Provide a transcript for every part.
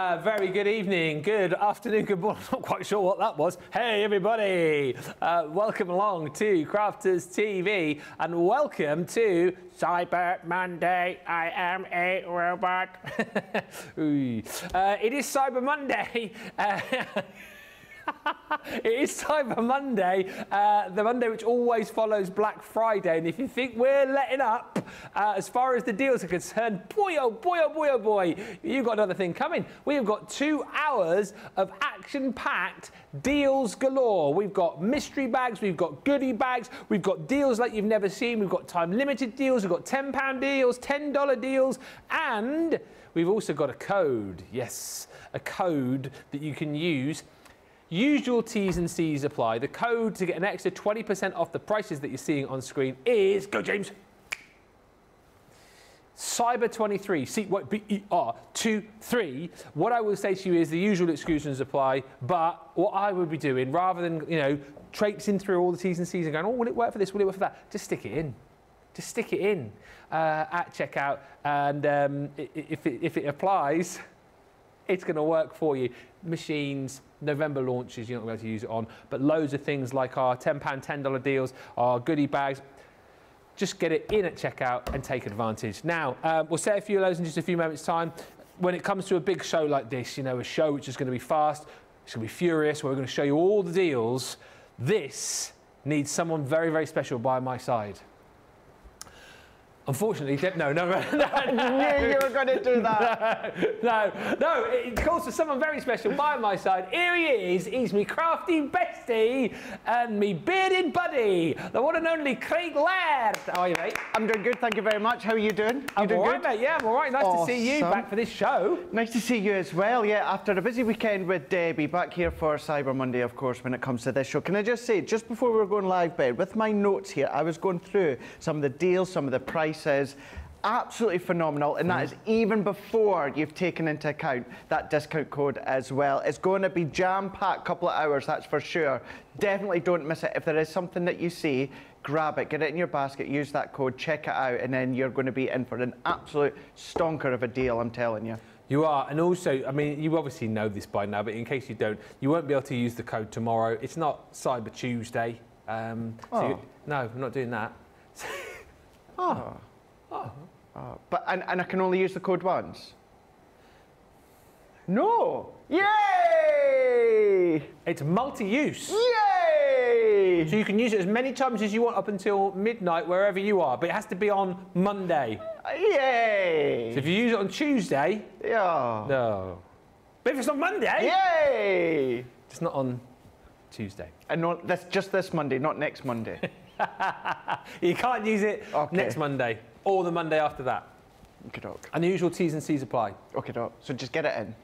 uh, very good evening, good afternoon, good morning. I'm not quite sure what that was. Hey, everybody. Uh, welcome along to Crafters TV and welcome to Cyber Monday. I am a robot. uh, it is Cyber Monday. It is Cyber Monday, uh, the Monday which always follows Black Friday. And if you think we're letting up uh, as far as the deals are concerned, boy, oh boy, oh boy, oh boy, you've got another thing coming. We have got two hours of action packed deals galore. We've got mystery bags, we've got goodie bags, we've got deals like you've never seen, we've got time limited deals, we've got £10 deals, $10 deals, and we've also got a code. Yes, a code that you can use Usual T's and C's apply. The code to get an extra 20% off the prices that you're seeing on screen is, go James, Cyber23, C Y B E R 2 3. What I will say to you is the usual exclusions apply, but what I would be doing rather than, you know, traipsing through all the T's and C's and going, oh, will it work for this? Will it work for that? Just stick it in. Just stick it in uh, at checkout, and um, if, it, if it applies, it's going to work for you. Machines, November launches, you're not going to be able to use it on, but loads of things like our £10, $10 deals, our goodie bags, just get it in at checkout and take advantage. Now, um, we'll say a few of those in just a few moments' time. When it comes to a big show like this, you know, a show which is going to be fast, it's going to be furious, where we're going to show you all the deals, this needs someone very, very special by my side. Unfortunately, no, no, no, no. I knew you were going to do that. No, no, no. It calls for someone very special by my side. Here he is. He's me crafty bestie and me bearded buddy, the one and only Craig Laird. How are you, mate? I'm doing good. Thank you very much. How are you doing? You I'm doing all right, good? mate. Yeah, I'm all right. Nice Awesome. to see you back for this show. Nice to see you as well. Yeah, after a busy weekend with Debbie, back here for Cyber Monday, of course, when it comes to this show. Can I just say, just before we were going live, Ben, with my notes here, I was going through some of the deals, some of the prices. Is absolutely phenomenal, and that is even before you've taken into account that discount code as well. It's going to be jam-packed couple of hours, that's for sure. Definitely don't miss it. If there is something that you see, grab it, get it in your basket, use that code, check it out, and then you're going to be in for an absolute stonker of a deal, I'm telling you. You are, and also, I mean, you obviously know this by now, but in case you don't, you won't be able to use the code tomorrow. It's not Cyber Tuesday. Um, so you- Oh. no, I'm not doing that. Oh. Uh, but and, and I can only use the code once. No! Yay! It's multi-use. Yay! So you can use it as many times as you want up until midnight, wherever you are, but it has to be on Monday. Yay! So if you use it on Tuesday, Yeah. no. But if it's on Monday, Yay! it's not on Tuesday. And not this, just this Monday, not next Monday. You can't use it Okay. next Monday or the Monday after that. okay, doc. And the usual T's and C's apply. Okay, doc. So just get it in.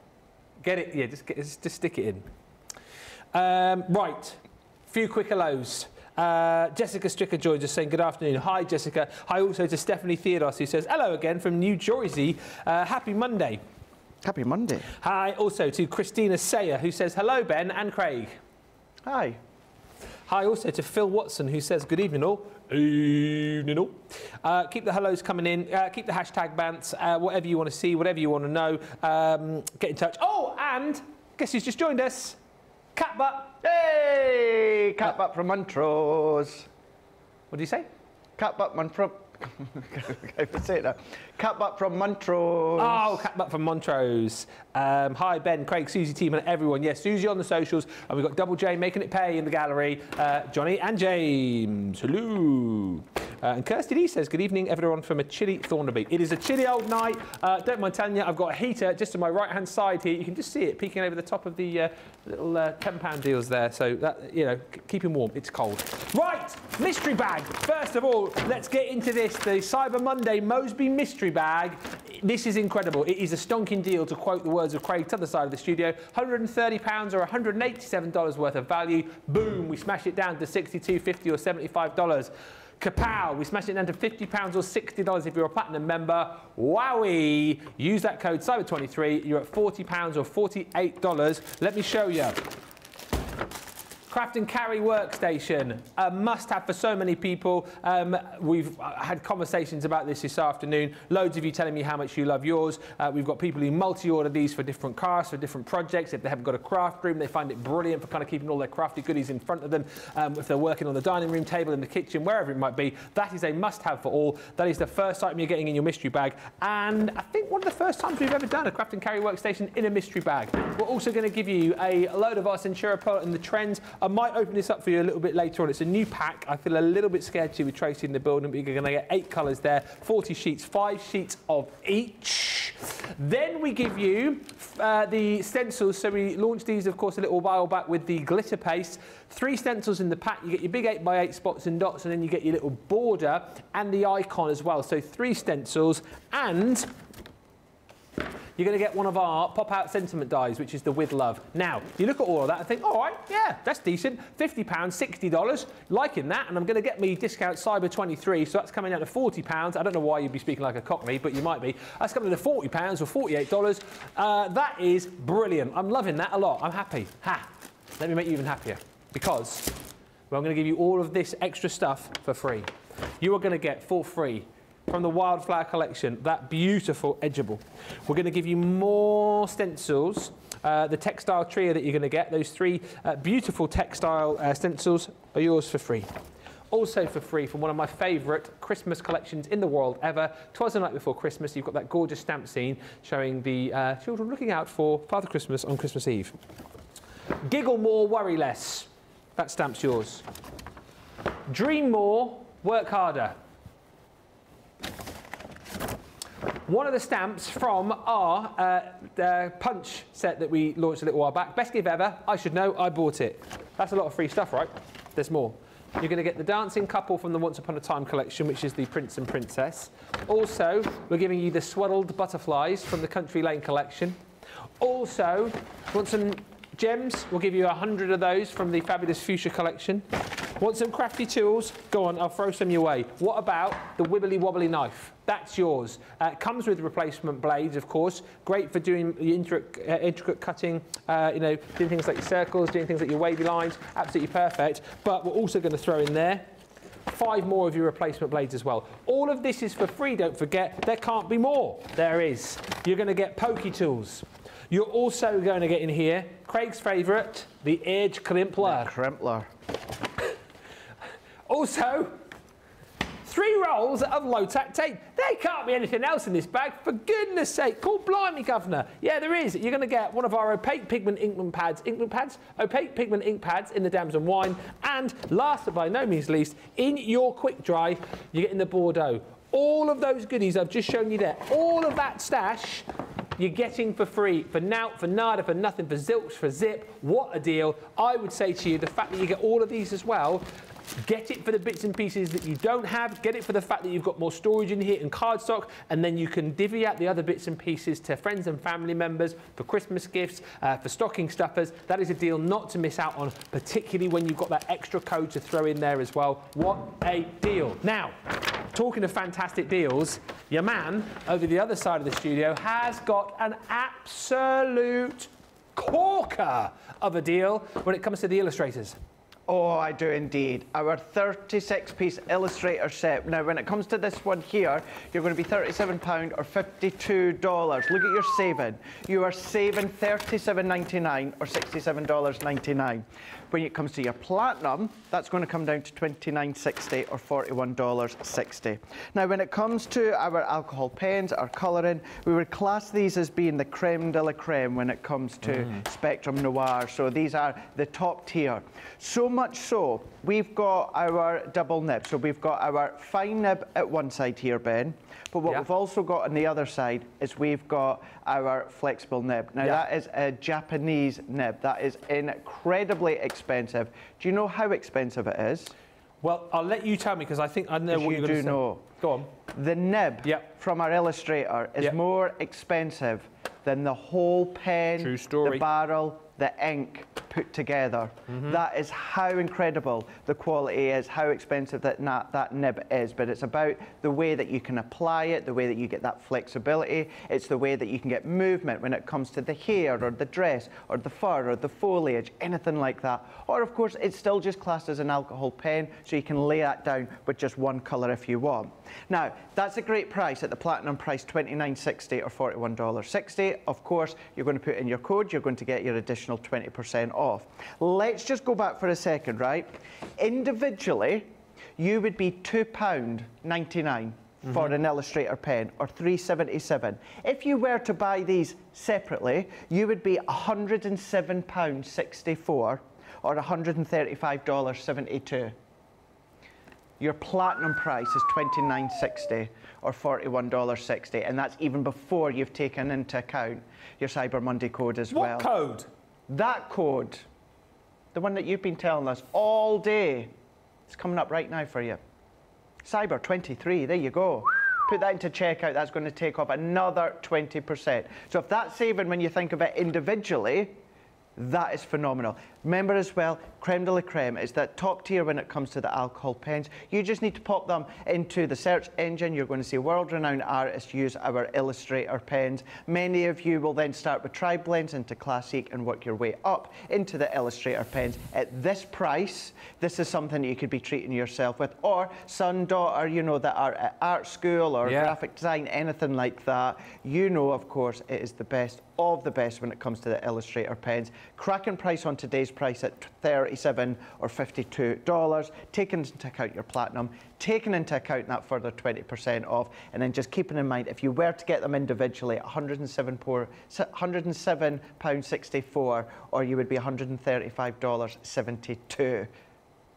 Get it, yeah, just, get, just, just stick it in. Um, right, few quick hellos. Uh, Jessica Stricker joins us saying good afternoon. Hi, Jessica. Hi also to Stephanie Theodos who says hello again from New Jersey. Uh, happy Monday. Happy Monday. Hi also to Christina Sayer who says hello, Ben and Craig. Hi. Hi also to Phil Watson who says good evening all. Evening all. Uh, keep the hellos coming in. Uh, keep the hashtag bants. Uh, whatever you want to see, whatever you want to know, um, get in touch. Oh, and guess who's just joined us? Catbutt. Hey! Catbutt from Montrose. What do you say? Catbutt Mon from. I can say now. Catbutt from Montrose. Oh, Catbutt from Montrose. Um, hi, Ben, Craig, Susie, team, and everyone. Yes, Susie on the socials. And we've got Double J making it pay in the gallery. Uh, Johnny and James. Hello. Uh, and Kirsty D says, Good evening, everyone from a chilly Thornaby. It is a chilly old night. Uh, don't mind telling you, I've got a heater just to my right hand side here. You can just see it peeking over the top of the uh, little uh, £10 deals there. So, that, you know, keep him warm. It's cold. Right, mystery bag. First of all, let's get into this the Cyber Monday Moseby mystery bag. This is incredible. It is a stonking deal, to quote the words of Craig to the other side of the studio. £130 or $187 worth of value. Boom, we smash it down to $62, $50 or $75. Kapow, we smash it down to £50 or $60 if you're a platinum member. Wowie! Use that code CYBER23. You're at £40 or $48. Let me show you. Craft and carry workstation, a must have for so many people. Um, we've uh, had conversations about this this afternoon. Loads of you telling me how much you love yours. Uh, we've got people who multi order these for different cars, for different projects. If they haven't got a craft room, they find it brilliant for kind of keeping all their crafty goodies in front of them. Um, if they're working on the dining room table, in the kitchen, wherever it might be, that is a must have for all. That is the first item you're getting in your mystery bag. And I think one of the first times we've ever done a craft and carry workstation in a mystery bag. We're also going to give you a load of our Centura and the trends. I might open this up for you a little bit later on. It's a new pack. I feel a little bit scared to with Tracy in the building, but you're going to get eight colours there, 40 sheets, five sheets of each. Then we give you uh, the stencils. So we launched these, of course, a little while back with the glitter paste. Three stencils in the pack. You get your big 8 by 8 spots and dots, and then you get your little border and the icon as well. So three stencils and you're going to get one of our pop-out sentiment dies, which is the With Love. Now, you look at all of that and think, all right, yeah, that's decent. £50, $60, liking that, and I'm going to get me discount Cyber 23, so that's coming out to £40. I don't know why you'd be speaking like a cockney, but you might be. That's coming to £40 or $48. Uh, that is brilliant. I'm loving that a lot. I'm happy. Ha! Let me make you even happier, because well, I'm going to give you all of this extra stuff for free. You are going to get for free from the Wildflower collection, that beautiful edgeable. We're going to give you more stencils. Uh, the textile trio that you're going to get, those three uh, beautiful textile uh, stencils are yours for free. Also for free from one of my favourite Christmas collections in the world ever. Twas the night before Christmas. You've got that gorgeous stamp scene showing the uh, children looking out for Father Christmas on Christmas Eve. Giggle more, worry less. That stamp's yours. Dream more, work harder. One of the stamps from our uh, punch set that we launched a little while back. Best gift ever. I should know. I bought it. That's a lot of free stuff, right? There's more. You're going to get the dancing couple from the Once Upon a Time collection, which is the Prince and Princess. Also, we're giving you the swaddled butterflies from the Country Lane collection. Also, want some gems? We'll give you a hundred of those from the fabulous Fuchsia collection. Want some crafty tools? Go on, I'll throw some your way. What about the wibbly wobbly knife? That's yours. Uh, comes with replacement blades, of course. Great for doing the intricate, uh, intricate cutting, uh, you know, doing things like your circles, doing things like your wavy lines. Absolutely perfect. But we're also going to throw in there five more of your replacement blades as well. All of this is for free, don't forget. There can't be more. There is. You're going to get pokey tools. You're also going to get in here Craig's favourite, the Edge Crimpler. The crimpler. Also, three rolls of low-tack tape. There can't be anything else in this bag, for goodness sake. Call blimey, Governor. Yeah, there is. You're going to get one of our opaque pigment inkment pads, inkment pads, opaque pigment ink pads in the Damson wine. And last but by no means least, in your quick dry, you're getting the Bordeaux. All of those goodies I've just shown you there, all of that stash you're getting for free, for now, for nada, for nothing, for zilch, for zip. What a deal. I would say to you, the fact that you get all of these as well Get it for the bits and pieces that you don't have. Get it for the fact that you've got more storage in here and cardstock, and then you can divvy out the other bits and pieces to friends and family members for Christmas gifts, uh, for stocking stuffers. That is a deal not to miss out on, particularly when you've got that extra code to throw in there as well. What a deal. Now, talking of fantastic deals, your man over the other side of the studio has got an absolute corker of a deal when it comes to the illustrators. Oh, I do indeed. Our 36 piece illustrator set. Now, when it comes to this one here, you're going to be £37 or $52. Look at your saving. You are saving $37.99 or $67.99. When it comes to your platinum, that's going to come down to $29.60 or $41.60. Now, when it comes to our alcohol pens, our colouring, we would class these as being the creme de la creme when it comes to mm. Spectrum Noir. So these are the top tier. So much so, we've got our double nib. So we've got our fine nib at one side here, Ben. But what yeah. we've also got on the other side is we've got our flexible nib. Now, yeah. that is a Japanese nib. That is incredibly expensive. Do you know how expensive it is? Well, I'll let you tell me because I think I know what you you're do know. Go on. The nib yep. from our illustrator is yep. more expensive than the whole pen, True story. the barrel, the ink put together. Mm-hmm. That is how incredible the quality is, how expensive that, na- that nib is. But it's about the way that you can apply it, the way that you get that flexibility. It's the way that you can get movement when it comes to the hair or the dress or the fur or the foliage, anything like that. Or, of course, it's still just classed as an alcohol pen, so you can lay that down with just one colour if you want. Now, that's a great price at the platinum price, $29.60 or $41.60. Of course, you're going to put in your code, you're going to get your additional 20% off. Let's just go back for a second, right? Individually, you would be £2.99 mm-hmm. for an illustrator pen or 377 if you were to buy these separately you would be 107 pounds 64 or $135.72 your platinum price is 29.60 or $41.60, and that's even before you've taken into account your cyber monday code as What well code? That code the one that you've been telling us all day it's coming up right now for you Cyber 23, there you go. Put that into checkout, that's going to take off another 20%. So if that's saving when you think of it individually, that is phenomenal. Remember as well, creme de la creme is that top tier when it comes to the alcohol pens. You just need to pop them into the search engine. You're going to see world-renowned artists use our Illustrator pens. Many of you will then start with tri-blends into Classic and work your way up into the Illustrator pens. At this price, this is something that you could be treating yourself with. Or son, daughter, you know, that are at art school or Yeah. graphic design, anything like that. You know, of course, it is the best of the best when it comes to the Illustrator pens. Cracking price on today's price at 37 or 52 dollars. Taking into account your platinum, taking into account that further 20% off, and then just keeping in mind if you were to get them individually, 107 poor, 107 pound 64, or you would be 135 dollars 72.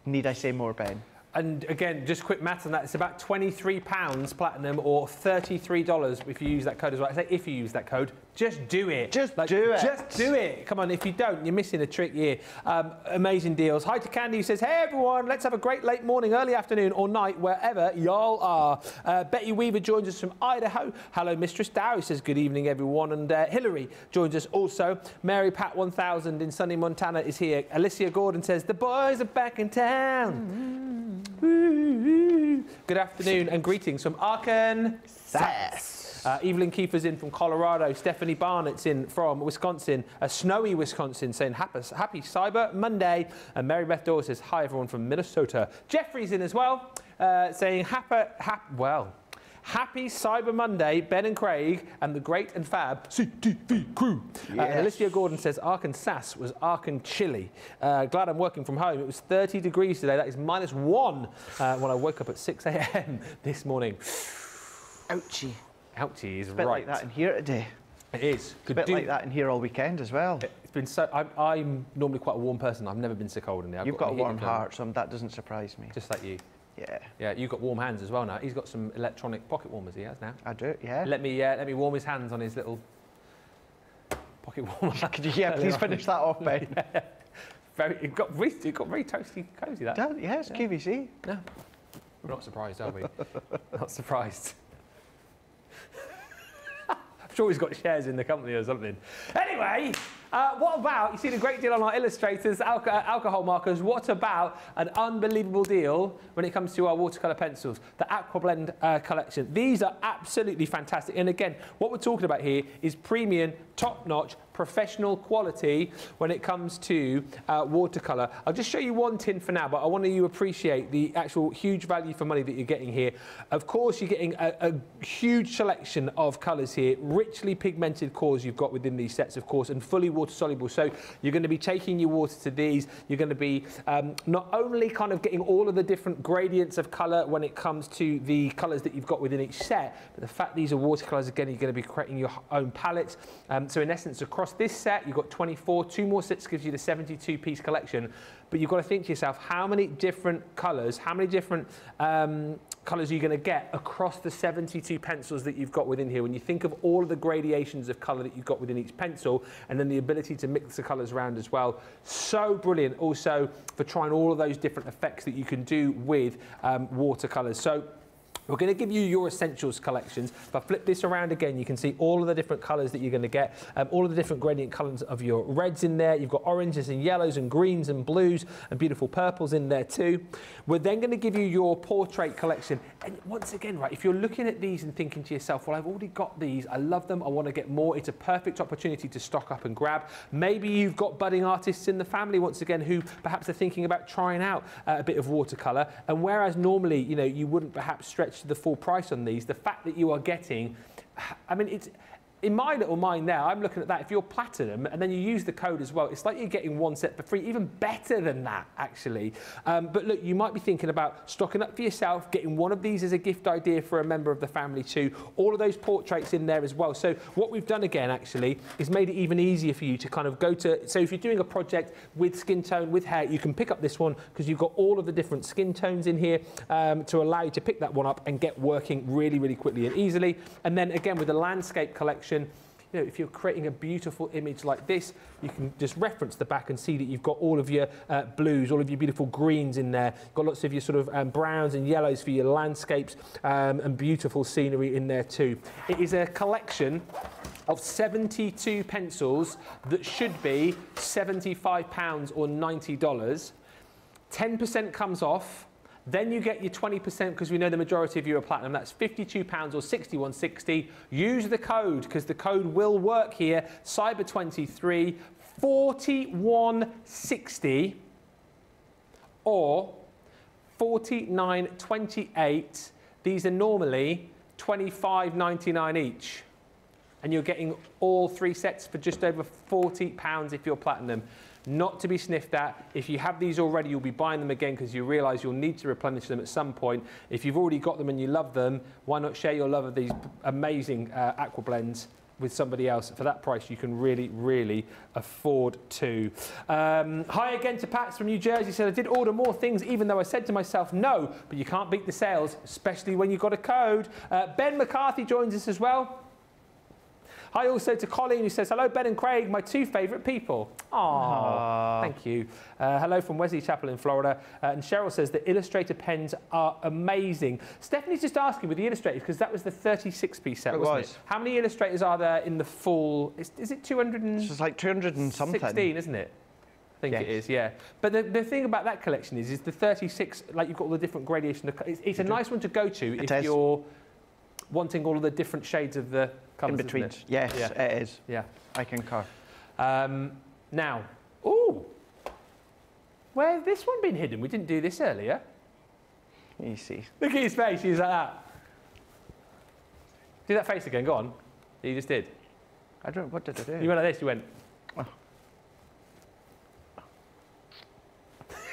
Need I say more, Ben? And again, just quick maths on that. It's about £23 platinum or $33 if you use that code as well. I say if you use that code, just do it. Just do it. Just do it. Come on, if you don't, you're missing a trick here. Um, amazing deals. Hi to Candy who says, hey everyone, let's have a great late morning, early afternoon or night, wherever y'all are. Uh, Betty Weaver joins us from Idaho. Hello, Mistress Dow says, good evening everyone. And uh, Hillary joins us also. Mary Pat 1000 in sunny Montana is here. Alicia Gordon says, the boys are back in town. Woo-hoo. Good afternoon and greetings from Arkansas. Uh, Evelyn Kiefer's in from Colorado. Stephanie Barnett's in from Wisconsin, a snowy Wisconsin, saying happy, happy Cyber Monday. And Mary Beth Dawes says hi everyone from Minnesota. Jeffrey's in as well, uh, saying happy, hap, well, happy Cyber Monday, Ben and Craig and the great and fab CTV crew. Uh, Yes. and Alicia Gordon says Arkansas was Arkan chilly. Uh, glad I'm working from home. It was 30 degrees today. That is minus one uh, when I woke up at 6 a.m. this morning. Ouchie. Ouchie is A bit right. like that in here today. It is. A Could bit do- like that in here all weekend as well. It's been so. I'm, I'm normally quite a warm person. I've never been so cold in there. I've You've got a warm heart, so that doesn't surprise me. Just like you. Yeah, Yeah, you've got warm hands as well now. He's got some electronic pocket warmers he has now. I do. Yeah. Let me uh, let me warm his hands on his little pocket warmer. Could you, yeah, please finish that off, Ben. very, it got very, it got very toasty, cozy. That. Yeah, yeah, it's QVC. No, we're not surprised, are we? not surprised. Sure he's got shares in the company or something. Anyway, uh, what about, you see the great deal on our illustrators, alco- uh, alcohol markers, what about an unbelievable deal when it comes to our watercolour pencils, the Aquablend uh, collection. These are absolutely fantastic. And again, what we're talking about here is premium, top-notch, professional quality when it comes to uh, watercolour. I'll just show you one tin for now, but I want you to appreciate the actual huge value for money that you're getting here. Of course, you're getting a, a huge selection of colours here, richly pigmented cores you've got within these sets, of course, and fully water soluble. So you're going to be taking your water to these. You're going to be um, not only kind of getting all of the different gradients of colour when it comes to the colours that you've got within each set, but the fact these are watercolours, again, you're going to be creating your own palettes. Um, so in essence, across this set, you've got 24. Two more sets gives you the 72-piece collection. But you've got to think to yourself, how many different colours, how many different um, colours are you going to get across the 72 pencils that you've got within here? When you think of all of the gradations of colour that you've got within each pencil, and then the ability to mix the colours around as well. So brilliant also for trying all of those different effects that you can do with um, watercolours. So We're going to give you your essentials collections. If I flip this around again, you can see all of the different colours that you're going to get, um, all of the different gradient colours of your reds in there. You've got oranges and yellows and greens and blues and beautiful purples in there too. We're then going to give you your portrait collection. And once again, right, if you're looking at these and thinking to yourself, well, I've already got these, I love them, I want to get more, it's a perfect opportunity to stock up and grab. Maybe you've got budding artists in the family, once again, who perhaps are thinking about trying out uh, a bit of watercolour. And whereas normally, you know, you wouldn't perhaps stretch to the full price on these, the fact that you are getting, I mean, it's in my little mind now, I'm looking at that. If you're platinum and then you use the code as well, it's like you're getting one set for free, even better than that, actually. Um, but look, you might be thinking about stocking up for yourself, getting one of these as a gift idea for a member of the family too. All of those portraits in there as well. So what we've done again, actually, is made it even easier for you to kind of go to. So if you're doing a project with skin tone, with hair, you can pick up this one because you've got all of the different skin tones in here um, to allow you to pick that one up and get working really, really quickly and easily. And then again, with the landscape collection, you know, if you're creating a beautiful image like this, you can just reference the back and see that you've got all of your uh, blues, all of your beautiful greens in there. You've got lots of your sort of um, browns and yellows for your landscapes um, and beautiful scenery in there too. It is a collection of 72 pencils that should be £75 or $90. 10% comes off. Then you get your 20% because we know the majority of you are platinum. That's £52 or 61.60. Use the code because the code will work here. Cyber23 4160 or 49.28. These are normally 25.99 each. And you're getting all three sets for just over 40 pounds if you're platinum not to be sniffed at. If you have these already, you'll be buying them again because you realize you'll need to replenish them at some point. If you've already got them and you love them, why not share your love of these amazing uh, aqua blends with somebody else? For that price you can really really afford to. Um, hi again to Pats from New Jersey. Said I did order more things even though I said to myself no but you can't beat the sales especially when you've got a code. Uh, Ben McCarthy joins us as well Hi also to Colleen who says, hello Ben and Craig, my two favourite people. Aww, thank you. Uh, hello from Wesley Chapel in Florida. Uh, and Cheryl says the Illustrator pens are amazing. Stephanie's just asking with the Illustrators, because that was the 36 piece set, It wasn't was. it? How many Illustrators are there in the full? Is, is it 216, It's like 200 and something. isn't it? I think it Yes. is, yeah. But the, the thing about that collection is, is the 36, like you've got all the different gradation. It's, it's a nice one to go to It if is. you're wanting all of the different shades of the colours. In between. It? Yes, Yeah. it is. Yeah. I concur. Um, now, ooh, where's this one been hidden? We didn't do this earlier. You see. Look at his face. He's like that. Do that face again. Go on. You just did. I don't. What did I do? You went like this. You went. Oh.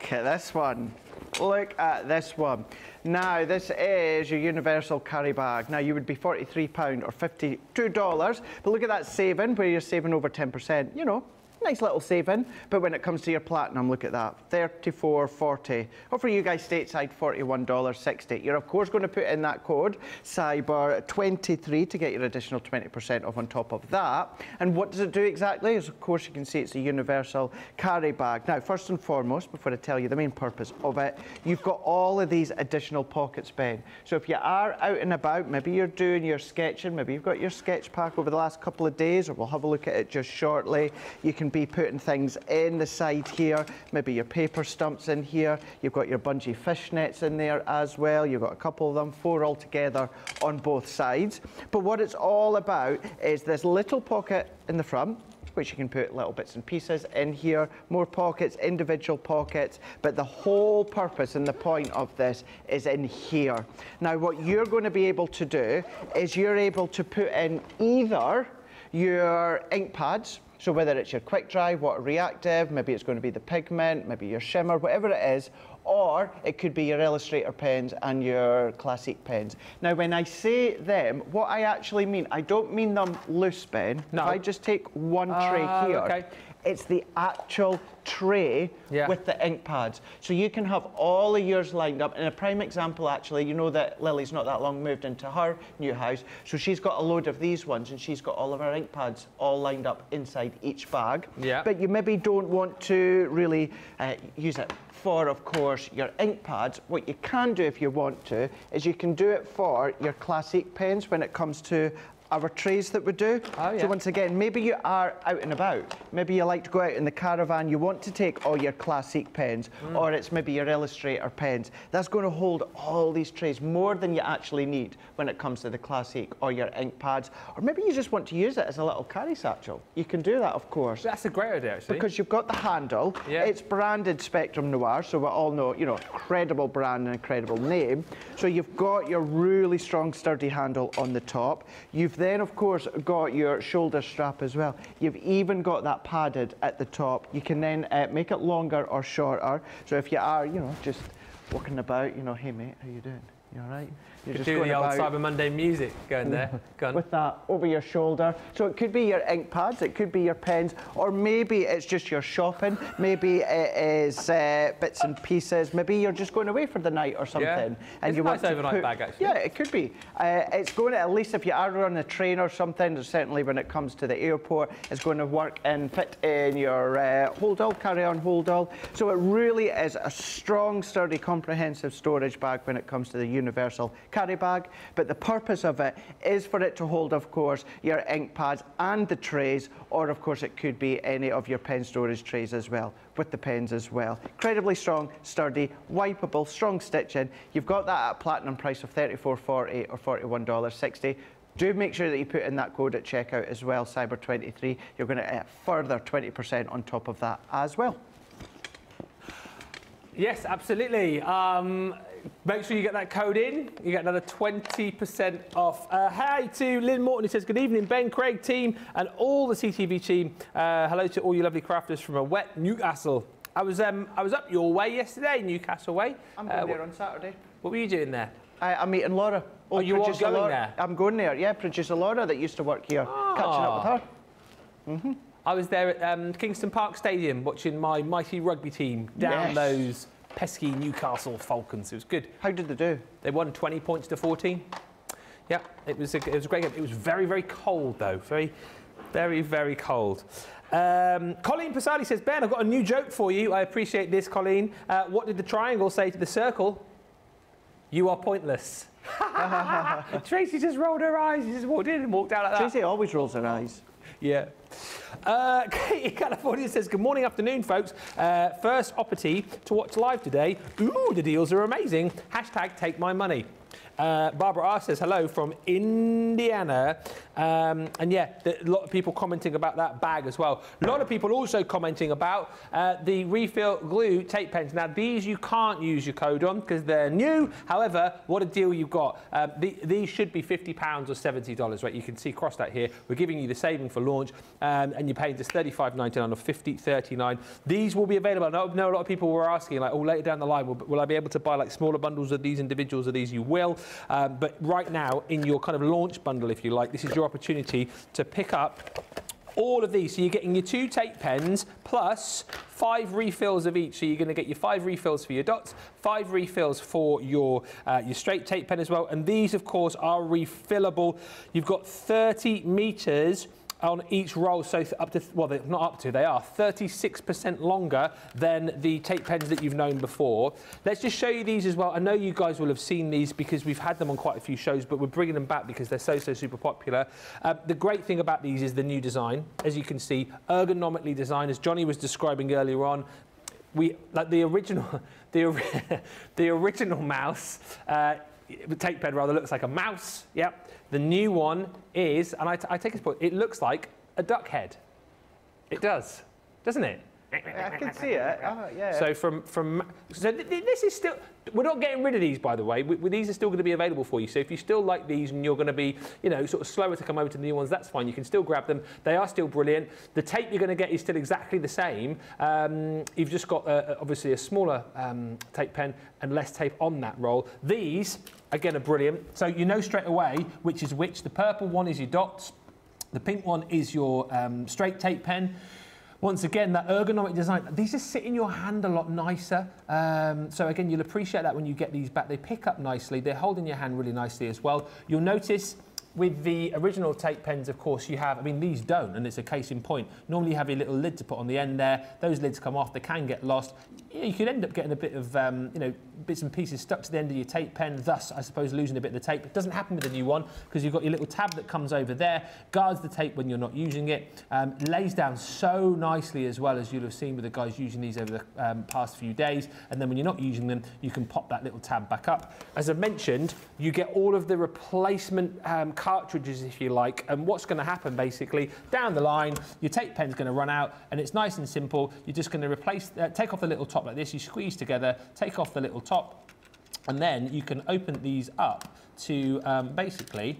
Okay, this one. Look at this one. Now, this is your universal carry bag. Now, you would be £43 or $52, but look at that saving where you're saving over 10%. You know, nice little saving. But when it comes to your platinum, look at that, $34.40. Or for you guys stateside, $41.60. You're of course going to put in that code, CYBER23, to get your additional 20% off on top of that. And what does it do exactly? Is of course you can see it's a universal carry bag. Now, first and foremost, before I tell you the main purpose of it, you've got all of these additional pockets, Ben. So if you are out and about, maybe you're doing your sketching, maybe you've got your sketch pack over the last couple of days, or we'll have a look at it just shortly. You can be putting things in the side here, maybe your paper stumps in here, you've got your bungee fishnets in there as well, you've got a couple of them, four altogether on both sides. But what it's all about is this little pocket in the front, which you can put little bits and pieces in here, more pockets, individual pockets, but the whole purpose and the point of this is in here. Now, what you're going to be able to do is you're able to put in either your ink pads, so whether it's your quick dry, water reactive, maybe it's going to be the pigment, maybe your shimmer, whatever it is, or it could be your Illustrator pens and your Classic pens. Now, when I say them, what I actually mean, I don't mean them loose, Ben. No. If I just take one tray Ah, here, okay. It's the actual tray Yeah. with the ink pads. So you can have all of yours lined up. And a prime example, actually, you know that Lily's not that long moved into her new house. So she's got a load of these ones and she's got all of her ink pads all lined up inside each bag. Yeah. But you maybe don't want to really uh, use it for, of course, your ink pads. What you can do if you want to is you can do it for your classic pens when it comes to our trays that we do. Oh, yeah. So once again, maybe you are out and about. Maybe you like to go out in the caravan, you want to take all your classic pens, Mm. or it's maybe your illustrator pens. That's going to hold all these trays more than you actually need when it comes to the classic or your ink pads. Or maybe you just want to use it as a little carry satchel. You can do that, of course. That's a great idea, actually. Because you've got the handle, Yeah. it's branded Spectrum Noir, so we all know, you know, incredible brand and incredible name. So you've got your really strong, sturdy handle on the top. You've then, of course, got your shoulder strap as well. You've even got that padded at the top. You can then uh, make it longer or shorter. So if you are, you know, just walking about, you know, hey mate, how you doing? You all right? You're do the old Cyber Monday music going there. Go with that over your shoulder. So it could be your ink pads, it could be your pens, or maybe it's just your shopping. Maybe it is uh, bits and pieces. Maybe you're just going away for the night or something, It's a nice overnight bag, actually. Yeah, it could be. Uh, it's going to at least if you are on a train or something. Certainly when it comes to the airport, it's going to work and fit in your uh, hold all, carry on hold all. So it really is a strong, sturdy, comprehensive storage bag when it comes to the universal carry bag. But the purpose of it is for it to hold, of course, your ink pads and the trays, or of course it could be any of your pen storage trays as well, with the pens as well. Incredibly strong, sturdy, wipeable, strong stitching. You've got that at a platinum price of $34.40 or $41.60. Do make sure that you put in that code at checkout as well, Cyber23. You're going to get further 20% on top of that as well. Yes, absolutely. Um, make sure you get that code in. You get another 20% off. Uh, hi to Lynn Morton, who says, Good evening, Ben, Craig, team, and all the CTV team. Uh, hello to all you lovely crafters from a wet Newcastle. I was, um, I was up your way yesterday, Newcastle way. I'm Uh, there on Saturday. what were you doing there? I, I'm meeting Laura. Oh, you are going Laura. there? I'm going there, yeah. Producer Laura that used to work here. Catching up with her. Mhm. I was there at um, Kingston Park Stadium watching my mighty rugby team down Yes. those pesky Newcastle Falcons. It was good. How did they do? They won 20 points to 14. Yeah, it was a, it was a great game. It was very, very cold, though. Very, very, very cold. Um, Colleen Pasali says, Ben, I've got a new joke for you. I appreciate this, Colleen. Uh, what did the triangle say to the circle? You are pointless. Tracy just rolled her eyes. She just walked in and walked out like that. Tracy always rolls her eyes. Yeah. Uh, Katie California says, Good morning, afternoon, folks. Uh, first opportunity to watch live today. Ooh, the deals are amazing. Hashtag take my money. Uh, Barbara R says hello from Indiana. Um, and yeah, the, a lot of people commenting about that bag as well. A lot of people also commenting about uh, the refill glue tape pens. Now, these you can't use your code on because they're new. However, what a deal you've got. Um, the, these should be £50 or $70, right? You can see crossed that here. We're giving you the saving for launch um, and you're paying just $35.99 or $50.39. These will be available. I know, know a lot of people were asking, like, oh, later down the line, will, will I be able to buy like smaller bundles of these individuals of these? You will. Um, but right now, in your kind of launch bundle, if you like, this is your opportunity to pick up all of these. So you're getting your two tape pens plus five refills of each. So you're going to get your five refills for your dots, five refills for your uh, your straight tape pen as well. And these, of course, are refillable. You've got 30 meters on each roll, so up to, well, not up to, they are 36% longer than the tape pens that you've known before. Let's just show you these as well. I know you guys will have seen these because we've had them on quite a few shows, but we're bringing them back because they're so, so super popular. Uh, the great thing about these is the new design. As you can see, ergonomically designed, as Johnny was describing earlier on, we like the original the, the original mouse uh, tape pen rather looks like a mouse yep the new one is and I, take this point it looks like a duck head it does doesn't it I can see it. Oh, yeah. so from from so th- th- this is still we're not getting rid of these by the way. We, we- these are still going to be available for you. So if you still like these and you're going to be you know sort of slower to come over to the new ones, that's fine. You can still grab them. They are still brilliant. The tape you're going to get is still exactly the same. Um, you've just got uh, obviously a smaller um, tape pen and less tape on that roll. These again a brilliant. So you know straight away which is which. The purple one is your dots. The pink one is your um, straight tape pen. Once again, that ergonomic design, these just sit in your hand a lot nicer. Um, so again, you'll appreciate that when you get these back. They pick up nicely. They're holding your hand really nicely as well. You'll notice with the original tape pens, of course, you have, I mean, these don't, and it's a case in point. Normally you have your little lid to put on the end there. Those lids come off, they can get lost. You, could end up getting a bit of, um, you know, bits and pieces stuck to the end of your tape pen, thus, I suppose, losing a bit of the tape. It doesn't happen with the new one because you've got your little tab that comes over there, guards the tape when you're not using it, um, lays down so nicely as well as you'll have seen with the guys using these over the um, past few days. And then when you're not using them, you can pop that little tab back up. As I mentioned, you get all of the replacement um, cartridges, if you like. And what's going to happen basically down the line, your tape pen's going to run out, and it's nice and simple. You're just going to replace, uh, take off the little top like this. You squeeze together, take off the little top, and then you can open these up to um, basically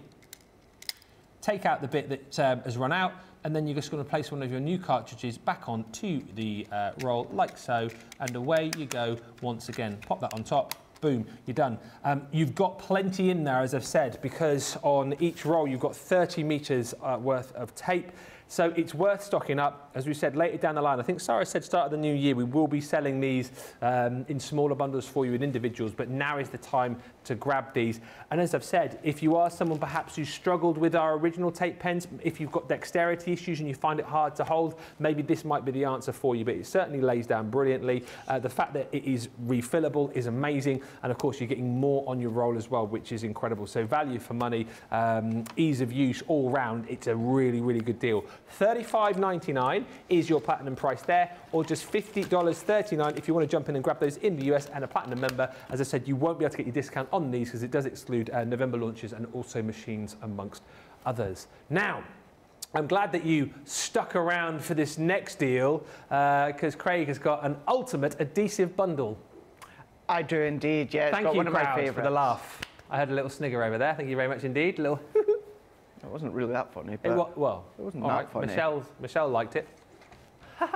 take out the bit that um, has run out, and then you're just going to place one of your new cartridges back onto the uh, roll like so, and away you go once again. Pop that on top, boom, you're done. Um, you've got plenty in there, as I've said, because on each roll you've got 30 metres uh, worth of tape. So it's worth stocking up. As we said, later down the line, I think Sara said start of the new year, we will be selling these um, in smaller bundles for you in individuals, but now is the time to grab these. And as I've said, if you are someone perhaps who struggled with our original tape pens, if you've got dexterity issues and you find it hard to hold, maybe this might be the answer for you, but it certainly lays down brilliantly. Uh, the fact that it is refillable is amazing. And of course, you're getting more on your roll as well, which is incredible. So value for money, um, ease of use all round, it's a really, really good deal. $35.99 is your platinum price there, or just $50.39 if you want to jump in and grab those in the US and a platinum member. As I said, you won't be able to get your discount on these because it does exclude uh, November launches and also machines amongst others. Now, I'm glad that you stuck around for this next deal because uh, Craig has got an ultimate adhesive bundle. I do indeed, yeah. Thank you, one crowd, for the laugh. I heard a little snigger over there. Thank you very much indeed. A little It wasn't really that funny, but it, well, it wasn't that right. funny. Michelle's, Michelle liked it.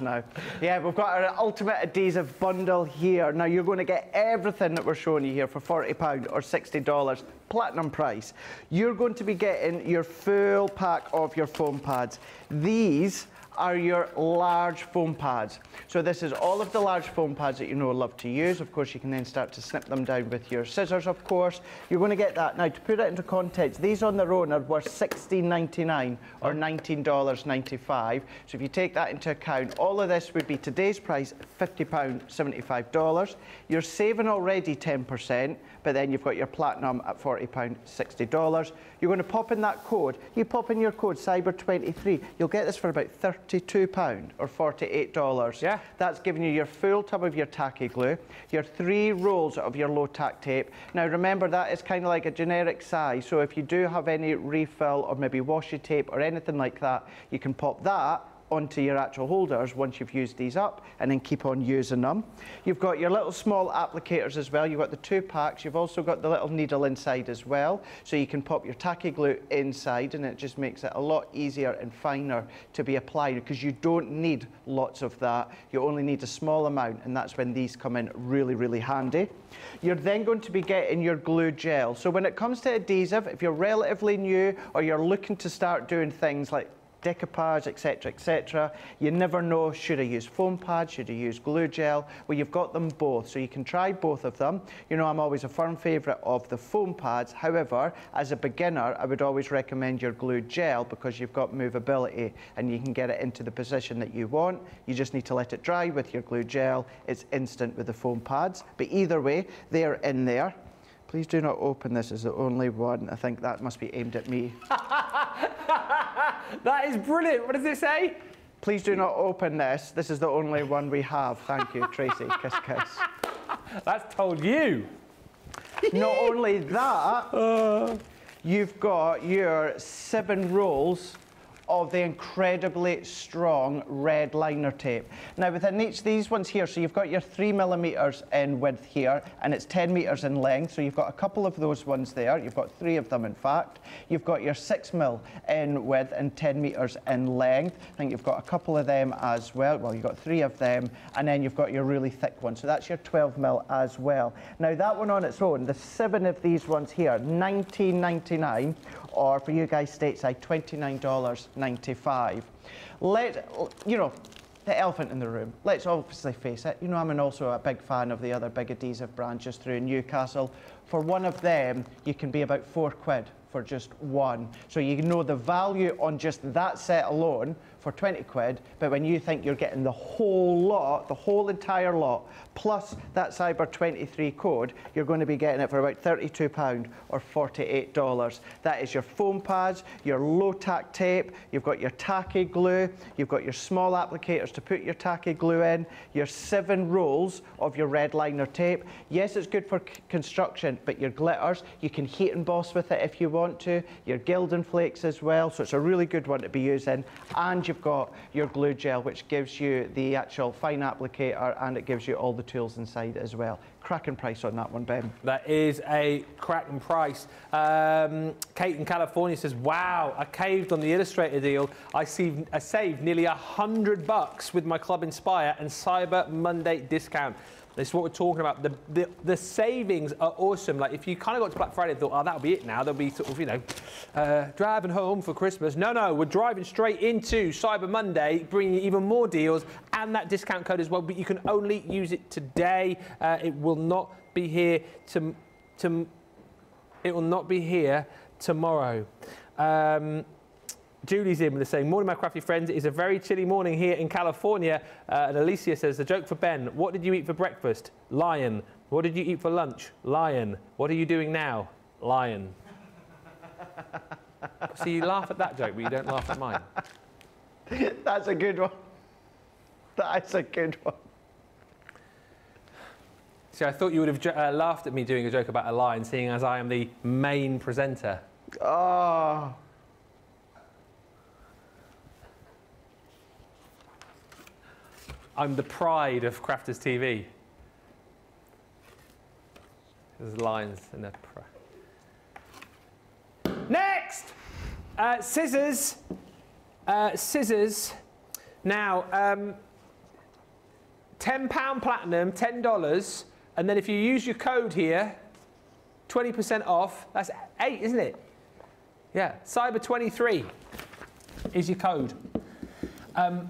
now. Yeah, we've got our ultimate adhesive bundle here. Now you're going to get everything that we're showing you here for £40 or $60 platinum price. You're going to be getting your full pack of your foam pads. These are your large foam pads. So this is all of the large foam pads that you know love to use. Of course, you can then start to snip them down with your scissors, of course. You're going to get that. Now, to put it into context, these on their own are worth $16.99 or $19.95. So if you take that into account, all of this would be today's price, £50, $75. You're saving already 10%, but then you've got your platinum at £40, $60. You're going to pop in that code. You pop in your code, CYBER23. You'll get this for about 30 £32 or $48. Yeah. That's giving you your full tub of your tacky glue, your three rolls of your low tack tape. Now remember that is kind of like a generic size, so if you do have any refill or maybe washi tape or anything like that, you can pop that onto your actual holders once you've used these up and then keep on using them. You've got your little small applicators as well. You've got the two packs. You've also got the little needle inside as well. So you can pop your tacky glue inside and it just makes it a lot easier and finer to be applied because you don't need lots of that. You only need a small amount and that's when these come in really, really handy. You're then going to be getting your glue gel. So when it comes to adhesive, if you're relatively new or you're looking to start doing things like decoupage, etc., etc. You never know, should I use foam pads, should I use glue gel? Well, you've got them both, so you can try both of them. You know, I'm always a firm favourite of the foam pads. However, as a beginner, I would always recommend your glue gel because you've got movability and you can get it into the position that you want. You just need to let it dry with your glue gel. It's instant with the foam pads. But either way, they're in there. Please do not open this as the only one. I think that must be aimed at me. that is brilliant. What does it say? Please do not open this. This is the only one we have. Thank you, Tracy. kiss, kiss. That's told you. Not only that, uh. you've got your seven rolls of the incredibly strong red liner tape. Now within each of these ones here, so you've got your three millimeters in width here, and it's 10 meters in length. So you've got a couple of those ones there. You've got three of them, in fact. You've got your six mil in width and 10 meters in length. I think you've got a couple of them as well. Well, you've got three of them, and then you've got your really thick one. So that's your 12 mil as well. Now that one on its own, the seven of these ones here, 19.99, or for you guys stateside, $29.95. Let, you know, the elephant in the room. Let's obviously face it. You know, I'm also a big fan of the other big adhesive branches through Newcastle. For one of them, you can be about four quid for just one. So you know the value on just that set alone for 20 quid, but when you think you're getting the whole lot, the whole entire lot, plus that Cyber 23 code, you're going to be getting it for about £32 or $48. That is your foam pads, your low tack tape, you've got your tacky glue, you've got your small applicators to put your tacky glue in, your seven rolls of your red liner tape. Yes, it's good for construction, but your glitters, you can heat emboss with it if you want to, your gilding flakes as well, so it's a really good one to be using. And you've got your glue gel, which gives you the actual fine applicator and it gives you all the tools inside as well. Cracking price on that one, Ben. That is a cracking price. Um, Kate in California says, wow, I caved on the Illustrator deal. I, saved, I saved nearly a hundred bucks with my Club Inspire and Cyber Monday discount. This is what we're talking about. The, the, the savings are awesome. Like if you kind of got to Black Friday and thought, oh, that'll be it now. There'll be sort of, you know, uh, driving home for Christmas. No, no, we're driving straight into Cyber Monday, bringing even more deals and that discount code as well. But you can only use it today. Uh, it will not be here to, to it will not be here tomorrow. Um, Julie's in with the saying, morning, my crafty friends. It's a very chilly morning here in California. Uh, and Alicia says, the joke for Ben, what did you eat for breakfast? Lion. What did you eat for lunch? Lion. What are you doing now? Lion. See, you laugh at that joke, but you don't laugh at mine. That's a good one. That's a good one. See, I thought you would have uh, laughed at me doing a joke about a lion, seeing as I am the main presenter. Oh. I'm the pride of Crafters TV. There's lines in there. Next! Uh, scissors. Uh, scissors. Now, um, £10 platinum, $10. And then if you use your code here, 20% off. That's eight, isn't it? Yeah, Cyber23 is your code. Um,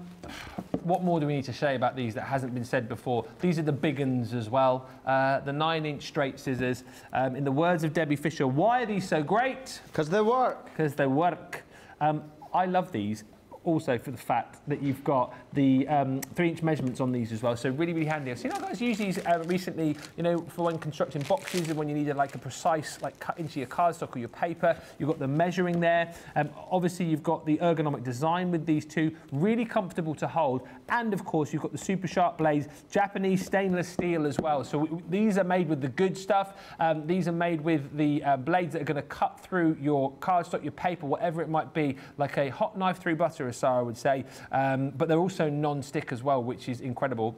what more do we need to say about these that hasn't been said before? These are the big ones as well. Uh, the nine inch straight scissors. Um, in the words of Debbie Fisher, why are these so great? Because they work. Because they work. Um, I love these also for the fact that you've got the um, three inch measurements on these as well. So really, really handy. I've seen you guys use these uh, recently, you know, for when constructing boxes and when you needed like a precise, like cut into your cardstock or your paper. You've got the measuring there. Um, obviously, you've got the ergonomic design with these two, really comfortable to hold. And of course, you've got the super sharp blades, Japanese stainless steel as well. So these are made with the good stuff. Um, these are made with the uh, blades that are going to cut through your cardstock, your paper, whatever it might be, like a hot knife through butter, as Sara would say. Um, but they're also non-stick as well, which is incredible.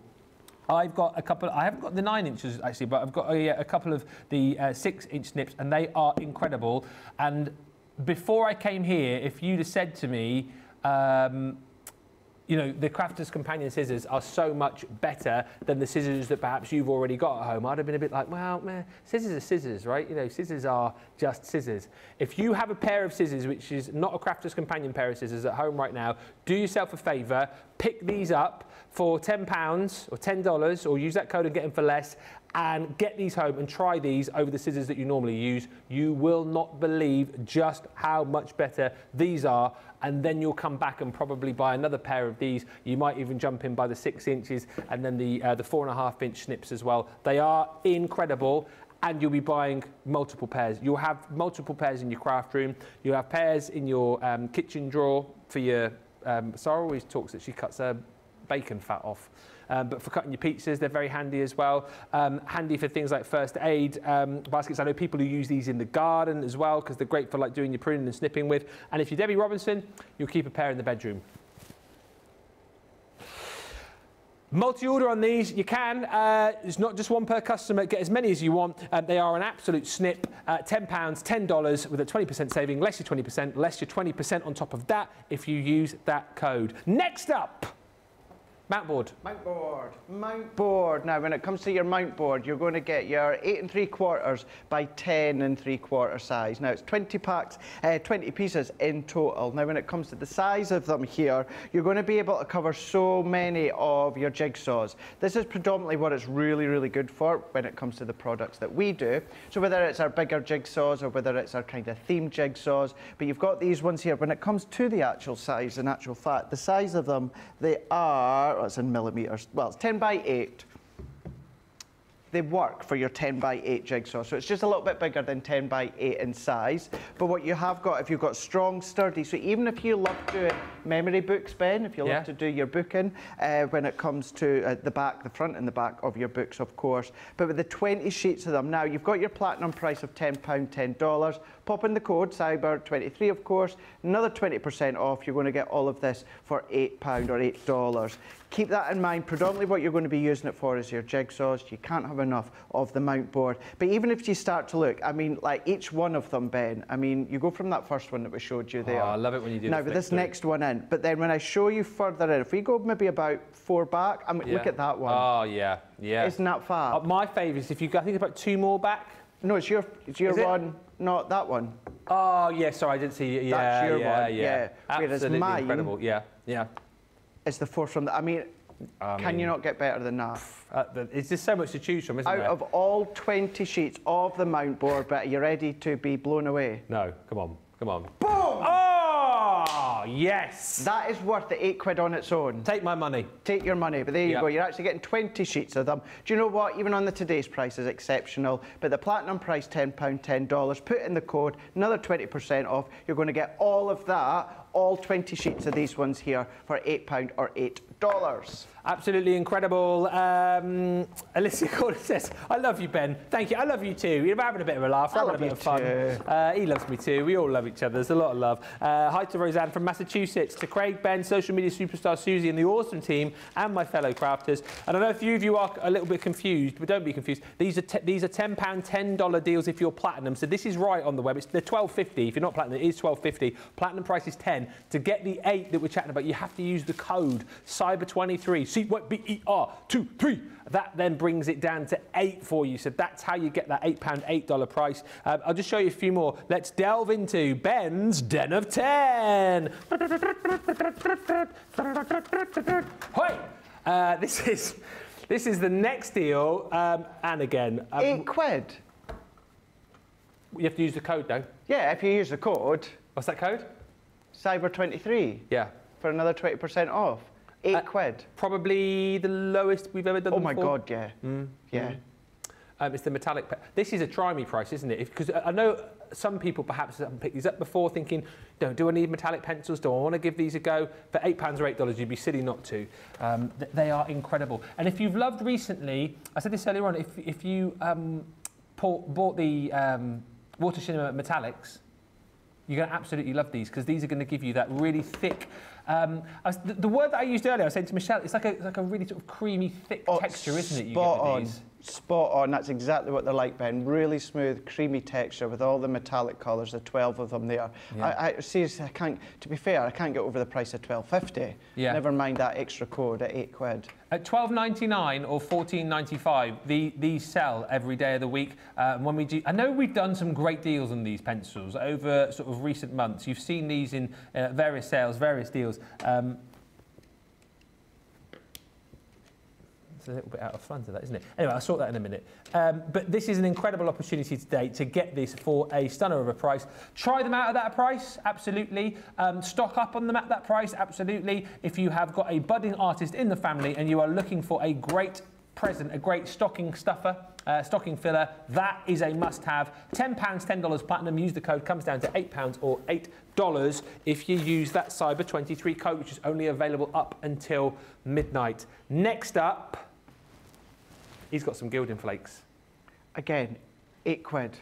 I've got a couple, I haven't got the nine inches actually, but I've got a, a couple of the uh, six inch snips and they are incredible. And before I came here, if you'd have said to me, um, you know, the Crafter's Companion scissors are so much better than the scissors that perhaps you've already got at home. I'd have been a bit like, well, man, scissors are scissors, right? You know, scissors are just scissors. If you have a pair of scissors, which is not a Crafter's Companion pair of scissors at home right now, do yourself a favour, pick these up for £10 or $10 or use that code and get them for less and get these home and try these over the scissors that you normally use. You will not believe just how much better these are and then you'll come back and probably buy another pair of these. You might even jump in by the six inches and then the, uh, the four and a half inch snips as well. They are incredible and you'll be buying multiple pairs. You'll have multiple pairs in your craft room. You'll have pairs in your um, kitchen drawer for your, um, Sara always talks that she cuts her bacon fat off. Um, but for cutting your pizzas, they're very handy as well. Um, handy for things like first aid um, baskets. I know people who use these in the garden as well because they're great for like doing your pruning and snipping with. And if you're Debbie Robinson, you'll keep a pair in the bedroom. Multi-order on these, you can. Uh, it's not just one per customer. Get as many as you want. Um, they are an absolute snip. Uh, £10, $10 with a 20% saving, less your 20%, less your 20% on top of that if you use that code. Next up, Mount board. Mount board. Mount board. Now, when it comes to your mount board, you're going to get your 8 and 3 quarters by 10 and 3 quarter size. Now, it's 20 packs, uh, 20 pieces in total. Now, when it comes to the size of them here, you're going to be able to cover so many of your jigsaws. This is predominantly what it's really, really good for when it comes to the products that we do. So whether it's our bigger jigsaws or whether it's our kind of themed jigsaws, but you've got these ones here. When it comes to the actual size and actual fat, the size of them, they are well, it's in millimetres. Well, it's 10 by 8 they work for your 10 by 8 jigsaw. So it's just a little bit bigger than 10 by 8 in size. But what you have got, if you've got strong, sturdy, so even if you love doing memory books, Ben, if you love yeah. to do your booking, uh, when it comes to uh, the back, the front and the back of your books, of course. But with the 20 sheets of them, now you've got your platinum price of £10, $10. Pop in the code, Cyber23, of course. Another 20% off. You're going to get all of this for £8 or $8. Keep that in mind. Predominantly what you're going to be using it for is your jigsaws. You can't have enough of the mount board. But even if you start to look, I mean, like each one of them, Ben, I mean, you go from that first one that we showed you there. Oh, I love it when you do Now, with this next one in, but then when I show you further in, if we go maybe about four back, I mean, yeah. look at that one. Oh, yeah, yeah. Isn't that fab? Uh, my favourite is if you go, I think about two more back. No, it's your, it's your one, not that one. Oh, yeah, sorry, I didn't see. Yeah, That's your yeah, one, yeah. yeah. Absolutely Whereas mine incredible, yeah, yeah. It's the fourth from the, I mean, I Can mean, you not get better than that? Uh, it's just so much to choose from, isn't Out there? Of all 20 sheets of the mount board, but you're you ready to be blown away? No, come on, come on. Boom! Oh, yes! That is worth the eight quid on its own. Take my money. Take your money, but there you yep. go. You're actually getting 20 sheets of them. Do you know what? Even on the today's price is exceptional, but the platinum price, £10, $10. Put in the code, another 20% off. You're going to get all of that, all 20 sheets of these ones here for £8 or $8. Absolutely incredible. Um, Alicia Corder says, I love you, Ben. Thank you. I love you too. We're having a bit of a laugh. Having a bit of fun. Uh, he loves me too. We all love each other. There's a lot of love. Uh, hi to Roseanne from Massachusetts, to Craig, Ben, social media superstar Susie, and the awesome team, and my fellow crafters. And I know a few of you are a little bit confused, but don't be confused. These are these are £10, $10 deals if you're platinum. So this is right on the web. It's they're 12.50. If you're not platinum, it is 12.50. Platinum price is 10. To get the eight that we're chatting about, you have to use the code Cyber23. C Y B E R two three. That then brings it down to eight for you. So that's how you get that eight pound eight dollar price. Um, I'll just show you a few more. Let's delve into Ben's Den of Ten. Hoi! Uh, this is this is the next deal, um, and again, um, eight quid. You have to use the code though. Yeah, if you use the code. What's that code? Cyber23. Yeah. For another 20% off. Eight uh, quid. Probably the lowest we've ever done. Oh my before. god, yeah. Mm. Yeah. Mm. Um, it's the metallic. This is a try me price, isn't it? Because I know some people perhaps haven't picked these up before, thinking, "Don't do I need metallic pencils? Do I want to give these a go?" For eight pounds or eight dollars, you'd be silly not to. Um, th they are incredible. And if you've loved recently, I said this earlier on. If if you um, bought the um, Water Cinema Metallics, you're going to absolutely love these because these are going to give you that really thick. Um, was, the, the, word that I used earlier, I was saying to Michelle, it's like a, it's like a really sort of creamy, thick oh, texture, isn't it? You. These? Spot on. That's exactly what they're like, Ben. Really smooth, creamy texture with all the metallic colours. The 12 of them there. Yeah. I, I seriously, I can't. To be fair, I can't get over the price of 12.50. Yeah. Never mind that extra cord at eight quid. At 12.99 or 14.95, the, these sell every day of the week. Uh, when we do, I know we've done some great deals on these pencils over sort of recent months. You've seen these in uh, various sales, various deals. Um, a little bit out of front of that, isn't it? Anyway, I'll sort that in a minute. Um, but this is an incredible opportunity today to get this for a stunner of a price. Try them out at that price, absolutely. Um, stock up on them at that price, absolutely. If you have got a budding artist in the family and you are looking for a great present, a great stocking stuffer, uh, stocking filler. That is a must-have. £10, $10 platinum. Use the code. Comes down to £8 or $8 if you use that Cyber 23 code, which is only available up until midnight. Next up, he's got some gilding flakes. Again, eight quid.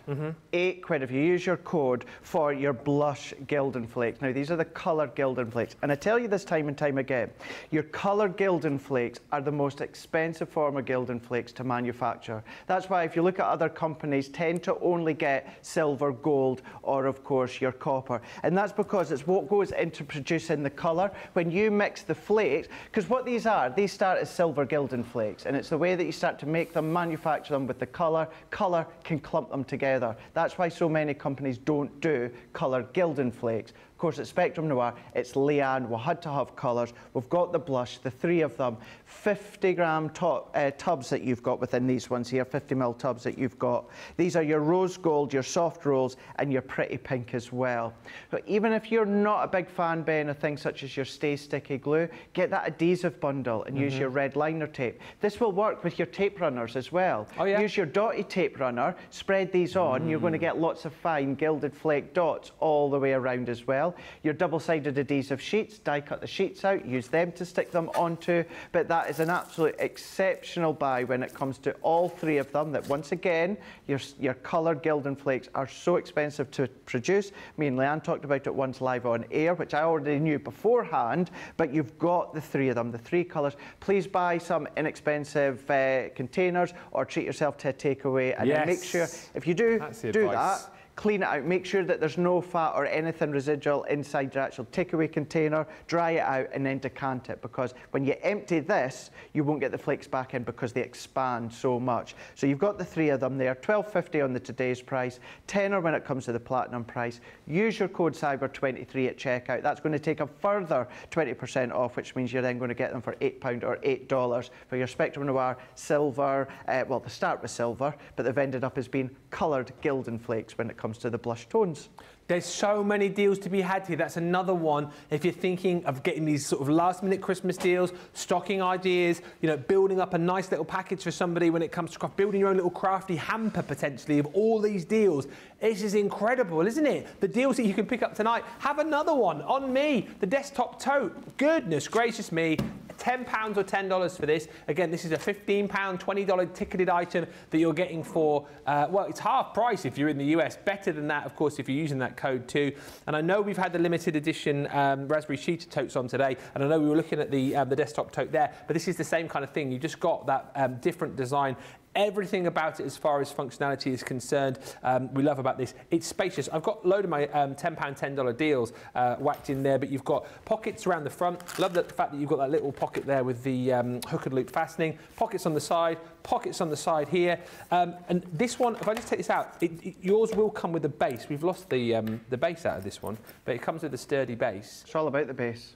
Eight quid if you use your code for your blush gilding flakes. Now, these are the coloured gilding flakes. And I tell you this time and time again, your coloured gilding flakes are the most expensive form of gilding flakes to manufacture. That's why if you look at other companies, tend to only get silver, gold, or of course your copper. And that's because it's what goes into producing the colour. When you mix the flakes, because what these are, they start as silver gilding flakes. And it's the way that you start to make them, manufacture them with the colour. Colour can clump them together. That's why so many companies don't do coloured gilding flakes. Of course, at Spectrum Noir, it's Leanne. We had to have colours. We've got the blush, the three of them. 50 gram top, uh, tubs that you've got within these ones here, 50 ml tubs that you've got. These are your rose gold, your soft rose, and your pretty pink as well. But even if you're not a big fan, Ben, of things such as your Stay Sticky glue, get that adhesive bundle and use your red liner tape. This will work with your tape runners as well. Oh, yeah? Use your dotty tape runner, spread these on, you're going to get lots of fine gilded flake dots all the way around as well. Your double-sided adhesive sheets, die cut the sheets out, use them to stick them onto, but that is an absolute exceptional buy when it comes to all three of them, that once again, your, your coloured gilding flakes are so expensive to produce. Me and Leanne talked about it once live on air, which I already knew beforehand, but you've got the three of them, the three colours. Please buy some inexpensive uh, containers or treat yourself to a takeaway and then make sure, if you do do advice. that, clean it out, make sure that there's no fat or anything residual inside your actual takeaway container, dry it out and then decant it because when you empty this, you won't get the flakes back in because they expand so much. So you've got the three of them there, 12.50 on the today's price, tenner when it comes to the platinum price. Use your code CYBER23 at checkout. That's going to take a further 20% off, which means you're then going to get them for £8 or $8 for your Spectrum Noir silver, uh, well, they start with silver, but they've ended up as being coloured gilding flakes when it comes to the blush tones. There's so many deals to be had here. That's another one. If you're thinking of getting these sort of last minute Christmas deals, stocking ideas, you know, building up a nice little package for somebody when it comes to craft, building your own little crafty hamper potentially of all these deals. This is incredible, isn't it? The deals that you can pick up tonight. Have another one on me, the desktop tote. Goodness gracious me. £10 or $10 for this. Again, this is a £15, $20 ticketed item that you're getting for, uh, well, it's half price if you're in the US. Better than that, of course, if you're using that code too. And I know we've had the limited edition um, Raspberry Cheetah totes on today, and I know we were looking at the, um, the desktop tote there, but this is the same kind of thing. You just got that um, different design everything about it as far as functionality is concerned um, we love about this. It's spacious. I've got a load of my um, £10 $10 deals uh, whacked in there but you've got pockets around the front. Love the fact that you've got that little pocket there with the um, hook and loop fastening. Pockets on the side pockets on the side here. Um, and this one if i just take this out it, it- yours will come with a base. We've lost the um, the base out of this one but it comes with a sturdy base. It's all about the base.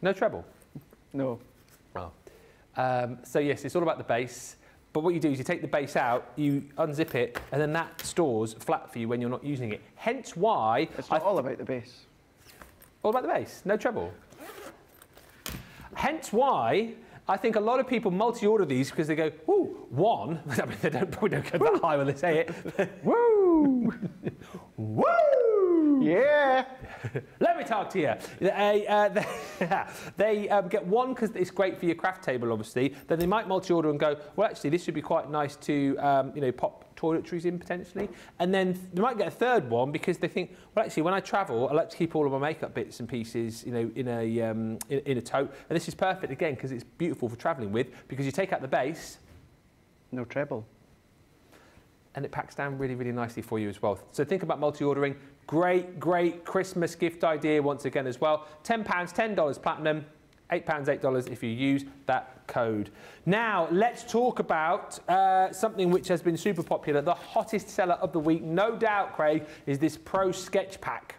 no treble? No. Oh. Um, so yes, it's all about the base. But what you do is you take the base out, you unzip it, and then that stores flat for you when you're not using it. Hence why It's not all about the base. all about the base, no treble. Hence why I think a lot of people multi-order these because they go, "Ooh, one." I mean, they don't probably don't go that high when they say it. Woo! Woo! Yeah! Let me talk to you. They, uh, they, they um, get one because it's great for your craft table, obviously. Then they might multi-order and go, well, actually, this would be quite nice to, um, you know, pop toiletries in potentially. And then they might get a third one because they think, well, actually, when I travel, I like to keep all of my makeup bits and pieces, you know, in a um, in, in a tote. And this is perfect again because it's beautiful for traveling with because you take out the base No treble. and it packs down really, really nicely for you as well. So think about multi-ordering. Great, great Christmas gift idea once again as well. £10, $10 platinum, £8, $8 if you use that code. Now, let's talk about uh, something which has been super popular. The hottest seller of the week, no doubt, Craig, is this Pro Sketch Pack.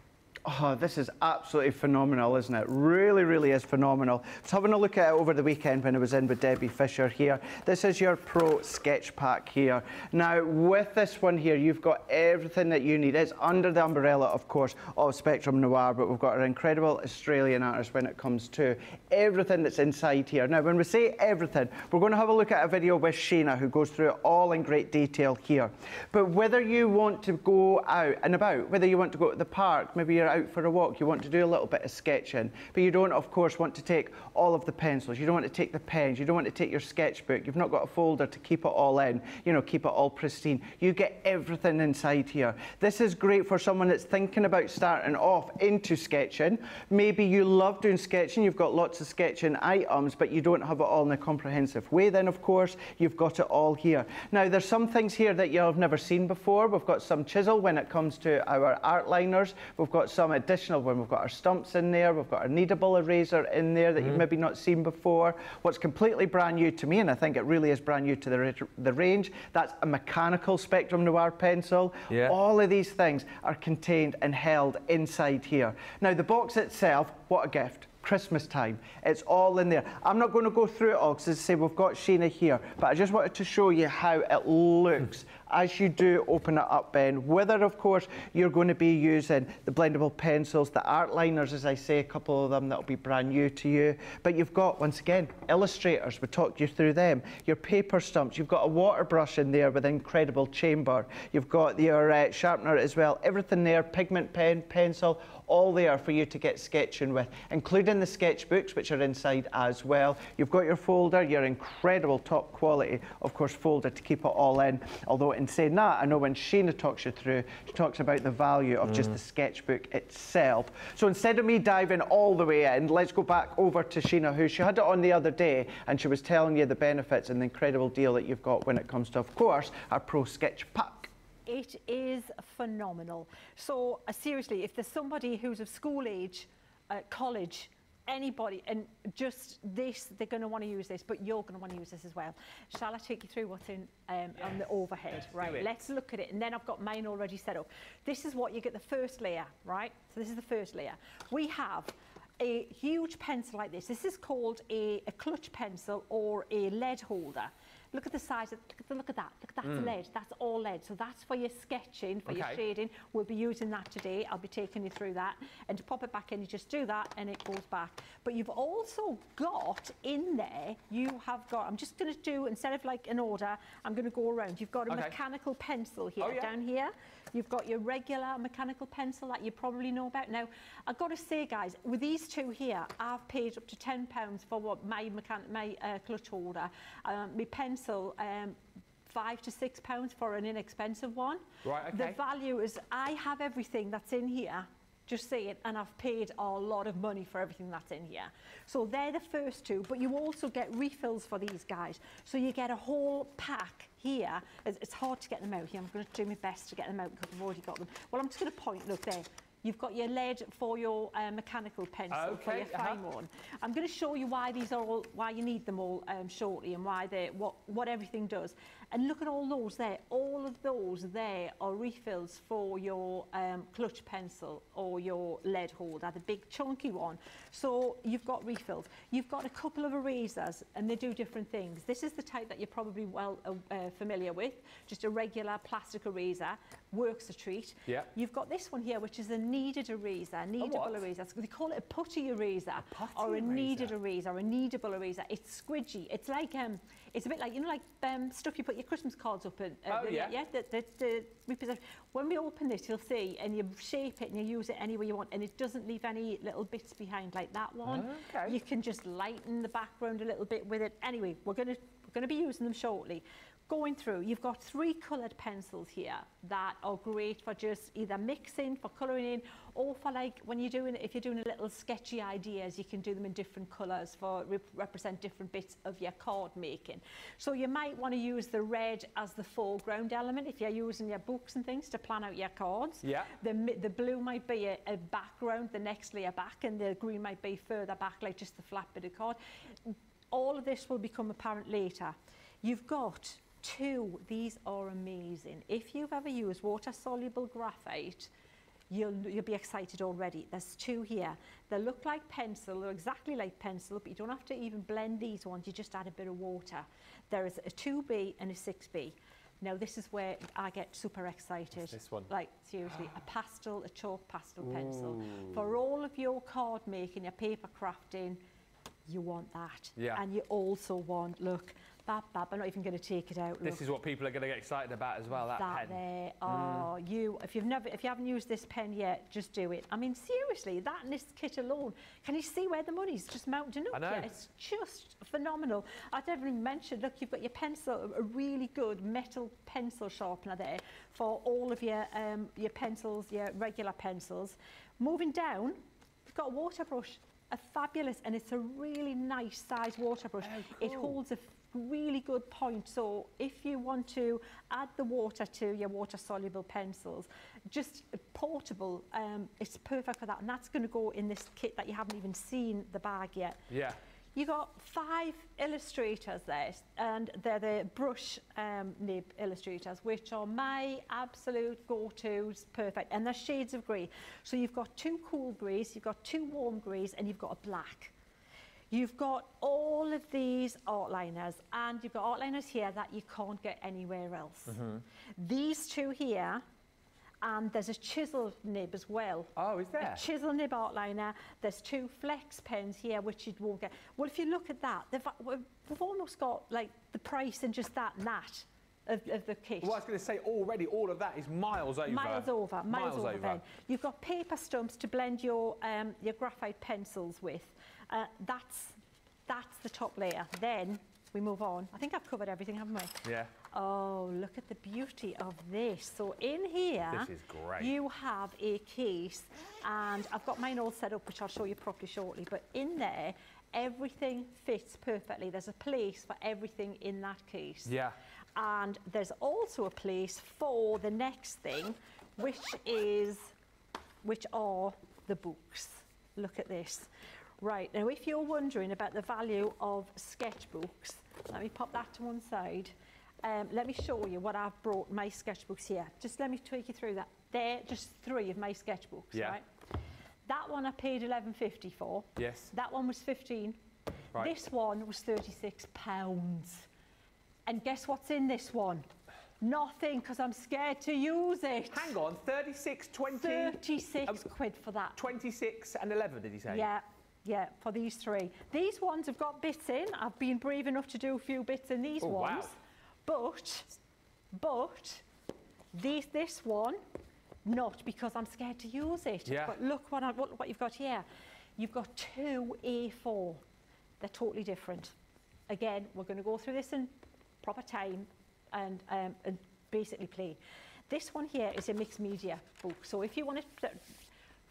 Oh, this is absolutely phenomenal, isn't it? Really, really is phenomenal. I was having a look at it over the weekend when I was in with Debbie Fisher here. This is your Pro Sketch Pack here. Now, with this one here, you've got everything that you need. It's under the umbrella, of course, of Spectrum Noir, but we've got an incredible Australian artist when it comes to everything that's inside here. Now, when we say everything, we're going to have a look at a video with Sheena, who goes through it all in great detail here. But whether you want to go out and about, whether you want to go to the park, maybe you're out for a walk, you want to do a little bit of sketching, but you don't, of course, want to take all of the pencils, you don't want to take the pens, you don't want to take your sketchbook, you've not got a folder to keep it all in, you know, keep it all pristine. You get everything inside here. This is great for someone that's thinking about starting off into sketching. Maybe you love doing sketching, you've got lots of sketching items, but you don't have it all in a comprehensive way, then of course, you've got it all here. Now, there's some things here that you've never seen before. We've got some chisel when it comes to our art liners. We've got some additional one. We've got our stumps in there. We've got our kneadable eraser in there that mm -hmm. you've mm-hmm. maybe not seen before. What's completely brand new to me, and I think it really is brand new to the, the range, that's a mechanical Spectrum Noir pencil. Yeah. All of these things are contained and held inside here. Now, the box itself, what a gift. Christmas time. It's all in there. I'm not going to go through it all because, as I say, we've got Sheena here, but I just wanted to show you how it looks as you do open it up, Ben. Whether, of course, you're going to be using the blendable pencils, the art liners, as I say, a couple of them that'll be brand new to you. But you've got, once again, illustrators. We talked you through them. Your paper stumps. You've got a water brush in there with an incredible chamber. You've got your uh, sharpener as well. Everything there, pigment pen, pencil, all there for you to get sketching with, including the sketchbooks, which are inside as well. You've got your folder, your incredible top quality, of course, folder to keep it all in. Although in saying that, I know when Sheena talks you through, she talks about the value of mm. just the sketchbook itself. So instead of me diving all the way in, let's go back over to Sheena, who she had it on the other day, and she was telling you the benefits and the incredible deal that you've got when it comes to, of course, our Pro Sketch Pack. It is phenomenal. So uh, seriously, if there's somebody who's of school age, uh, college, anybody, and just this, they're going to want to use this, but you're going to want to use this as well. Shall I take you through what's in um, yes. on the overhead? Yes, right, let's look at it. And then I've got mine already set up. This is what you get the first layer, right? So this is the first layer. We have a huge pencil like this. This is called a, a clutch pencil or a lead holder. Look at the size, of, look, at the, look at that, look at that mm. lead, that's all lead. So that's for your sketching, for okay. your shading. We'll be using that today. I'll be taking you through that. And to pop it back in, you just do that and it goes back. But you've also got in there, you have got, I'm just gonna do, instead of like an order, I'm gonna go around. You've got a okay. mechanical pencil here, oh, yeah. down here. You've got your regular mechanical pencil that you probably know about. Now, I've got to say, guys, with these two here, I've paid up to £10 for what my, my uh, clutch holder. Um, my pencil, um, five to six pounds for an inexpensive one. Right, okay. The value is I have everything that's in here just saying, and I've paid a lot of money for everything that's in here. So they're the first two, but you also get refills for these guys. So you get a whole pack here. It's hard to get them out here. I'm going to do my best to get them out because I've already got them. Well, I'm just going to point, look there. You've got your lead for your uh, mechanical pencil, okay, for your uh-huh. fine uh -huh. one. I'm going to show you why these are all, why you need them all um, shortly and why they, what, what everything does. And look at all those there. All of those there are refills for your um, clutch pencil or your lead holder, the big chunky one. So you've got refills. You've got a couple of erasers and they do different things. This is the type that you're probably well uh, uh, familiar with, just a regular plastic eraser, works a treat. Yeah. You've got this one here, which is a kneaded eraser, kneadable eraser. They call it a putty eraser a putty or a eraser. kneaded eraser, or a kneadable eraser. It's squidgy. It's like um, it's a bit like, you know, like um, stuff you put your Christmas cards up in. Uh, oh, the, yeah. Yeah, the, the, the repossession. When we open this, you'll see, and you shape it and you use it any way you want, and it doesn't leave any little bits behind like that one. Okay. You can just lighten the background a little bit with it. Anyway, we're going to we're going to be using them shortly going through, you've got three coloured pencils here that are great for just either mixing, for colouring in, or for like when you're doing, if you're doing a little sketchy ideas, you can do them in different colours for rep represent different bits of your card making. So you might want to use the red as the foreground element if you're using your books and things to plan out your cards. Yeah. The, the blue might be a, a background, the next layer back, and the green might be further back, like just the flat bit of card. All of this will become apparent later. You've got Two, these are amazing. If you've ever used water-soluble graphite, you'll, you'll be excited already. There's two here. They look like pencil, they're exactly like pencil, but you don't have to even blend these ones, you just add a bit of water. There is a 2B and a 6B. Now this is where I get super excited. What's this one? Like seriously, a pastel, a chalk pastel pencil. For all of your card making, your paper crafting, you want that. Yeah. And you also want, look, bab, bab, I'm not even going to take it out. This look, is what people are going to get excited about as well, that, that pen. Mm. there. Oh, you, if you've never, if you haven't used this pen yet, just do it. I mean, seriously, that and this kit alone, can you see where the money's just mounting up? I know. here? It's just phenomenal. I didn't even mention, look, you've got your pencil, a really good metal pencil sharpener there for all of your, um, your pencils, your regular pencils. Moving down, you've got a water brush, a fabulous, and it's a really nice size water brush. It cool. holds a really good point. So if you want to add the water to your water soluble pencils, just portable, um, it's perfect for that. And that's going to go in this kit that you haven't even seen the bag yet. Yeah. You got five illustrators there, and they're the brush um, nib illustrators, which are my absolute go-tos, perfect. And they're shades of grey. So you've got two cool greys, you've got two warm greys, and you've got a black. You've got all of these outliners, and you've got outliners here that you can't get anywhere else. These two here, and there's a chisel nib as well. Oh, is there? A chisel nib outliner. There's two flex pens here, which you won't get. Well, if you look at that, they've, we've almost got like the price in just that nat of, of the kit. Well, I was going to say already, all of that is miles over. Miles over, miles, over, Ben. You've got paper stumps to blend your um, your graphite pencils with. Uh, that's that's the top layer. Then we move on. I think I've covered everything, haven't I? Yeah. Oh, look at the beauty of this. So in here, This is great. you have a case, and I've got mine all set up, which I'll show you properly shortly. But in there, everything fits perfectly. There's a place for everything in that case. Yeah. And there's also a place for the next thing, which is, which are the books. Look at this. Right, now if you're wondering about the value of sketchbooks, let me pop that to one side. Um, let me show you what I've brought my sketchbooks here. Just let me take you through that. They're just three of my sketchbooks, Yeah. right? That one I paid 11.50 for. Yes. That one was 15. Right. This one was 36 pounds. And guess what's in this one? Nothing, because I'm scared to use it. Hang on, 36, 20, 36 um, quid for that. 26 and 11, did he say? Yeah, yeah, for these three. These ones have got bits in. I've been brave enough to do a few bits in these Oh, wow. ones. But, but, these, this one, not because I'm scared to use it. Yeah. But look what, I, what, what you've got here. You've got two A4. They're totally different. Again, we're going to go through this in proper time and, um, and basically play. This one here is a mixed media book. So if you want to,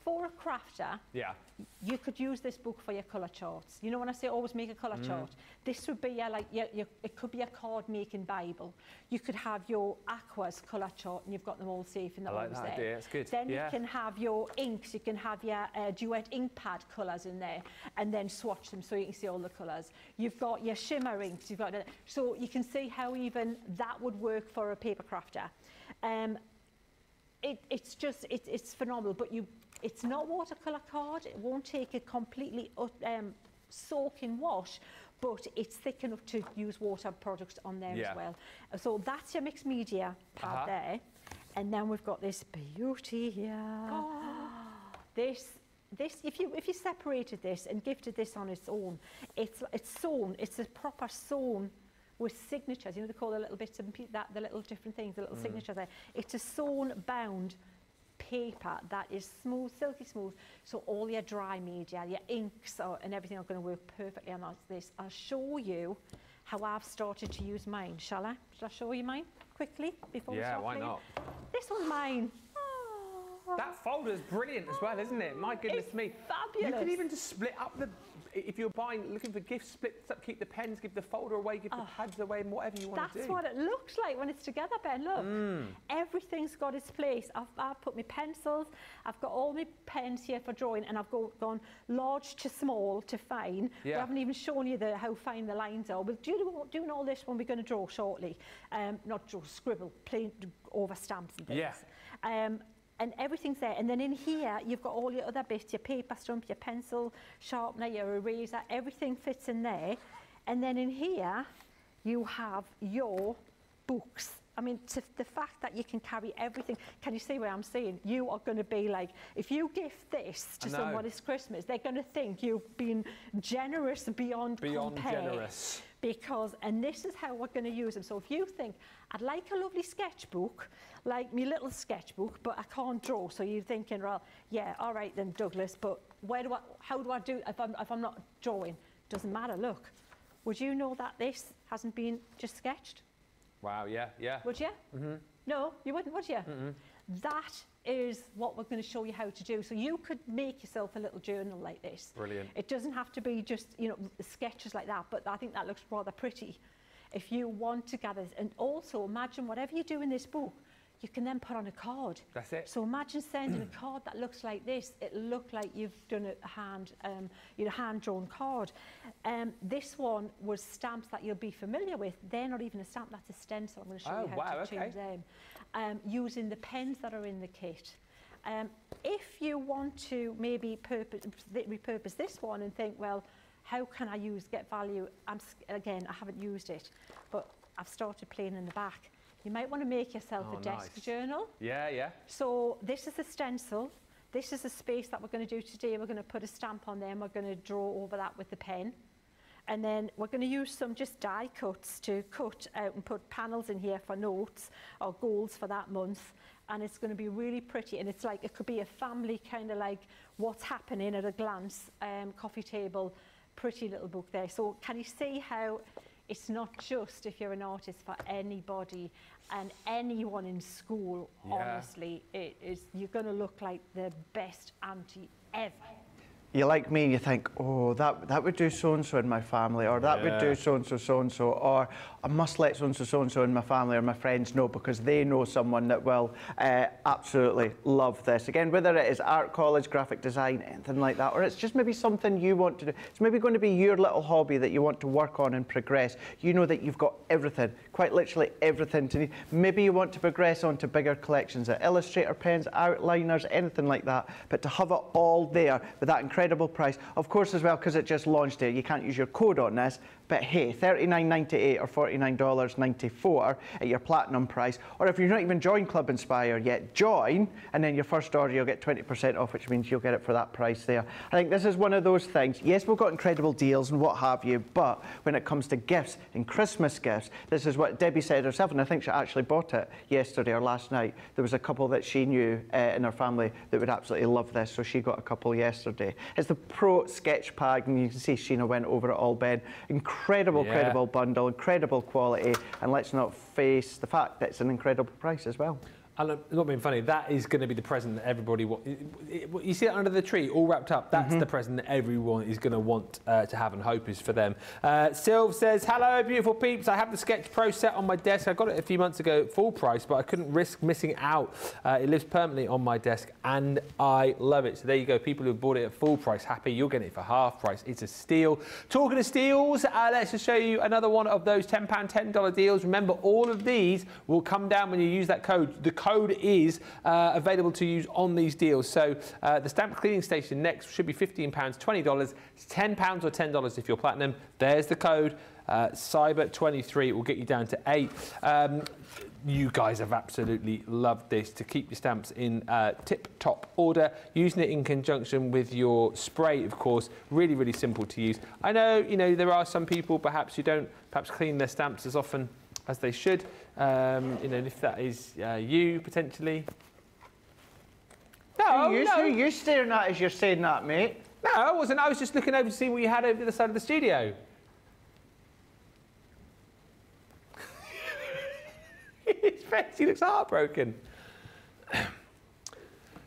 for a crafter, Yeah. you could use this book for your colour charts. You know when I say always make a colour Mm. chart? This would be your, like, your, your, it could be a card making Bible. You could have your aquas colour chart and you've got them all safe in the I like always that there. idea, it's good, Then yeah. you can have your inks, you can have your uh, duet ink pad colours in there and then swatch them so you can see all the colours. You've got your shimmer inks, you've got, so you can see how even that would work for a paper crafter. Um, it, it's just it, it's phenomenal but you it's not watercolor card. It won't take a completely um, soaking wash but it's thick enough to use water products on there Yeah. as well. So that's your mixed media pad Uh-huh. there. And then we've got this beauty here. Oh. this this if you if you separated this and gifted this on its own it's it's sewn. It's a proper sewn with signatures. You know they call the little bits and that the little different things the little signatures there. It's a sewn bound paper that is smooth silky smooth so all your dry media your inks are, and everything are going to work perfectly on this i'll show you how i've started to use mine shall i shall i show you mine quickly before we Yeah, start why playing? not? this one's mine That folder's brilliant as well, isn't it? My goodness It's me. You can even just split up the. If you're buying, looking for gifts, split up, keep the pens, give the folder away, give the pads away, and whatever you want to do. That's what it looks like when it's together, Ben. Look, everything's got its place. I've, I've put my pencils, I've got all my pens here for drawing, and I've go, gone large to small to fine. Yeah. I haven't even shown you the, how fine the lines are. We'll do doing all this when we're going to draw shortly. Um, not draw, scribble, plain over stamps and things. Yeah. Um, and everything's there. And then in here, you've got all your other bits, your paper stump, your pencil, sharpener, your eraser, everything fits in there. And then in here, you have your books. I mean, the fact that you can carry everything, can you see what I'm saying? You are going to be like, if you gift this to someone this Christmas, they're going to think you've been generous beyond, Beyond compare generous. Because and this is how we're going to use them. So if you think i'd like a lovely sketchbook like my little sketchbook but i can't draw. So you're thinking well yeah all right then douglas but where do i how do i do if i'm if i'm not drawing? Doesn't matter. Look would you know that this hasn't been just sketched? Wow, yeah, yeah. would you Mm -hmm. no you wouldn't would you That is what we're going to show you how to do so you could make yourself a little journal like this Brilliant. it doesn't have to be just, you know, sketches like that, but I think that looks rather pretty. If you want to gather, and also imagine whatever you do in this book, you can then put on a card. That's it. So imagine sending a card that looks like this. It'll look like you've done a hand, um, you know, hand-drawn card. Um, this one was stamps that you'll be familiar with. They're not even a stamp, that's a stencil. I'm going to show Oh, you how wow, to okay. choose them. Um, using the pens that are in the kit. Um, if you want to maybe purpose, repurpose this one and think, well, how can I use get value? I'm, again, I haven't used it, but I've started playing in the back. You might want to make yourself Oh, a desk nice. journal. Yeah, yeah. So this is a stencil. This is a space that we're going to do today. We're going to put a stamp on there and we're going to draw over that with the pen. And then we're going to use some just die cuts to cut out and put panels in here for notes or goals for that month. And it's going to be really pretty. And it's like, it could be a family kind of like what's happening at a glance, um, coffee table, pretty little book there. So can you see how it's not just if you're an artist for anybody and anyone in school, Yeah. honestly, it is, you're going to look like the best auntie ever. You like me and you think, oh, that, that would do so and so in my family, or that would do so and so, so and so, or I must let so and so, so and so in my family or my friends know because they know someone that will uh, absolutely love this. Again, whether it is art college, graphic design, anything like that, or it's just maybe something you want to do. It's maybe going to be your little hobby that you want to work on and progress. You know that you've got everything, quite literally everything to need. Maybe you want to progress on to bigger collections of Illustrator pens, outliners, anything like that, but to have it all there with that incredible price. Of course, as well, because it just launched there, you can't use your code on this, but hey, $39.98 or $49.94 at your platinum price. Or if you're not even joined Club Inspire yet, join, and then your first order you'll get 20% off, which means you'll get it for that price there. I think this is one of those things. Yes, we've got incredible deals and what have you, but when it comes to gifts and Christmas gifts, this is what Debbie said herself, and I think she actually bought it yesterday or last night. There was a couple that she knew uh, in her family that would absolutely love this, so she got a couple yesterday. It's the Pro Sketch Pad, and you can see Sheena went over it all, Ben. Incredible, Yeah. credible bundle, incredible quality, and let's not face the fact that it's an incredible price as well. And I'm not being funny, that is going to be the present that everybody wa- it- it- You see it under the tree, all wrapped up. That's Mm-hmm. the present that everyone is going to want uh, to have and hope is for them. Uh, Sylv says, Hello, beautiful peeps. I have the Sketch Pro set on my desk. I got it a few months ago, full price, but I couldn't risk missing out. Uh, it lives permanently on my desk and I love it. So there you go. People who bought it at full price, happy. You're getting it for half price. It's a steal. Talking of steals, uh, let's just show you another one of those £10, $10 deals. Remember, all of these will come down when you use that code. The code is uh, available to use on these deals. So uh, the stamp cleaning station next should be £15, $20. £10 or $10 if you're platinum. There's the code. Uh, Cyber 23 will get you down to 8. Um, you guys have absolutely loved this to keep your stamps in uh, tip-top order. Using it in conjunction with your spray, of course, really, really simple to use. I know, you know, there are some people perhaps who don't perhaps clean their stamps as often as they should. Um, you know, and if that is uh, you potentially. No, who, you, no, who you staring at as you're saying that, mate? no, I wasn't. I was just looking over to see what you had over the other side of the studio. His face, he looks heartbroken.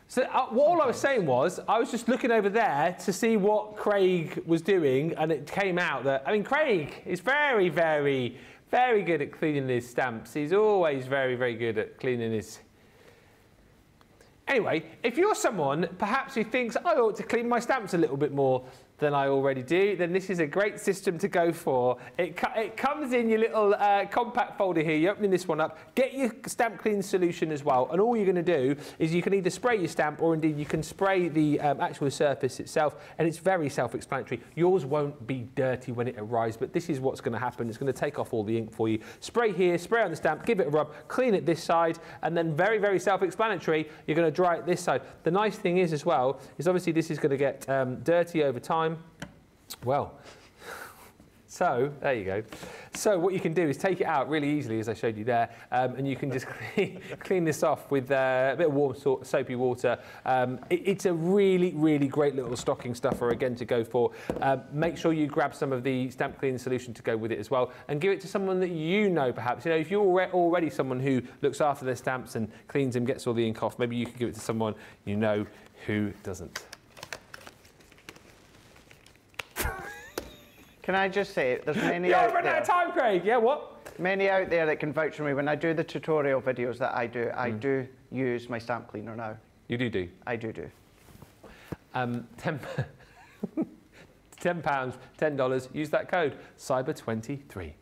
So uh, what all I was saying was, I was just looking over there to see what Craig was doing, and it came out that I mean, Craig is very, very, very good at cleaning his stamps. He's always very, very good at cleaning his. Anyway, if you're someone perhaps who thinks I ought to clean my stamps a little bit more, than I already do, then this is a great system to go for. It, it comes in your little uh, compact folder here. You're opening this one up. Get your stamp clean solution as well. And all you're going to do is you can either spray your stamp or indeed you can spray the um, actual surface itself. And it's very self-explanatory. Yours won't be dirty when it arrives, but this is what's going to happen. It's going to take off all the ink for you. Spray here, spray on the stamp, give it a rub, clean it this side, and then very, very self-explanatory, you're going to dry it this side. The nice thing is as well, is obviously this is going to get um, dirty over time. Well, so there you go. So what you can do is take it out really easily, as I showed you there, um, and you can just clean, this off with uh, a bit of warm so soapy water. Um, it, it's a really, really great little stocking stuffer again to go for. Um, make sure you grab some of the stamp cleaning solution to go with it as well, and give it to someone that you know. Perhaps you know if you're already someone who looks after their stamps and cleans them, gets all the ink off. Maybe you could give it to someone you know who doesn't. Can I just say, there's many Yeah, out run out there, of time, Craig. Yeah, what? many out there that can vouch for me when I do the tutorial videos that I do. Hmm. I do use my stamp cleaner now. You do do. I do do. Um, 10, 10 pounds, $10. Use that code, Cyber23.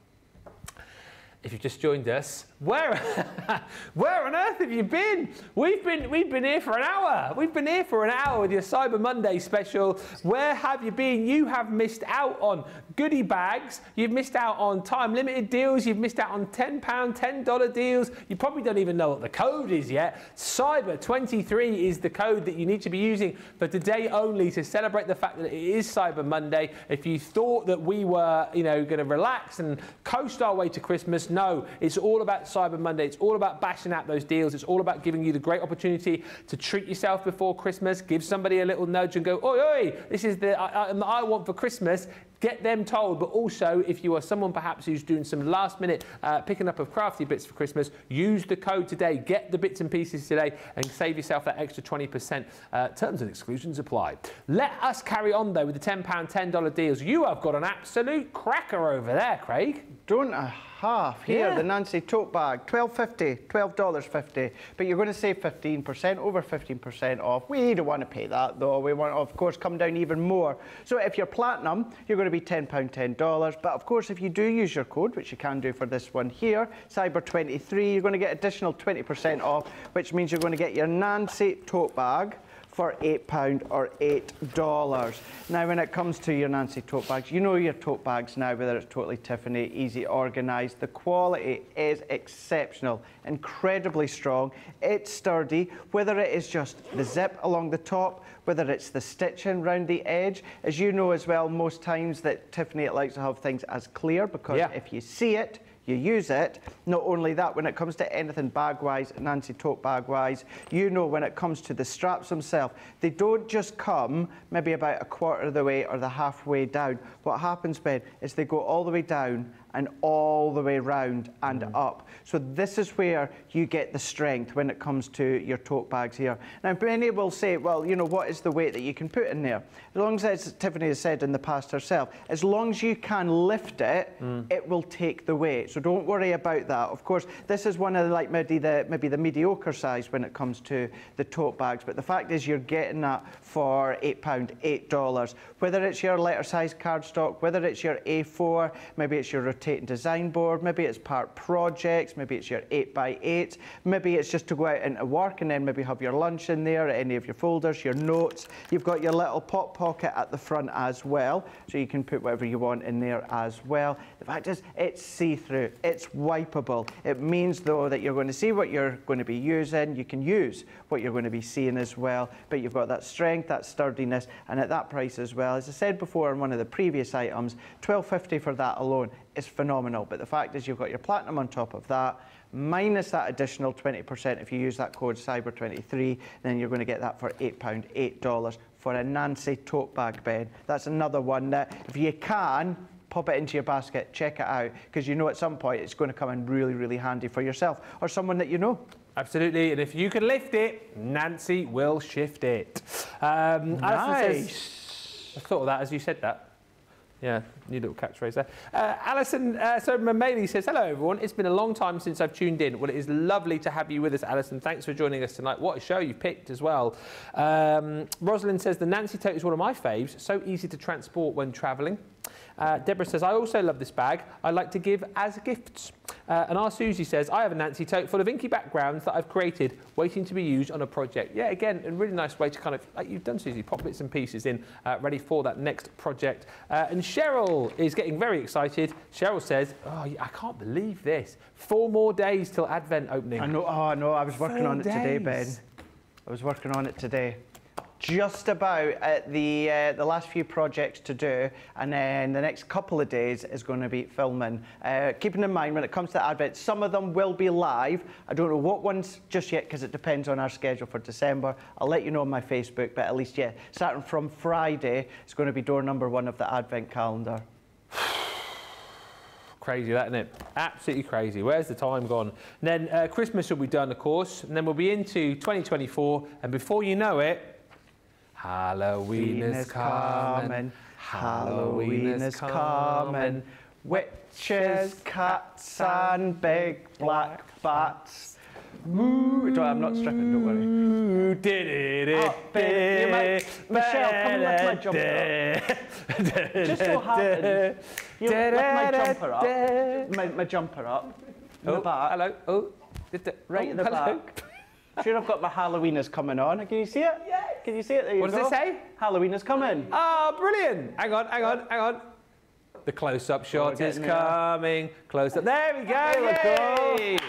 If you've just joined us, where, where on earth have you been? We've been? we've been here for an hour. We've been here for an hour with your Cyber Monday special. Where have you been? You have missed out on goodie bags. You've missed out on time limited deals. You've missed out on £10, $10 deals. You probably don't even know what the code is yet. Cyber23 is the code that you need to be using for today only to celebrate the fact that it is Cyber Monday. If you thought that we were, you know, going to relax and coast our way to Christmas, no, it's all about Cyber Monday. It's all about bashing out those deals. It's all about giving you the great opportunity to treat yourself before Christmas, give somebody a little nudge and go, oi, oi, this is the item that I want for Christmas. Get them told, but also if you are someone perhaps who's doing some last minute uh, picking up of crafty bits for Christmas, use the code today. Get the bits and pieces today and save yourself that extra 20%. Uh, terms and exclusions apply. Let us carry on though with the £10, $10 deals. You have got an absolute cracker over there, Craig. Don't I have here Yeah. the Nancy tote bag, twelve fifty, twelve dollars fifty. But you're going to save fifteen percent, over fifteen percent off. We don't want to pay that though. We want, of course, come down even more. So if you're platinum, you're going to be ten pound, ten dollars. But of course, if you do use your code, which you can do for this one here, Cyber twenty three, you're going to get additional twenty percent off, which means you're going to get your Nancy tote bag for £8 or $8. Now, when it comes to your Nancy tote bags, you know your tote bags now, whether it's totally Tiffany, easy organised. The quality is exceptional, incredibly strong. It's sturdy, whether it is just the zip along the top, whether it's the stitching round the edge. As you know as well, most times that Tiffany it likes to have things as clear because Yeah. if you see it, you use it. Not only that, when it comes to anything bag-wise, Nancy tote bag-wise, you know when it comes to the straps themselves, they don't just come maybe about a quarter of the way or the halfway down. What happens, Ben, is they go all the way down and all the way round and mm. up. So this is where you get the strength when it comes to your tote bags here. Now, many will say, well, you know, what is the weight that you can put in there? As long as, as Tiffany has said in the past herself, as long as you can lift it, mm. it will take the weight. So don't worry about that. Of course, this is one of the, like maybe the, maybe the mediocre size when it comes to the tote bags. But the fact is you're getting that for £8, $8. Whether it's your letter size cardstock, whether it's your A4, maybe it's your rotating design board, maybe it's part projects, maybe it's your 8x8, maybe it's just to go out into work and then maybe have your lunch in there, any of your folders, your notes. You've got your little pop pocket at the front as well, so you can put whatever you want in there as well. The fact is, it's see-through, it's wipeable. It means though that you're going to see what you're going to be using, you can use what you're going to be seeing as well, but you've got that strength, that sturdiness, and at that price as well. As I said before in one of the previous items, 12.50 for that alone is phenomenal. But the fact is you've got your platinum on top of that, minus that additional 20% if you use that code CYBER23, then you're going to get that for £8, $8 for a Nancy tote bag bed. That's another one that if you can, pop it into your basket, check it out, because you know at some point it's going to come in really, really handy for yourself or someone that you know. Absolutely, and if you can lift it, Nancy will shift it. Um, Alison says- Nice. I thought of that as you said that. Yeah, new little catchphrase there. Uh, Alison uh, so Mameli says, Hello everyone, it's been a long time since I've tuned in. Well, it is lovely to have you with us, Alison. Thanks for joining us tonight. What a show you've picked as well. Um, Rosalind says, The Nancy tote is one of my faves, so easy to transport when travelling. Uh, Deborah says, I also love this bag. I like to give as gifts. Uh, and our Susie says, I have a Nancy tote full of inky backgrounds that I've created, waiting to be used on a project. Yeah, again, a really nice way to kind of, like you've done, Susie, pop bits and pieces in, uh, ready for that next project. Uh, and Cheryl is getting very excited. Cheryl says, oh, I can't believe this. Four more days till Advent opening. I know. Oh no, I was working Four on it today, Ben. I was working on it today. Just about at the uh, the last few projects to do, and then the next couple of days is going to be filming. Uh, keeping in mind when it comes to Advent, some of them will be live. I don't know what ones just yet because it depends on our schedule for December. I'll let you know on my Facebook, but at least yeah, starting from Friday, it's going to be door number one of the Advent calendar. Crazy, that isn't it? Absolutely crazy. Where's the time gone? And then uh, Christmas will be done, of course, and then we'll be into 2024, and before you know it, Halloween is coming. Halloween is coming. Witches, cats, and big black bats. Moo. I'm not stripping, don't worry. Ooh, did it, Oh, Ben, might- Michelle, come and lift my jumper Just so happens, you lift my jumper up, my, my jumper up, in Oh, the back, hello. Oh, right oh, in the oh, hello. back. Sure, I've got my Halloween is coming on. Can you see it? Yeah. Can you see it? There you What does it say? Halloween is coming. Oh, brilliant. Hang on, hang on, hang on. The close-up shot is getting there. coming. Close up. There we go. There go.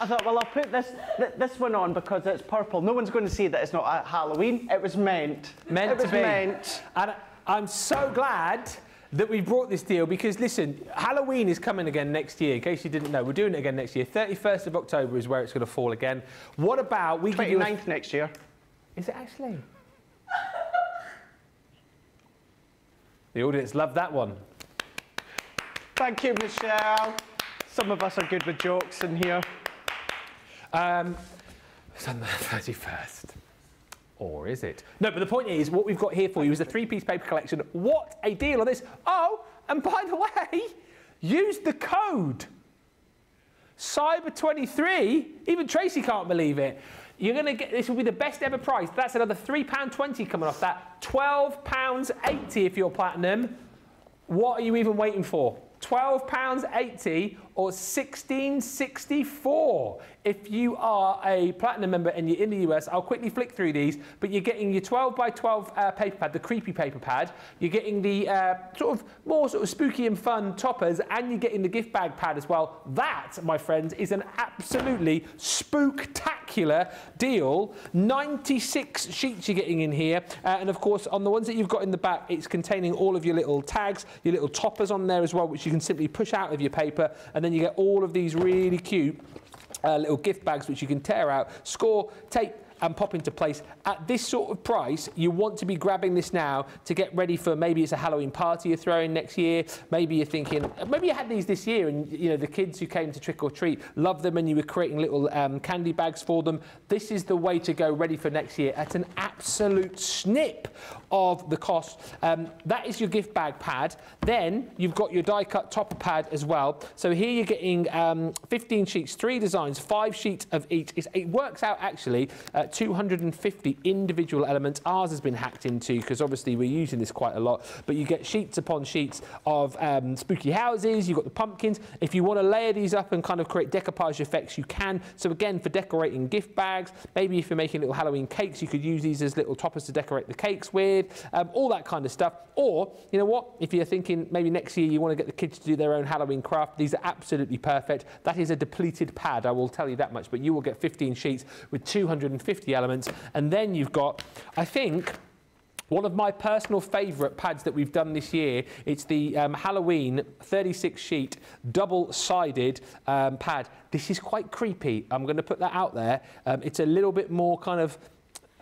I thought, well, I'll put this th- this one on because it's purple. No one's going to see that it's not uh, Halloween. It was meant. Meant it was to be. meant. And I'm so glad that we brought this deal because listen, Halloween is coming again next year. In case you didn't know, we're doing it again next year. 31st of October is where it's going to fall again. What about we give you? A, 29th next year. Is it actually? the audience loved that one. Thank you, Michelle. Some of us are good with jokes in here. Um, it's on the 31st. Or is it? No, but the point is, what we've got here for you is a three-piece paper collection. What a deal on this. Oh, and by the way, use the code Cyber23. Even Tracy can't believe it. You're going to get, this will be the best ever price. That's another £3.20 coming off that. £12.80 if you're platinum. What are you even waiting for? £12.80 or $16.64 if you are a platinum member and you're in the US. I'll quickly flick through these, but you're getting your 12 by 12 uh, paper pad, the creepy paper pad. You're getting the uh, sort of more sort of spooky and fun toppers, and you're getting the gift bag pad as well. That, my friends, is an absolutely spooktacular deal. 96 sheets you're getting in here, uh, and of course, on the ones that you've got in the back, it's containing all of your little tags, your little toppers on there as well, which you can simply push out of your paper, and then you get all of these really cute uh, little gift bags which you can tear out, score, tape, and pop into place. At this sort of price, you want to be grabbing this now to get ready for maybe it's a Halloween party you're throwing next year. Maybe you're thinking, maybe you had these this year and you know the kids who came to trick or treat loved them and you were creating little um, candy bags for them. This is the way to go ready for next year at an absolute snip of the cost. Um, that is your gift bag pad. Then you've got your die cut topper pad as well. So here you're getting um, 15 sheets, three designs, five sheets of each. It's, it works out actually uh, 250 individual elements. Ours has been hacked into because obviously we're using this quite a lot. But you get sheets upon sheets of um, spooky houses. You've got the pumpkins. If you want to layer these up and kind of create decoupage effects, you can. So again, for decorating gift bags, maybe if you're making little Halloween cakes, you could use these as little toppers to decorate the cakes with, um, all that kind of stuff. Or, you know what, if you're thinking maybe next year you want to get the kids to do their own Halloween craft, these are absolutely perfect. That is a depleted pad, I will tell you that much, but you will get 15 sheets with 250 elements. And then you've got, I think, one of my personal favourite pads that we've done this year, it's the um, Halloween 36 sheet double-sided um, pad. This is quite creepy. I'm going to put that out there. Um, it's a little bit more kind of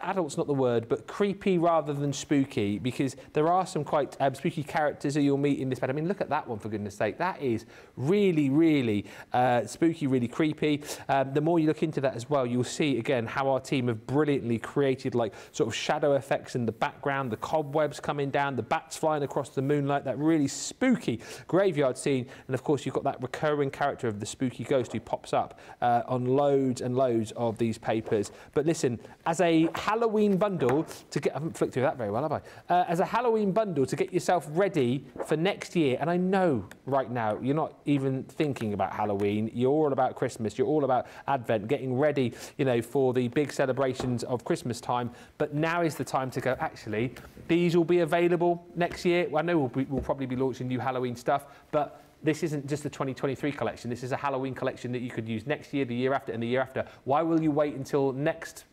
adult's not the word, but creepy rather than spooky because there are some quite um, spooky characters that you'll meet in this bed. I mean, look at that one for goodness sake. That is really, really uh, spooky, really creepy. Um, the more you look into that as well, you'll see again how our team have brilliantly created like sort of shadow effects in the background, the cobwebs coming down, the bats flying across the moonlight, that really spooky graveyard scene. And of course, you've got that recurring character of the spooky ghost who pops up uh, on loads and loads of these papers. But listen, as a Halloween bundle to get, I haven't flicked through that very well, have I? Uh, as a Halloween bundle to get yourself ready for next year. And I know right now you're not even thinking about Halloween. You're all about Christmas. You're all about Advent, getting ready, you know, for the big celebrations of Christmas time. But now is the time to go, actually, these will be available next year. I know we'll, be, we'll probably be launching new Halloween stuff, but this isn't just the 2023 collection. This is a Halloween collection that you could use next year, the year after, and the year after. Why will you wait until next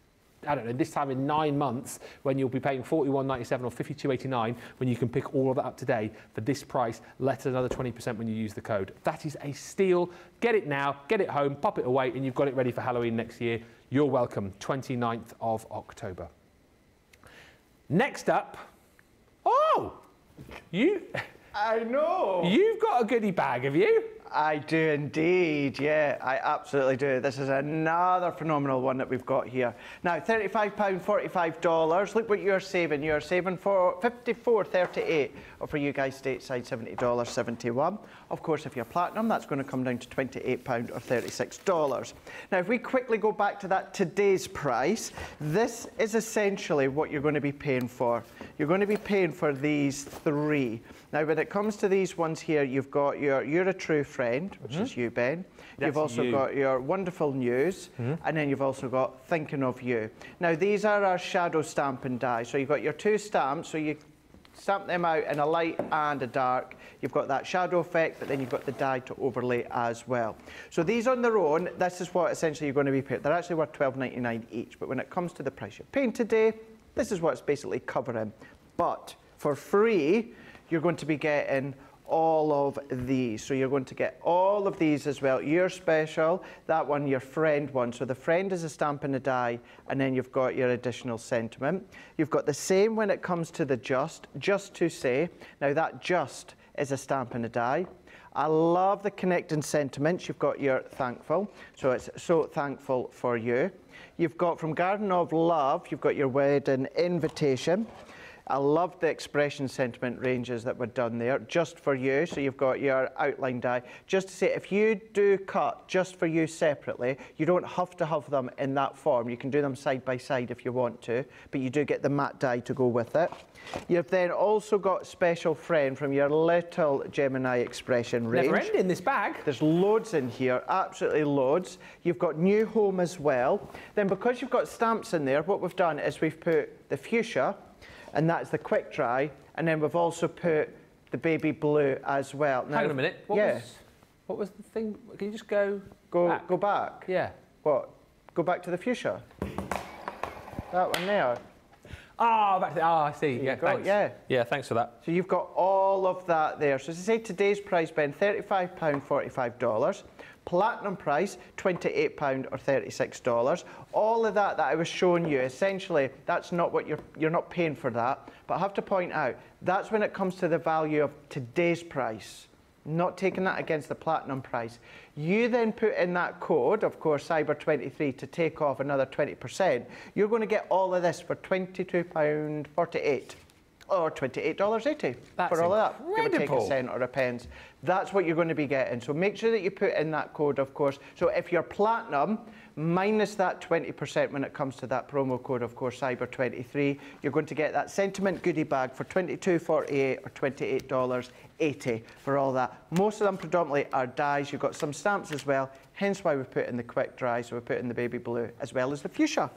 I don't know, this time in nine months when you'll be paying 41.97 or 52.89 when you can pick all of that up today for this price, let another 20% when you use the code. That is a steal. Get it now, get it home, pop it away, and you've got it ready for Halloween next year. You're welcome, 29th of October. Next up, oh, you, I know. you've got a goodie bag, have you? I do indeed, yeah, I absolutely do. This is another phenomenal one that we've got here. Now, £35, $45. Look what you're saving. You're saving for $54.38, or for you guys stateside, $70.71. Of course, if you're platinum, that's going to come down to £28 or $36. Now, if we quickly go back to that today's price, this is essentially what you're going to be paying for. You're going to be paying for these three. Now, when it comes to these ones here, you've got your You're a True Friend, which mm -hmm. is you, Ben. That's you've also you. got your Wonderful News, mm -hmm. and then you've also got Thinking of You. Now, these are our shadow stamp and die. So you've got your two stamps, so you stamp them out in a light and a dark. You've got that shadow effect, but then you've got the die to overlay as well. So these on their own, this is what essentially you're going to be paying. They're actually worth $12.99 each, but when it comes to the price you're paying today, this is what it's basically covering. But for free, you're going to be getting all of these. So you're going to get all of these as well. Your special, that one, your friend one. So the friend is a stamp and a die, and then you've got your additional sentiment. You've got the same when it comes to the just, just to say. Now that just is a stamp and a die. I love the connecting sentiments. You've got your thankful. So it's so thankful for you. You've got from Garden of Love, you've got your wedding invitation. I love the expression sentiment ranges that were done there, just for you. So you've got your outline die. Just to say, if you do cut just for you separately, you don't have to have them in that form. You can do them side by side if you want to, but you do get the matte die to go with it. You've then also got Special Friend from your little Gemini expression range. Never end in this bag. There's loads in here, absolutely loads. You've got New Home as well. Then because you've got stamps in there, what we've done is we've put the fuchsia, and that's the quick dry. And then we've also put the baby blue as well. Now, Hang on a minute. What yeah. Was, what was the thing? Can you just go go back? go back? Yeah. What? Go back to the fuchsia. That one there. Ah, oh, back to the, oh, I see. There yeah, thanks. Yeah. Yeah, thanks for that. So you've got all of that there. So as I say today's price, Ben, £35, $45. Platinum price, £28 or $36. All of that that I was showing you, essentially, that's not what you're, you're not paying for that. But I have to point out, that's when it comes to the value of today's price, not taking that against the platinum price. You then put in that code, of course, Cyber23, to take off another 20%. You're going to get all of this for £22.48 or $28.80 That's for all of that. Give or take a cent or a pence. That's what you're going to be getting. So make sure that you put in that code, of course. So if you're platinum, minus that 20% when it comes to that promo code, of course, Cyber23, you're going to get that sentiment goodie bag for $22.48 or $28.80 for all that. Most of them predominantly are dies. You've got some stamps as well, hence why we put in the quick dry, so we put in the baby blue as well as the fuchsia.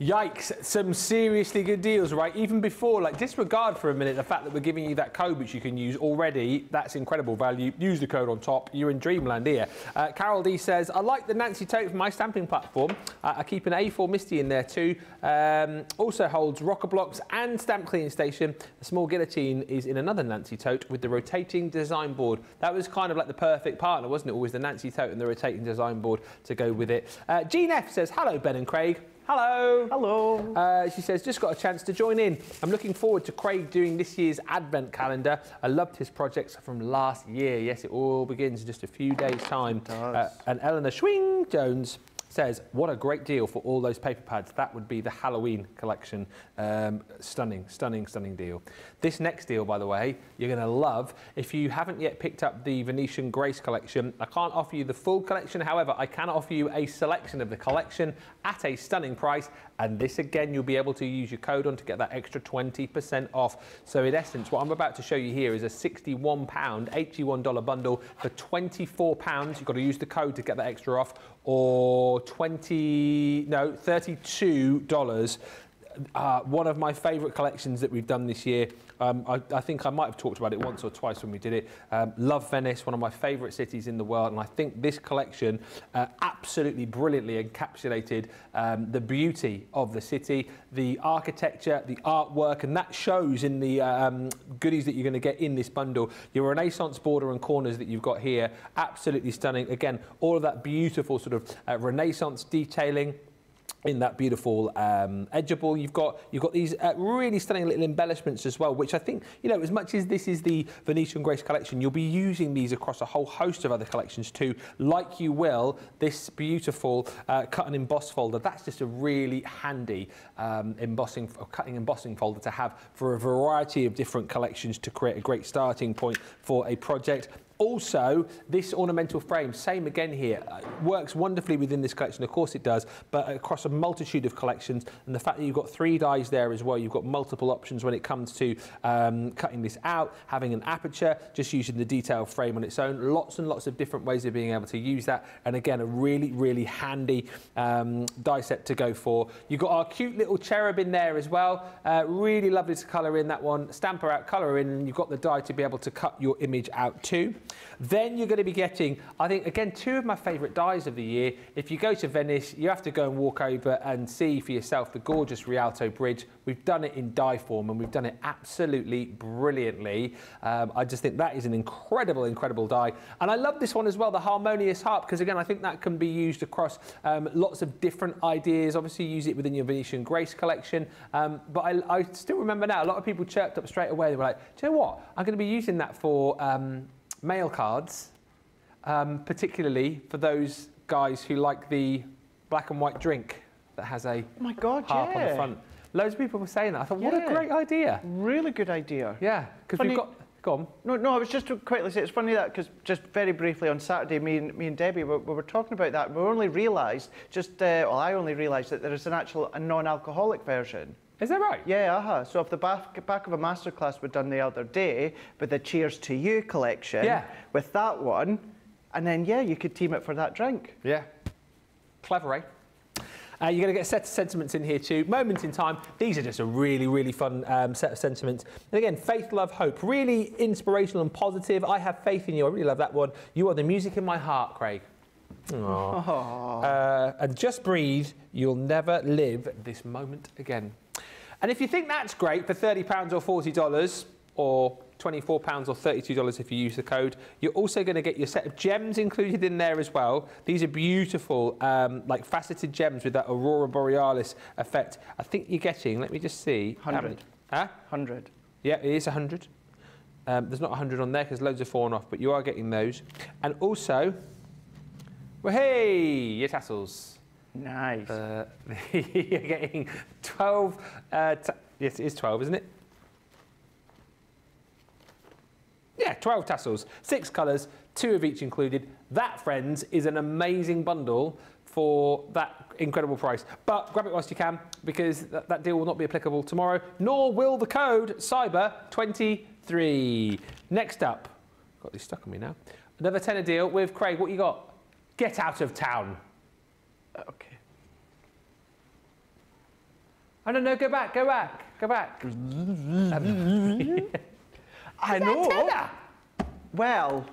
Yikes, some seriously good deals, right? Even before, like, disregard for a minute the fact that we're giving you that code which you can use already. That's incredible value. Use the code on top. You're in dreamland here. Uh, Carol D says, I like the Nancy tote for my stamping platform. Uh, I keep an A4 Misty in there too. Um, also holds rocker blocks and stamp cleaning station. The small guillotine is in another Nancy tote with the rotating design board. That was kind of like the perfect partner, wasn't it? Always the Nancy tote and the rotating design board to go with it. Uh, Gene F says, hello, Ben and Craig. Hello. Hello. Uh, she says, just got a chance to join in. I'm looking forward to Craig doing this year's advent calendar. I loved his projects from last year. Yes, it all begins in just a few days' time. Uh, and Eleanor Schwing Jones says, what a great deal for all those paper pads. That would be the Halloween collection. Um, stunning, stunning, stunning deal. This next deal, by the way, you're going to love. If you haven't yet picked up the Venetian Grace collection, I can't offer you the full collection. However, I can offer you a selection of the collection at a stunning price. And this again, you'll be able to use your code on to get that extra 20% off. So in essence, what I'm about to show you here is a 61 pound, $81 bundle for 24 pounds. You've got to use the code to get that extra off or 20, no, $32 uh, one of my favourite collections that we've done this year. Um, I, I think I might have talked about it once or twice when we did it. Um, love Venice, one of my favourite cities in the world, and I think this collection uh, absolutely brilliantly encapsulated um, the beauty of the city, the architecture, the artwork, and that shows in the um, goodies that you're going to get in this bundle. Your Renaissance border and corners that you've got here, absolutely stunning. Again, all of that beautiful sort of uh, Renaissance detailing in that beautiful um, edgeable. You've got you've got these uh, really stunning little embellishments as well, which I think you know as much as this is the Venetian Grace collection, you'll be using these across a whole host of other collections too, like you will this beautiful uh, cut and emboss folder. That's just a really handy um, embossing or cutting embossing folder to have for a variety of different collections to create a great starting point for a project. Also, this ornamental frame, same again here, uh, works wonderfully within this collection. Of course it does, but across a multitude of collections. And the fact that you've got three dies there as well, you've got multiple options when it comes to um, cutting this out, having an aperture, just using the detail frame on its own. Lots and lots of different ways of being able to use that. And again, a really, really handy um, die set to go for. You've got our cute little cherub in there as well. Uh, really lovely to colour in that one. Stamp her out, colour in, and you've got the die to be able to cut your image out too. Then you're going to be getting, I think, again, two of my favourite dies of the year. If you go to Venice, you have to go and walk over and see for yourself the gorgeous Rialto Bridge. We've done it in die form and we've done it absolutely brilliantly. Um, I just think that is an incredible, incredible die. And I love this one as well, the Harmonious Harp, because again, I think that can be used across um, lots of different ideas. Obviously, use it within your Venetian Grace collection. Um, but I, I, still remember now, a lot of people chirped up straight away. They were like, do you know what? I'm going to be using that for um, male cards, um, particularly for those guys who like the black and white drink that has a Oh my God, harp on the front. Loads of people were saying that. I thought, what Yeah. a great idea. Really good idea. Yeah, because we've got. Go on. No, no, I was just to quickly say, it's funny that, because just very briefly on Saturday, me and, me and Debbie, we, we were talking about that. We only realised, just, uh, well, I only realised that there is an actual a non-alcoholic version. Is that right? Yeah, uh-huh. So if the back, back of a masterclass we'd done the other day with the Cheers to You collection, Yeah. with that one, and then, yeah, you could team it for that drink. Yeah. Clever, eh? Uh, you're going to get a set of sentiments in here too. Moment in time. These are just a really, really fun um, set of sentiments. And again, faith, love, hope. Really inspirational and positive. I have faith in you. I really love that one. You are the music in my heart, Craig. Aww. Uh, and just breathe. You'll never live this moment again. And if you think that's great for £30 or $40 or £24 or $32 if you use the code, you're also going to get your set of gems included in there as well. These are beautiful, um, like faceted gems with that Aurora Borealis effect. I think you're getting, let me just see. 100. Huh? 100. Yeah, it is 100. Um, there's not 100 on there because loads have fallen off, but you are getting those. And also, well, hey, your tassels. Nice. Uh, you're getting 12. Uh, yes, it is 12, isn't it? Yeah, 12 tassels, six colours, two of each included. That, friends, is an amazing bundle for that incredible price. But grab it whilst you can because that, that deal will not be applicable tomorrow, nor will the code CYBER23. Next up, got this stuck on me now. Another tenner deal with Craig. What you got? Get out of town. Okay. Oh, no, no, go back, go back, go back. I Is that a know. Well,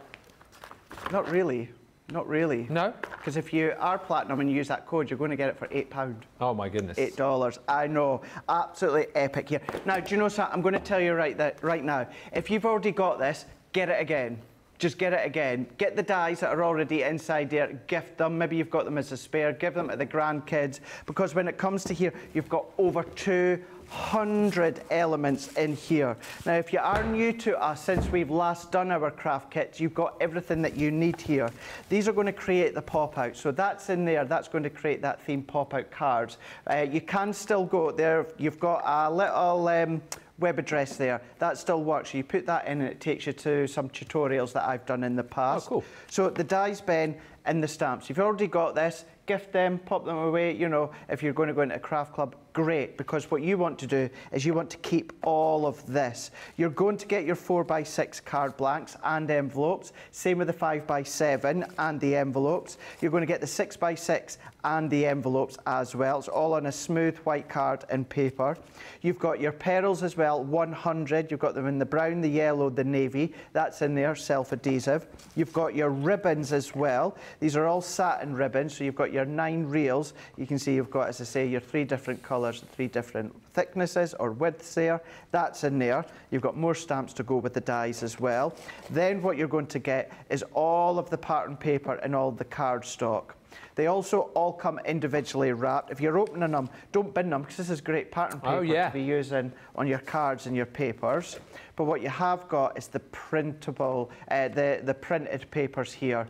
not really. Not really. No? Because if you are platinum and you use that code, you're going to get it for £8. Oh, my goodness. Eight dollars. I know, absolutely epic here. Now, do you know something? I'm going to tell you right that right now. If you've already got this, get it again. Just get it again. Get the dies that are already inside there, gift them. Maybe you've got them as a spare, give them to the grandkids. Because when it comes to here, you've got over 200 elements in here. Now, if you are new to us, since we've last done our craft kits, you've got everything that you need here. These are going to create the pop-out. So that's in there. That's going to create that theme pop-out cards. Uh, you can still go there. You've got a little... Um, web address there. That still works. You put that in and it takes you to some tutorials that I've done in the past. Oh, cool. So the dies, Ben, and the stamps. If You've already got this, gift them, pop them away. You know, if you're going to go into a craft club, great, because what you want to do is you want to keep all of this. You're going to get your 4x6 card blanks and envelopes, same with the 5x7 and the envelopes. You're going to get the 6x6 and the envelopes as well. It's all on a smooth white card and paper. You've got your pearls as well, 100. You've got them in the brown, the yellow, the navy. That's in there, self-adhesive. You've got your ribbons as well. These are all satin ribbons, so you've got your nine reels. You can see you've got, as I say, your three different colours, three different thicknesses or widths there. That's in there. You've got more stamps to go with the dies as well. Then what you're going to get is all of the pattern paper and all the card stock. They also all come individually wrapped. If you're opening them, don't bin them because this is great pattern paper Oh, yeah. to be using on your cards and your papers. But what you have got is the printable, uh, the, the printed papers here.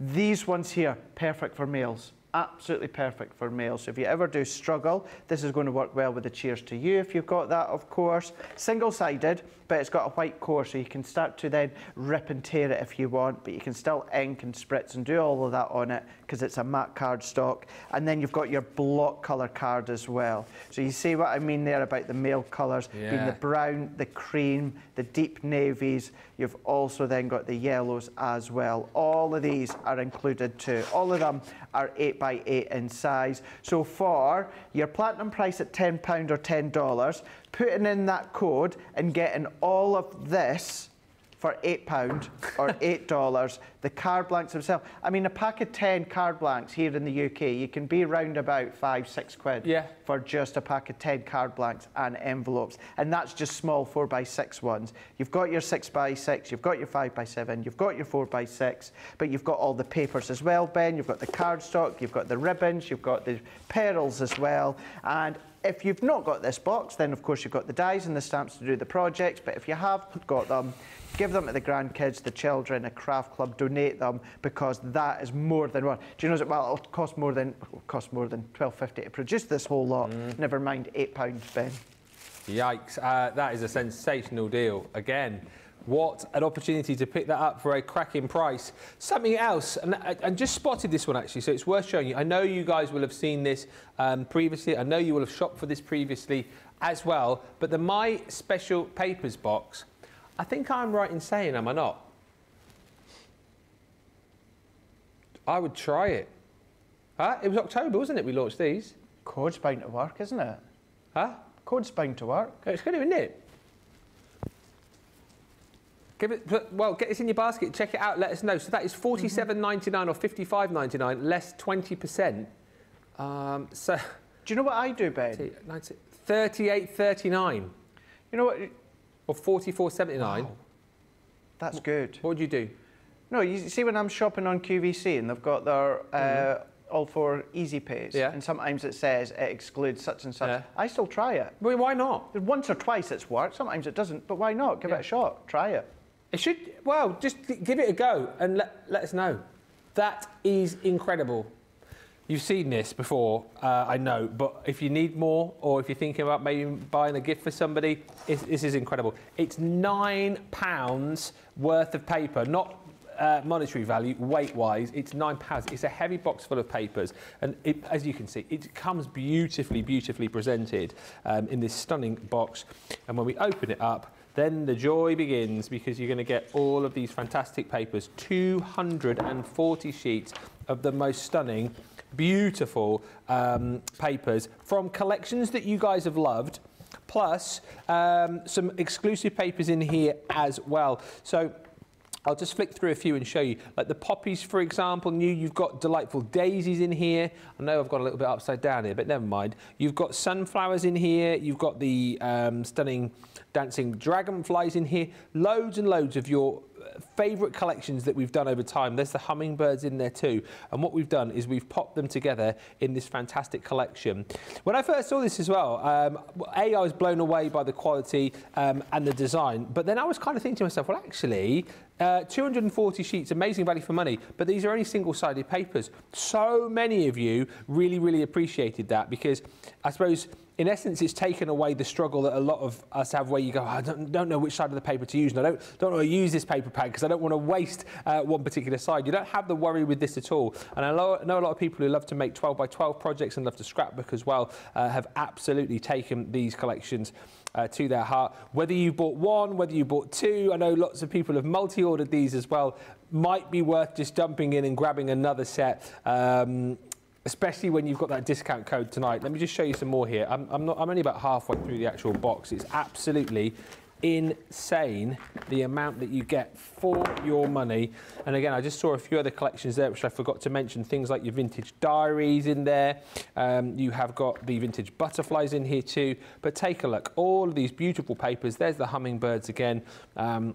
These ones here, perfect for males. Absolutely perfect for males. So if you ever do struggle, this is going to work well with the cheers to you if you've got that, of course. Single-sided, but it's got a white core, so you can start to then rip and tear it if you want, but you can still ink and spritz and do all of that on it because it's a matte card stock. And then you've got your block colour card as well. So you see what I mean there about the male colours being the brown, the cream, the deep navies. You've also then got the yellows as well. All of these are included too. All of them are 8 by 8 in size. So for your platinum price at £10 or $10, putting in that code and getting all of this for £8 or $8, the card blanks themselves. I mean, a pack of 10 card blanks here in the UK, you can be round about five, six quid Yeah. for just a pack of 10 card blanks and envelopes. And that's just small four by six ones. You've got your six by six, you've got your five by seven, you've got your four by six, but you've got all the papers as well, Ben. You've got the cardstock, you've got the ribbons, you've got the pearls as well. And if you've not got this box, then of course you've got the dies and the stamps to do the projects. But if you have got them, give them to the grandkids, the children, a craft club, donate them because that is more than one. Do you know? Well, it'll cost more than cost more than twelve fifty to produce this whole lot. Never mind eight pounds, Ben. Yikes, uh, that is a sensational deal. Again, what an opportunity to pick that up for a cracking price. Something else, and I just spotted this one actually, so it's worth showing you. I know you guys will have seen this um, previously. I know you will have shopped for this previously as well. But the My Special Papers box, I think I'm right in saying, am I not? I would try it. Huh? It was October, wasn't it? We launched these. Code's bound to work, isn't it? Huh? Code's bound to work. It's good, isn't it? Give it, well, get this in your basket, check it out, let us know. So that is forty-seven ninety-nine or fifty-five ninety-nine, less twenty percent. Um, so Do you know what I do, Ben? thirty-eight thirty-nine You know what? or forty-four seventy-nine. That's good. What would you do? No, you see when I'm shopping on QVC and they've got their uh, all for easy pays, Yeah. and sometimes it says it excludes such and such. Yeah. I still try it. Well, why not? Once or twice it's worked, sometimes it doesn't, but why not? Give it a shot, try it. It should. Well, just give it a go and let, let us know. That is incredible. You've seen this before, uh, I know, but if you need more or if you're thinking about maybe buying a gift for somebody, this is incredible. It's nine pounds worth of paper, not uh, monetary value, weight-wise. It's nine pounds. It's a heavy box full of papers, and it, as you can see, it comes beautifully, beautifully presented um, in this stunning box. And when we open it up, then the joy begins because you're going to get all of these fantastic papers 240 sheets of the most stunning, beautiful um, papers from collections that you guys have loved, plus um, some exclusive papers in here as well. So I'll just flick through a few and show you. Like the poppies, for example, new. You've got delightful daisies in here. I know I've got a little bit upside down here, but never mind. You've got sunflowers in here. You've got the um, stunning dancing dragonflies in here. Loads and loads of your uh, favourite collections that we've done over time. There's the hummingbirds in there too. And what we've done is we've popped them together in this fantastic collection. When I first saw this as well, um, A, I was blown away by the quality um, and the design. But then I was kind of thinking to myself, well, actually, uh, 240 sheets, amazing value for money, but these are only single-sided papers. So many of you really, really appreciated that because I suppose in essence, it's taken away the struggle that a lot of us have where you go, I don't, don't know which side of the paper to use, and I don't, don't want to use this paper pad because I don't want to waste uh, one particular side. You don't have the worry with this at all. And I know, know, a lot of people who love to make 12 by 12 projects and love to scrapbook as well uh, have absolutely taken these collections uh, to their heart. Whether you bought one, whether you bought two, I know lots of people have multi-ordered these as well. Might be worth just jumping in and grabbing another set. Um, especially when you've got that discount code tonight. Let me just show you some more here. I'm, I'm, not, I'm only about halfway through the actual box. It's absolutely insane the amount that you get for your money. And again, I just saw a few other collections there, which I forgot to mention. Things like your vintage diaries in there. Um, you have got the vintage butterflies in here too. But take a look. All of these beautiful papers. There's the hummingbirds again. Um,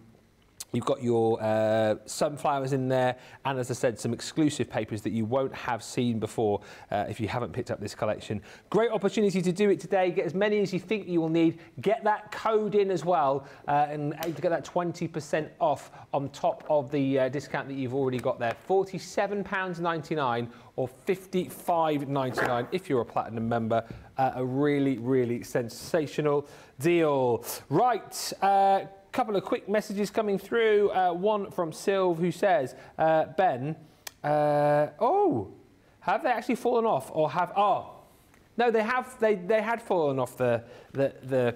You've got your uh, sunflowers in there, and as I said, some exclusive papers that you won't have seen before uh, if you haven't picked up this collection. Great opportunity to do it today. Get as many as you think you will need. Get that code in as well, uh, and to get that 20% off on top of the uh, discount that you've already got there. £47.99 or $55.99 if you're a platinum member. Uh, a really, really sensational deal. Right uh, couple of quick messages coming through. Uh, one from Sylv who says, uh, Ben, uh, oh, have they actually fallen off or have, oh, no, they have, they, they had fallen off the, the, the,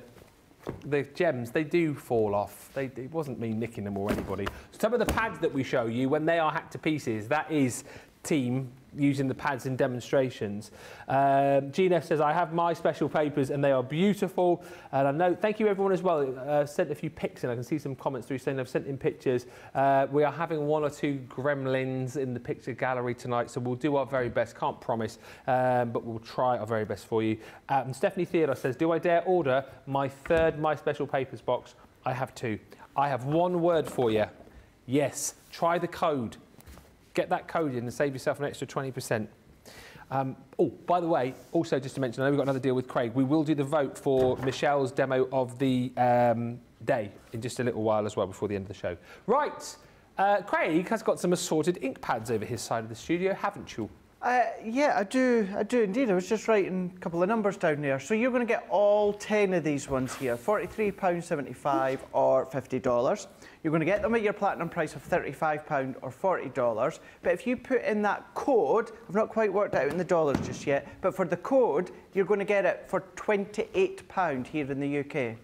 the gems, they do fall off. They, it wasn't me nicking them or anybody. Some of the pads that we show you, when they are hacked to pieces, that is team using the pads in demonstrations. Um, says, I have my special papers and they are beautiful. And I know, thank you everyone as well. Uh, sent a few pics in. I can see some comments through saying they've sent in pictures. Uh, we are having one or two gremlins in the picture gallery tonight, so we'll do our very best. Can't promise, um, but we'll try our very best for you. Um, Stephanie Theodore says, do I dare order my third My Special Papers box? I have two. I have one word for you. Yes, try the code. Get that code in and save yourself an extra 20%. Um, oh, by the way, also just to mention, I know we've got another deal with Craig. We will do the vote for Michelle's demo of the um, day in just a little while as well before the end of the show. Right, uh, Craig has got some assorted ink pads over his side of the studio, haven't you? Uh, yeah, I do. I do indeed. I was just writing a couple of numbers down there. So you're going to get all 10 of these ones here, £43.75 or $50. You're going to get them at your platinum price of £35 or $40. But if you put in that code, I've not quite worked out in the dollars just yet, but for the code, you're going to get it for £28 here in the UK.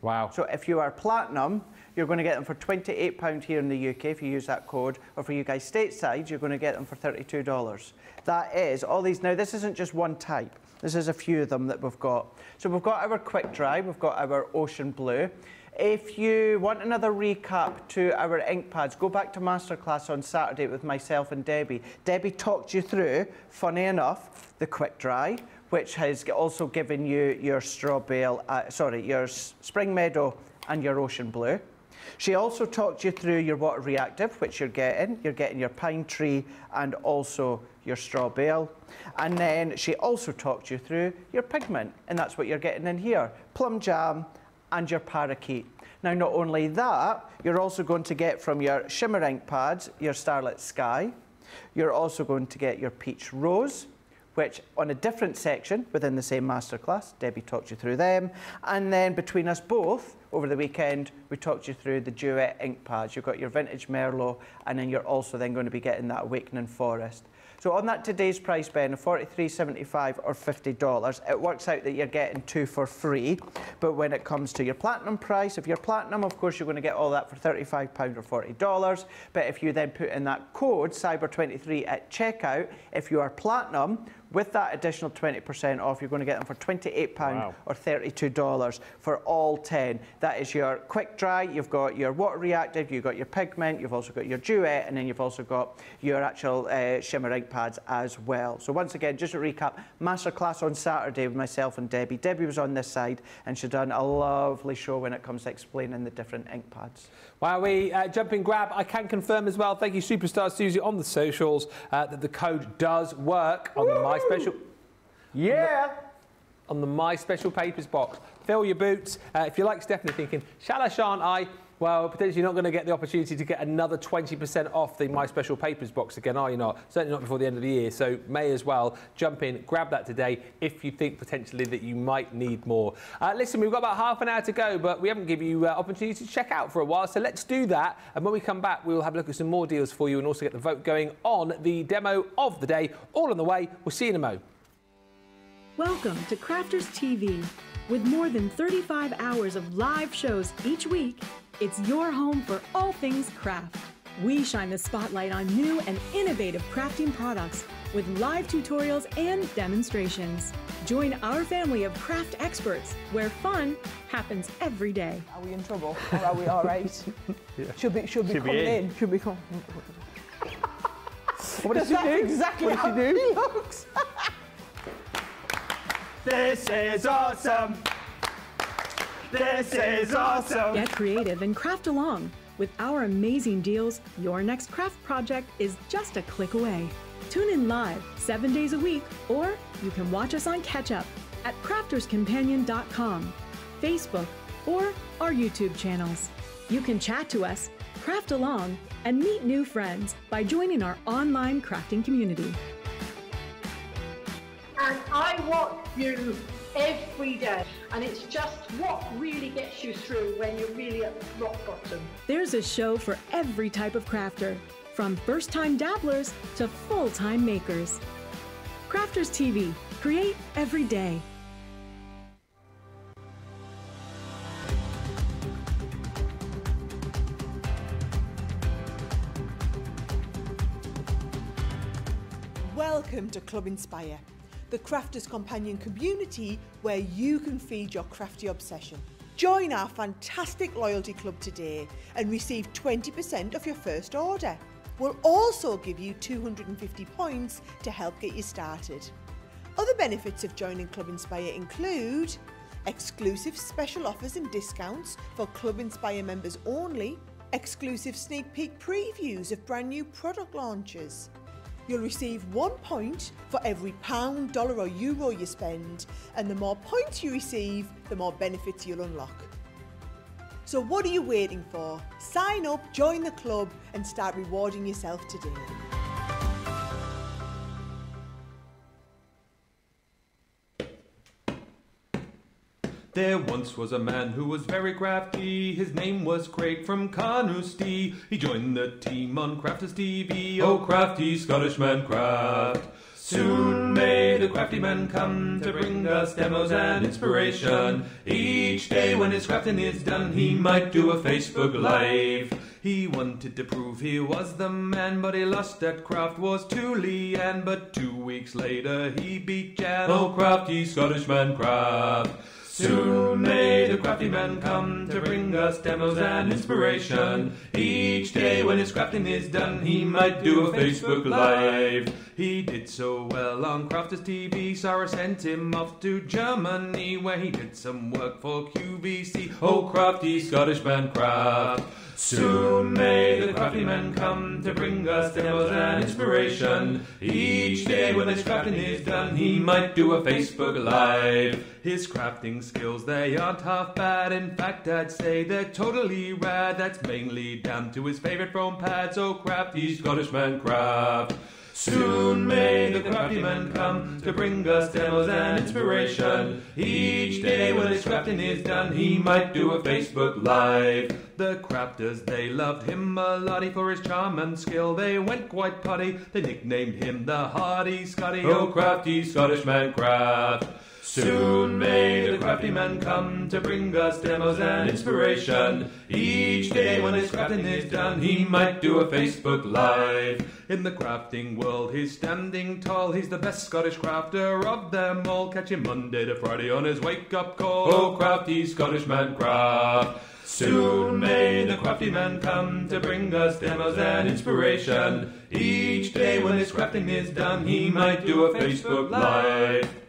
Wow. So if you are platinum, you're going to get them for £28 here in the UK if you use that code, or for you guys stateside, you're going to get them for $32. That is all these. Now, this isn't just one type. This is a few of them that we've got. So we've got our quick dry, we've got our ocean blue. If you want another recap to our ink pads, go back to masterclass on Saturday with myself and Debbie. Debbie talked you through, funny enough, the quick dry, which has also given you your straw bale, uh, sorry, your spring meadow and your ocean blue. She also talked you through your water reactive, which you're getting. You're getting your pine tree and also your straw bale. And then she also talked you through your pigment, and that's what you're getting in here. Plum jam and your parakeet. Now, not only that, you're also going to get from your shimmer ink pads, your Starlit Sky. You're also going to get your Peach Rose, which on a different section within the same masterclass, Debbie talked you through them. And then between us both, over the weekend, we talked you through the Duet ink pads. You've got your Vintage Merlot, and then you're also then going to be getting that Awakening Forest. So on that today's price, Ben, of $43.75 or $50, it works out that you're getting two for free. But when it comes to your platinum price, if you're platinum, of course, you're going to get all that for £35 or $40. But if you then put in that code, Cyber23 at checkout, if you are platinum, With that additional 20% off, you're going to get them for £28 Wow. or $32 for all 10. That is your quick dry, you've got your water reactive, you've got your pigment, you've also got your duet, and then you've also got your actual uh, shimmer ink pads as well. So once again, just to recap, masterclass on Saturday with myself and Debbie. Debbie was on this side and she done a lovely show when it comes to explaining the different ink pads. While we uh, jump in grab, I can confirm as well, thank you Superstar Susie on the socials, uh, that the code does work on the My Special... Yeah! on the My Special Papers box. Fill your boots. Uh, if you're like Stephanie thinking, shall I, shan't I? Well, potentially not going to get the opportunity to get another 20% off the My Special Papers box again, are you not? Certainly not before the end of the year. So may as well jump in, grab that today if you think potentially that you might need more. Uh, listen, we've got about half an hour to go, but we haven't given you uh, opportunity to check out for a while. So let's do that. And when we come back, we will have a look at some more deals for you and also get the vote going on the demo of the day. All on the way. We'll see you in a mo. Welcome to Crafters TV. With more than 35 hours of live shows each week, it's your home for all things craft. We shine the spotlight on new and innovative crafting products with live tutorials and demonstrations. Join our family of craft experts where fun happens every day. Are we in trouble or are we all right? Should be should be Should be coming in. in. Should be coming. What did That's exactly What how did she he looks. This is awesome! This is awesome! Get creative and craft along. With our amazing deals, your next craft project is just a click away. Tune in live seven days a week, or you can watch us on catch up at crafterscompanion.com, Facebook, or our YouTube channels. You can chat to us, craft along, and meet new friends by joining our online crafting community. and I watch you every day. And it's just what really gets you through when you're really at rock bottom. There's a show for every type of crafter, from first time dabblers to full time makers. Crafters TV, create every day. Welcome to Club Inspire, the crafters companion community where you can feed your crafty obsession. Join our fantastic loyalty club today and receive 20% of your first order. We'll also give you 250 points to help get you started. Other benefits of joining Club Inspire include exclusive special offers and discounts for Club Inspire members only, exclusive sneak peek previews of brand new product launches. You'll receive one point for every pound, dollar, or euro you spend, and the more points you receive, the more benefits you'll unlock. So, what are you waiting for? Sign up, join the club, and start rewarding yourself today. There once was a man who was very crafty. His name was Craig from Carnoustie. He joined the team on Crafters TV. Oh, crafty Scottish man craft. Soon may the crafty man come to bring us demos and inspiration. Each day when his crafting is done, he might do a Facebook Live. He wanted to prove he was the man, but he lost at craft was to Leanne. But two weeks later he beat Jan. Oh, crafty Scottish man craft. Soon may the crafty man come to bring us demos and inspiration. Each day when his crafting is done, he might do a Facebook Live. He did so well on Crafters TV, Sara sent him off to Germany where he did some work for QVC. Oh, crafty Scottish man craft. Soon may the crafty man come to bring us demos and inspiration. Each day when his crafting is done, he might do a Facebook Live. His crafting skills, they aren't half bad. In fact, I'd say they're totally rad. That's mainly down to his favourite foam pads. Oh, crafty Scottish man craft. Soon may the crafty man come to bring us demos and inspiration. Each day when his crafting is done, he might do a Facebook Live. The crafters, they loved him a lotty for his charm and skill. They went quite potty. They nicknamed him the Hardy Scotty. Oh, crafty Scottish man craft. Soon may the crafty man come to bring us demos and inspiration. Each day when his crafting is done, he might do a Facebook Live. In the crafting world, he's standing tall. He's the best Scottish crafter of them all. Catch him Monday to Friday on his wake up call. Oh, crafty Scottish man craft. Soon may the crafty man come to bring us demos and inspiration. Each day when his crafting is done, he might do a Facebook Live.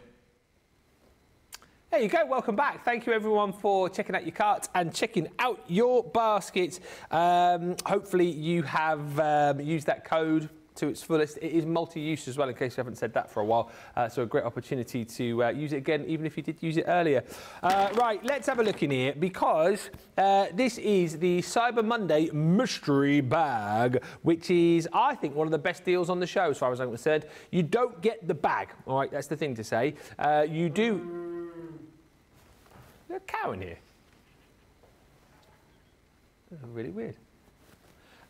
There you go. Welcome back. Thank you, everyone, for checking out your carts and checking out your baskets. Um, hopefully, you have um, used that code to its fullest. It is multi-use as well, in case you haven't said that for a while. Uh, so a great opportunity to uh, use it again, even if you did use it earlier. Uh, right, let's have a look in here because uh, this is the Cyber Monday mystery bag, which is, I think, one of the best deals on the show, as far as I'm concerned. You don't get the bag. All right, that's the thing to say. Uh, you do. There's a cow in here. Oh, really weird.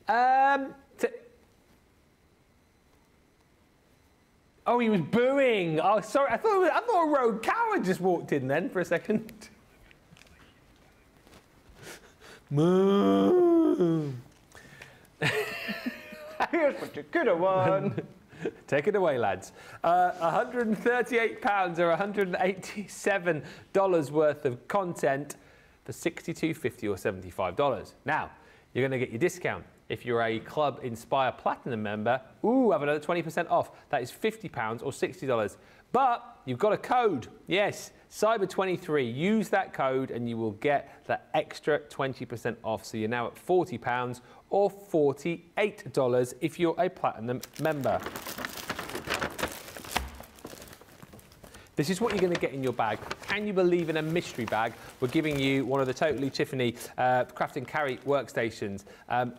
Um, oh, he was booing. Oh, sorry. I thought, was, I thought a rogue cow had just walked in then for a second. Moo. Here's what you could have won. Take it away, lads. Uh, 138 pounds or 187 dollars worth of content for 62.50 or 75 dollars. Now, you're going to get your discount. If you're a Club Inspire Platinum member, ooh, have another 20% off. That is 50 pounds or 60 dollars. But you've got a code. Yes, Cyber23. Use that code and you will get that extra 20% off. So you're now at 40 pounds or $48 if you're a Platinum member. This is what you're going to get in your bag. Can you believe in a mystery bag? We're giving you one of the Totally Tiffany uh, Craft and Carry workstations. Um,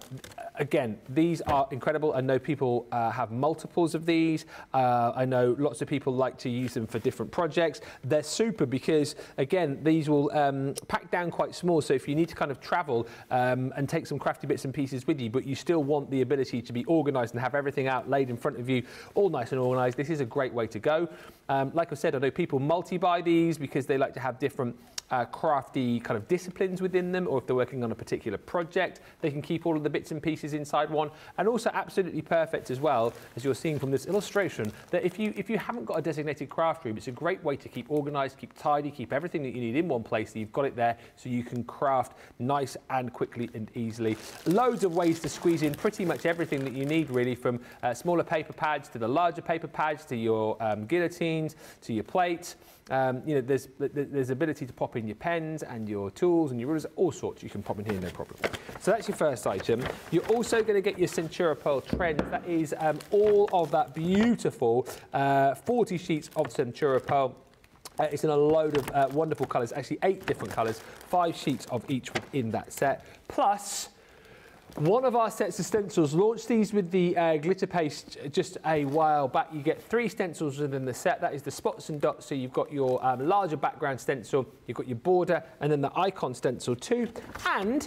again, these are incredible. I know people uh, have multiples of these. Uh, I know lots of people like to use them for different projects. They're super because, again, these will um, pack down quite small. So if you need to kind of travel um, and take some crafty bits and pieces with you, but you still want the ability to be organised and have everything out laid in front of you, all nice and organised, this is a great way to go. Um, like I said, know people multi-buy these because they like to have different uh, crafty kind of disciplines within them, or if they're working on a particular project, they can keep all of the bits and pieces inside one. And also absolutely perfect as well, as you're seeing from this illustration, that if you if you haven't got a designated craft room, it's a great way to keep organised, keep tidy, keep everything that you need in one place. So you've got it there, so you can craft nice and quickly and easily. Loads of ways to squeeze in pretty much everything that you need, really, from uh, smaller paper pads to the larger paper pads to your um, guillotines to your plates. Um, you know, there's there's ability to pop in your pens and your tools and your rulers, all sorts you can pop in here, no problem. So that's your first item. You're also going to get your Centura Pearl Trend. That is um, all of that beautiful uh, 40 sheets of Centura Pearl. Uh, it's in a load of uh, wonderful colours, actually eight different colours, five sheets of each within that set. Plus, one of our sets of stencils launched these with the uh, glitter paste just a while back. You get three stencils within the set. That is the spots and dots. So you've got your um, larger background stencil, you've got your border, and then the icon stencil too. And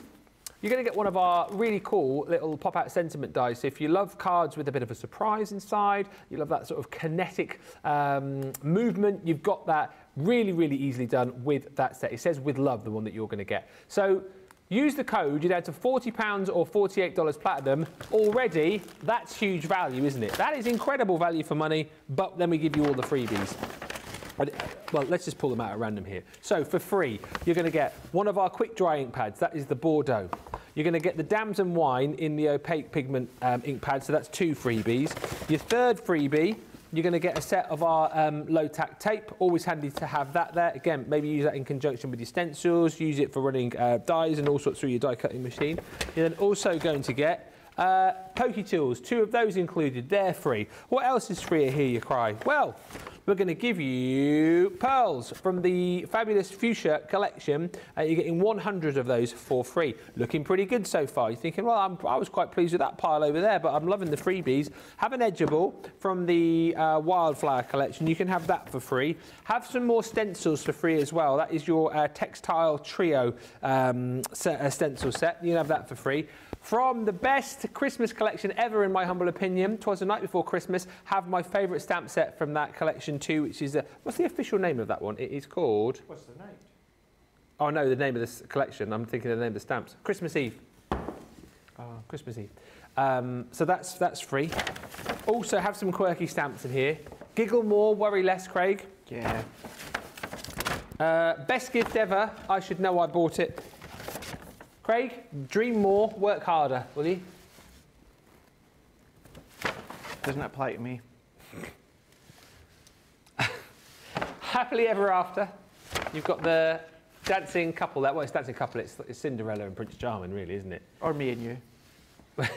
you're going to get one of our really cool little pop-out sentiment dies. So if you love cards with a bit of a surprise inside, you love that sort of kinetic um, movement, you've got that really, really easily done with that set. It says with love, the one that you're going to get. So Use the code, you'd add to £40 or $48 platinum. Already, that's huge value, isn't it? That is incredible value for money, but then we give you all the freebies. Well, let's just pull them out at random here. So for free, you're going to get one of our quick dry ink pads. That is the Bordeaux. You're going to get the Damson Wine in the opaque pigment um, ink pad. So that's two freebies. Your third freebie you're going to get a set of our um, low tack tape. Always handy to have that there. Again, maybe use that in conjunction with your stencils. Use it for running uh, dies and all sorts through your die cutting machine. You're then also going to get uh, Pokey Tools, two of those included. They're free. What else is free? I hear you cry. Well, we're going to give you pearls from the fabulous Fuchsia collection. Uh, you're getting 100 of those for free. Looking pretty good so far. You're thinking, well, I'm, i was quite pleased with that pile over there, but I'm loving the freebies. Have an edgeable from the uh, Wildflower collection. You can have that for free. Have some more stencils for free as well. That is your uh, textile trio um, uh, stencil set. You can have that for free. From the best Christmas collection ever, in my humble opinion, Twas the Night Before Christmas, have my favourite stamp set from that collection too, which is, uh, what's the official name of that one? It is called, What's the night? oh no, the name of this collection, I'm thinking of the name of the stamps. Christmas Eve. Oh, Christmas Eve. Um, so that's, that's free. Also have some quirky stamps in here. Giggle more, worry less, Craig. Yeah. Uh, best gift ever. I should know I bought it. Craig, dream more, work harder, will you? Doesn't that apply to me. Happily ever after. You've got the dancing couple. That well, it's dancing couple. It's, it's Cinderella and Prince Charming, really, isn't it? Or me and you.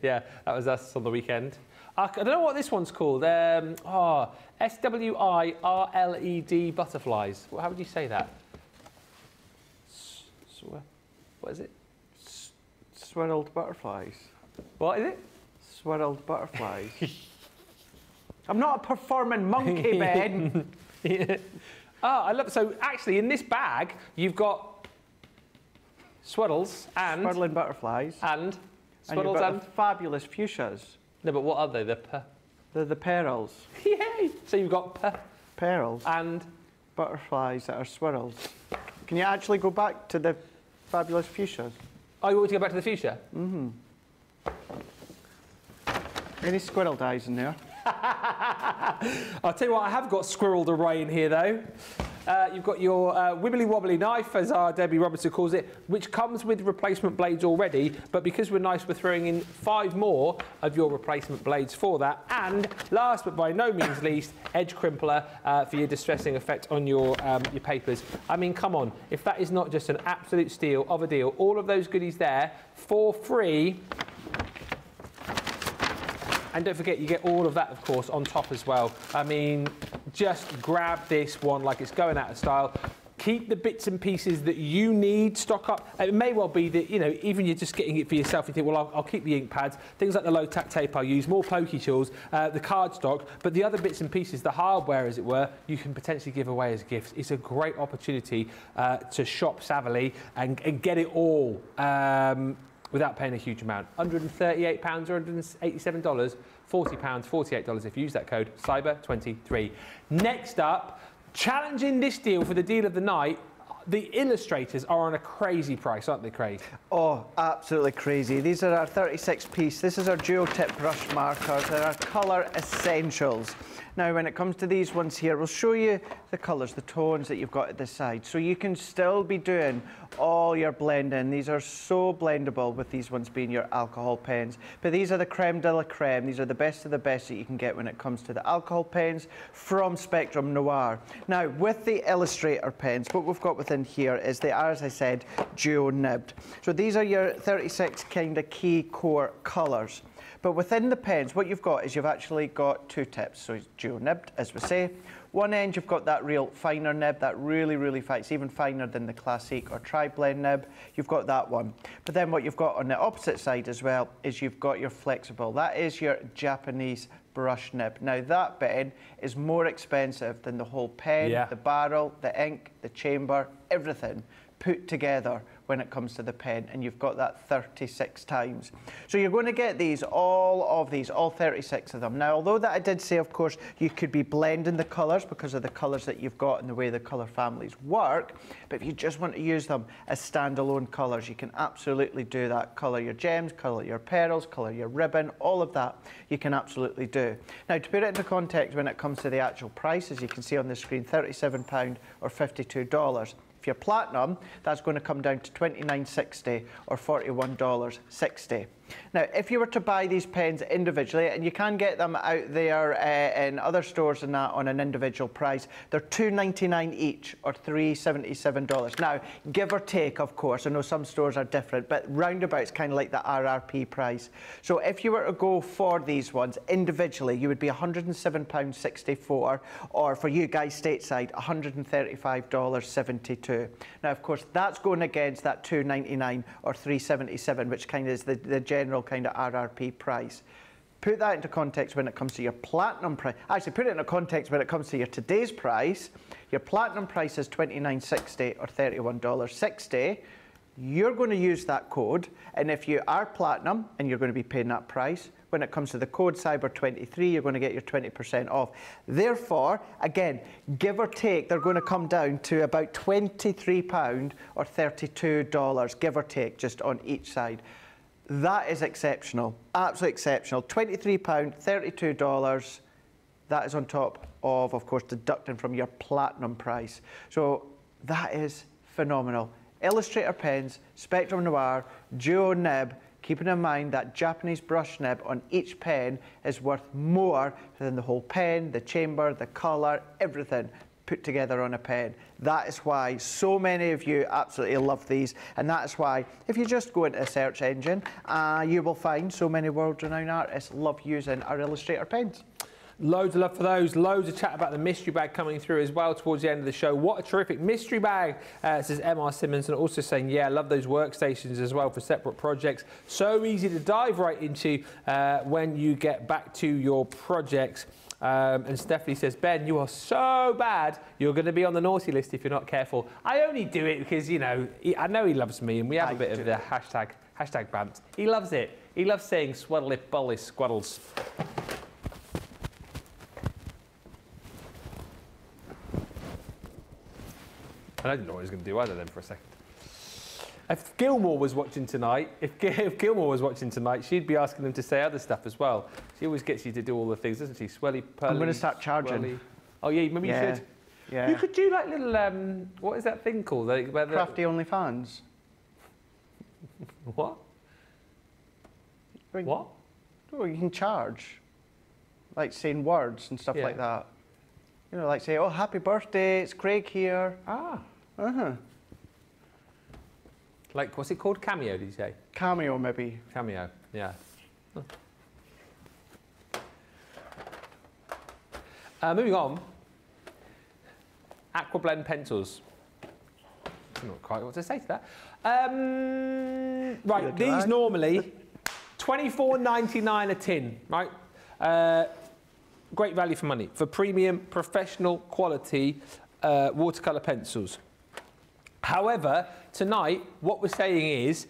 yeah, that was us on the weekend. I don't know what this one's called. Um, oh, S W I R L E D butterflies. Well, How would you say that? S- What is it? Swirled butterflies. What is it? Swirled butterflies. I'm not a performing monkey, Ben. Ah, I love. So actually, in this bag, you've got swaddles and Swirling butterflies. and And swaddles got and. fabulous fuchsias. No, but what are they? The p. They're the perils. Yay! So you've got p Perils. and Butterflies that are swirls. Can you actually go back to the fabulous fuchsias? oh, you want to go back to the future? Mm-hmm. Any squirrel eyes in there? I'll tell you what, I have got squirreled away in here though. Uh, you've got your uh, wibbly wobbly knife, as our Debbie Robertson calls it, which comes with replacement blades already. But because we're nice, we're throwing in five more of your replacement blades for that. And last but by no means least, edge crimpler uh, for your distressing effect on your um, your papers. I mean, come on, if that is not just an absolute steal of a deal, all of those goodies there for free. And don't forget, you get all of that, of course, on top as well. I mean, just grab this one like it's going out of style. Keep the bits and pieces that you need, stock up. It may well be that, you know, even you're just getting it for yourself, you think, well, I'll, I'll keep the ink pads, things like the low tack tape I use, more pokey tools, uh, the card stock, but the other bits and pieces, the hardware, as it were, you can potentially give away as gifts. It's a great opportunity uh, to shop savvily and, and get it all. Um, without paying a huge amount. £138 or $187, £40, $48 if you use that code CYBER23. Next up, challenging this deal for the deal of the night, the illustrators are on a crazy price, aren't they, Craig? Oh, absolutely crazy. These are our 36 piece. This is our dual tip brush markers. They're our colour essentials. Now, when it comes to these ones here, we'll show you the colours, the tones that you've got at the side. So you can still be doing all your blending. These are so blendable with these ones being your alcohol pens. But these are the creme de la creme. These are the best of the best that you can get when it comes to the alcohol pens from Spectrum Noir. Now, with the Illustrator pens, what we've got within here is they are, as I said, dual nibbed. So these are your 36 kind of key core colours. But within the pens, what you've got is you've actually got two tips. So it's dual nibbed, as we say. One end, you've got that real finer nib, that really, really fine. It's even finer than the classic or tri-blend nib. You've got that one. But then what you've got on the opposite side as well is you've got your flexible. That is your Japanese brush nib. Now that pen is more expensive than the whole pen, Yeah. the barrel, the ink, the chamber, everything put together when it comes to the pen and you've got that 36 times. So you're going to get these, all of these, all 36 of them. Now, although that I did say, of course, you could be blending the colours because of the colours that you've got and the way the colour families work, but if you just want to use them as standalone colours, you can absolutely do that. Colour your gems, colour your pearls, colour your ribbon, all of that you can absolutely do. Now, to put it into context when it comes to the actual price, as you can see on the screen, £37 or $52. If you're platinum, that's going to come down to $29.60 or $41.60. Now, if you were to buy these pens individually, and you can get them out there uh, in other stores and that on an individual price, they're $2.99 each or $377. Now, give or take, of course, I know some stores are different, but roundabout it's kind of like the RRP price. So if you were to go for these ones individually, you would be £107.64, or for you guys stateside, $135.72. Now, of course, that's going against that $2.99 or 377, which kind of is the, the general kind of RRP price. Put that into context when it comes to your platinum price. Actually, put it into context when it comes to your today's price. Your platinum price is $29.60 or $31.60. You're going to use that code, and if you are platinum and you're going to be paying that price, when it comes to the code Cyber23, you're going to get your 20% off. Therefore, again, give or take, they're going to come down to about £23 or $32, give or take, just on each side. That is exceptional, absolutely exceptional. £23, $32, that is on top of, of course, deducting from your platinum price. So that is phenomenal. Illustrator pens, Spectrum Noir, Duo nib, keeping in mind that Japanese brush nib on each pen is worth more than the whole pen, the chamber, the colour, everything put together on a pen. That is why so many of you absolutely love these, and that is why if you just go into a search engine, uh, you will find so many world-renowned artists love using our Illustrator pens. Loads of love for those. Loads of chat about the mystery bag coming through as well towards the end of the show. What a terrific mystery bag, uh, says MR Simmons. And also saying, yeah, I love those workstations as well for separate projects. So easy to dive right into uh, when you get back to your projects. Um, and Stephanie says, Ben, you are so bad, you're going to be on the naughty list if you're not careful. I only do it because, you know, he, I know he loves me and we have I a bit of the hashtag, hashtag bant. He loves it. He loves saying swaddle bully squaddles. I didn't know what he was going to do either then for a second. If Gilmore was watching tonight, if, if Gilmore was watching tonight, she'd be asking them to say other stuff as well. She always gets you to do all the things, doesn't she? Swelly, pearly. I'm gonna start charging. swelly. Oh yeah, maybe Yeah, you should. yeah. You could do like little. Um, what is that thing called? Like, where the- Crafty OnlyFans. What? I mean, What? Oh, you can charge, like saying words and stuff Yeah. like that. You know, like say, "Oh, happy birthday! It's Craig here." Ah. Uh huh. Like what's it called? Cameo? Did you say? Cameo, maybe. Cameo. Yeah. Huh. Uh, moving on. Aquablend pencils. I don't quite what to say to that. Um, right, Look at these that. normally twenty-four ninety-nine a tin, right? Uh, great value for money for premium, professional quality uh, watercolor pencils. However, tonight, what we're saying is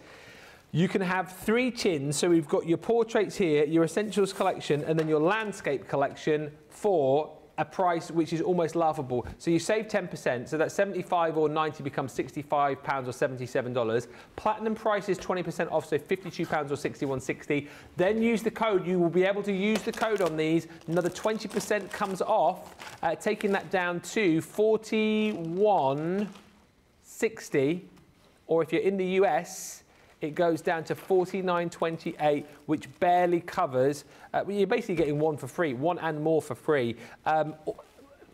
you can have three chins. So we've got your portraits here, your essentials collection, and then your landscape collection for a price which is almost laughable. So you save 10%, so that 75 or 90 becomes 65 pounds or 77 dollars. Platinum price is 20% off, so 52 pounds or 61.60. Then use the code. You will be able to use the code on these. Another 20% comes off, uh, taking that down to 41. 60, or if you're in the US, it goes down to 49.28, which barely covers. Uh, you're basically getting one for free, one and more for free. Um,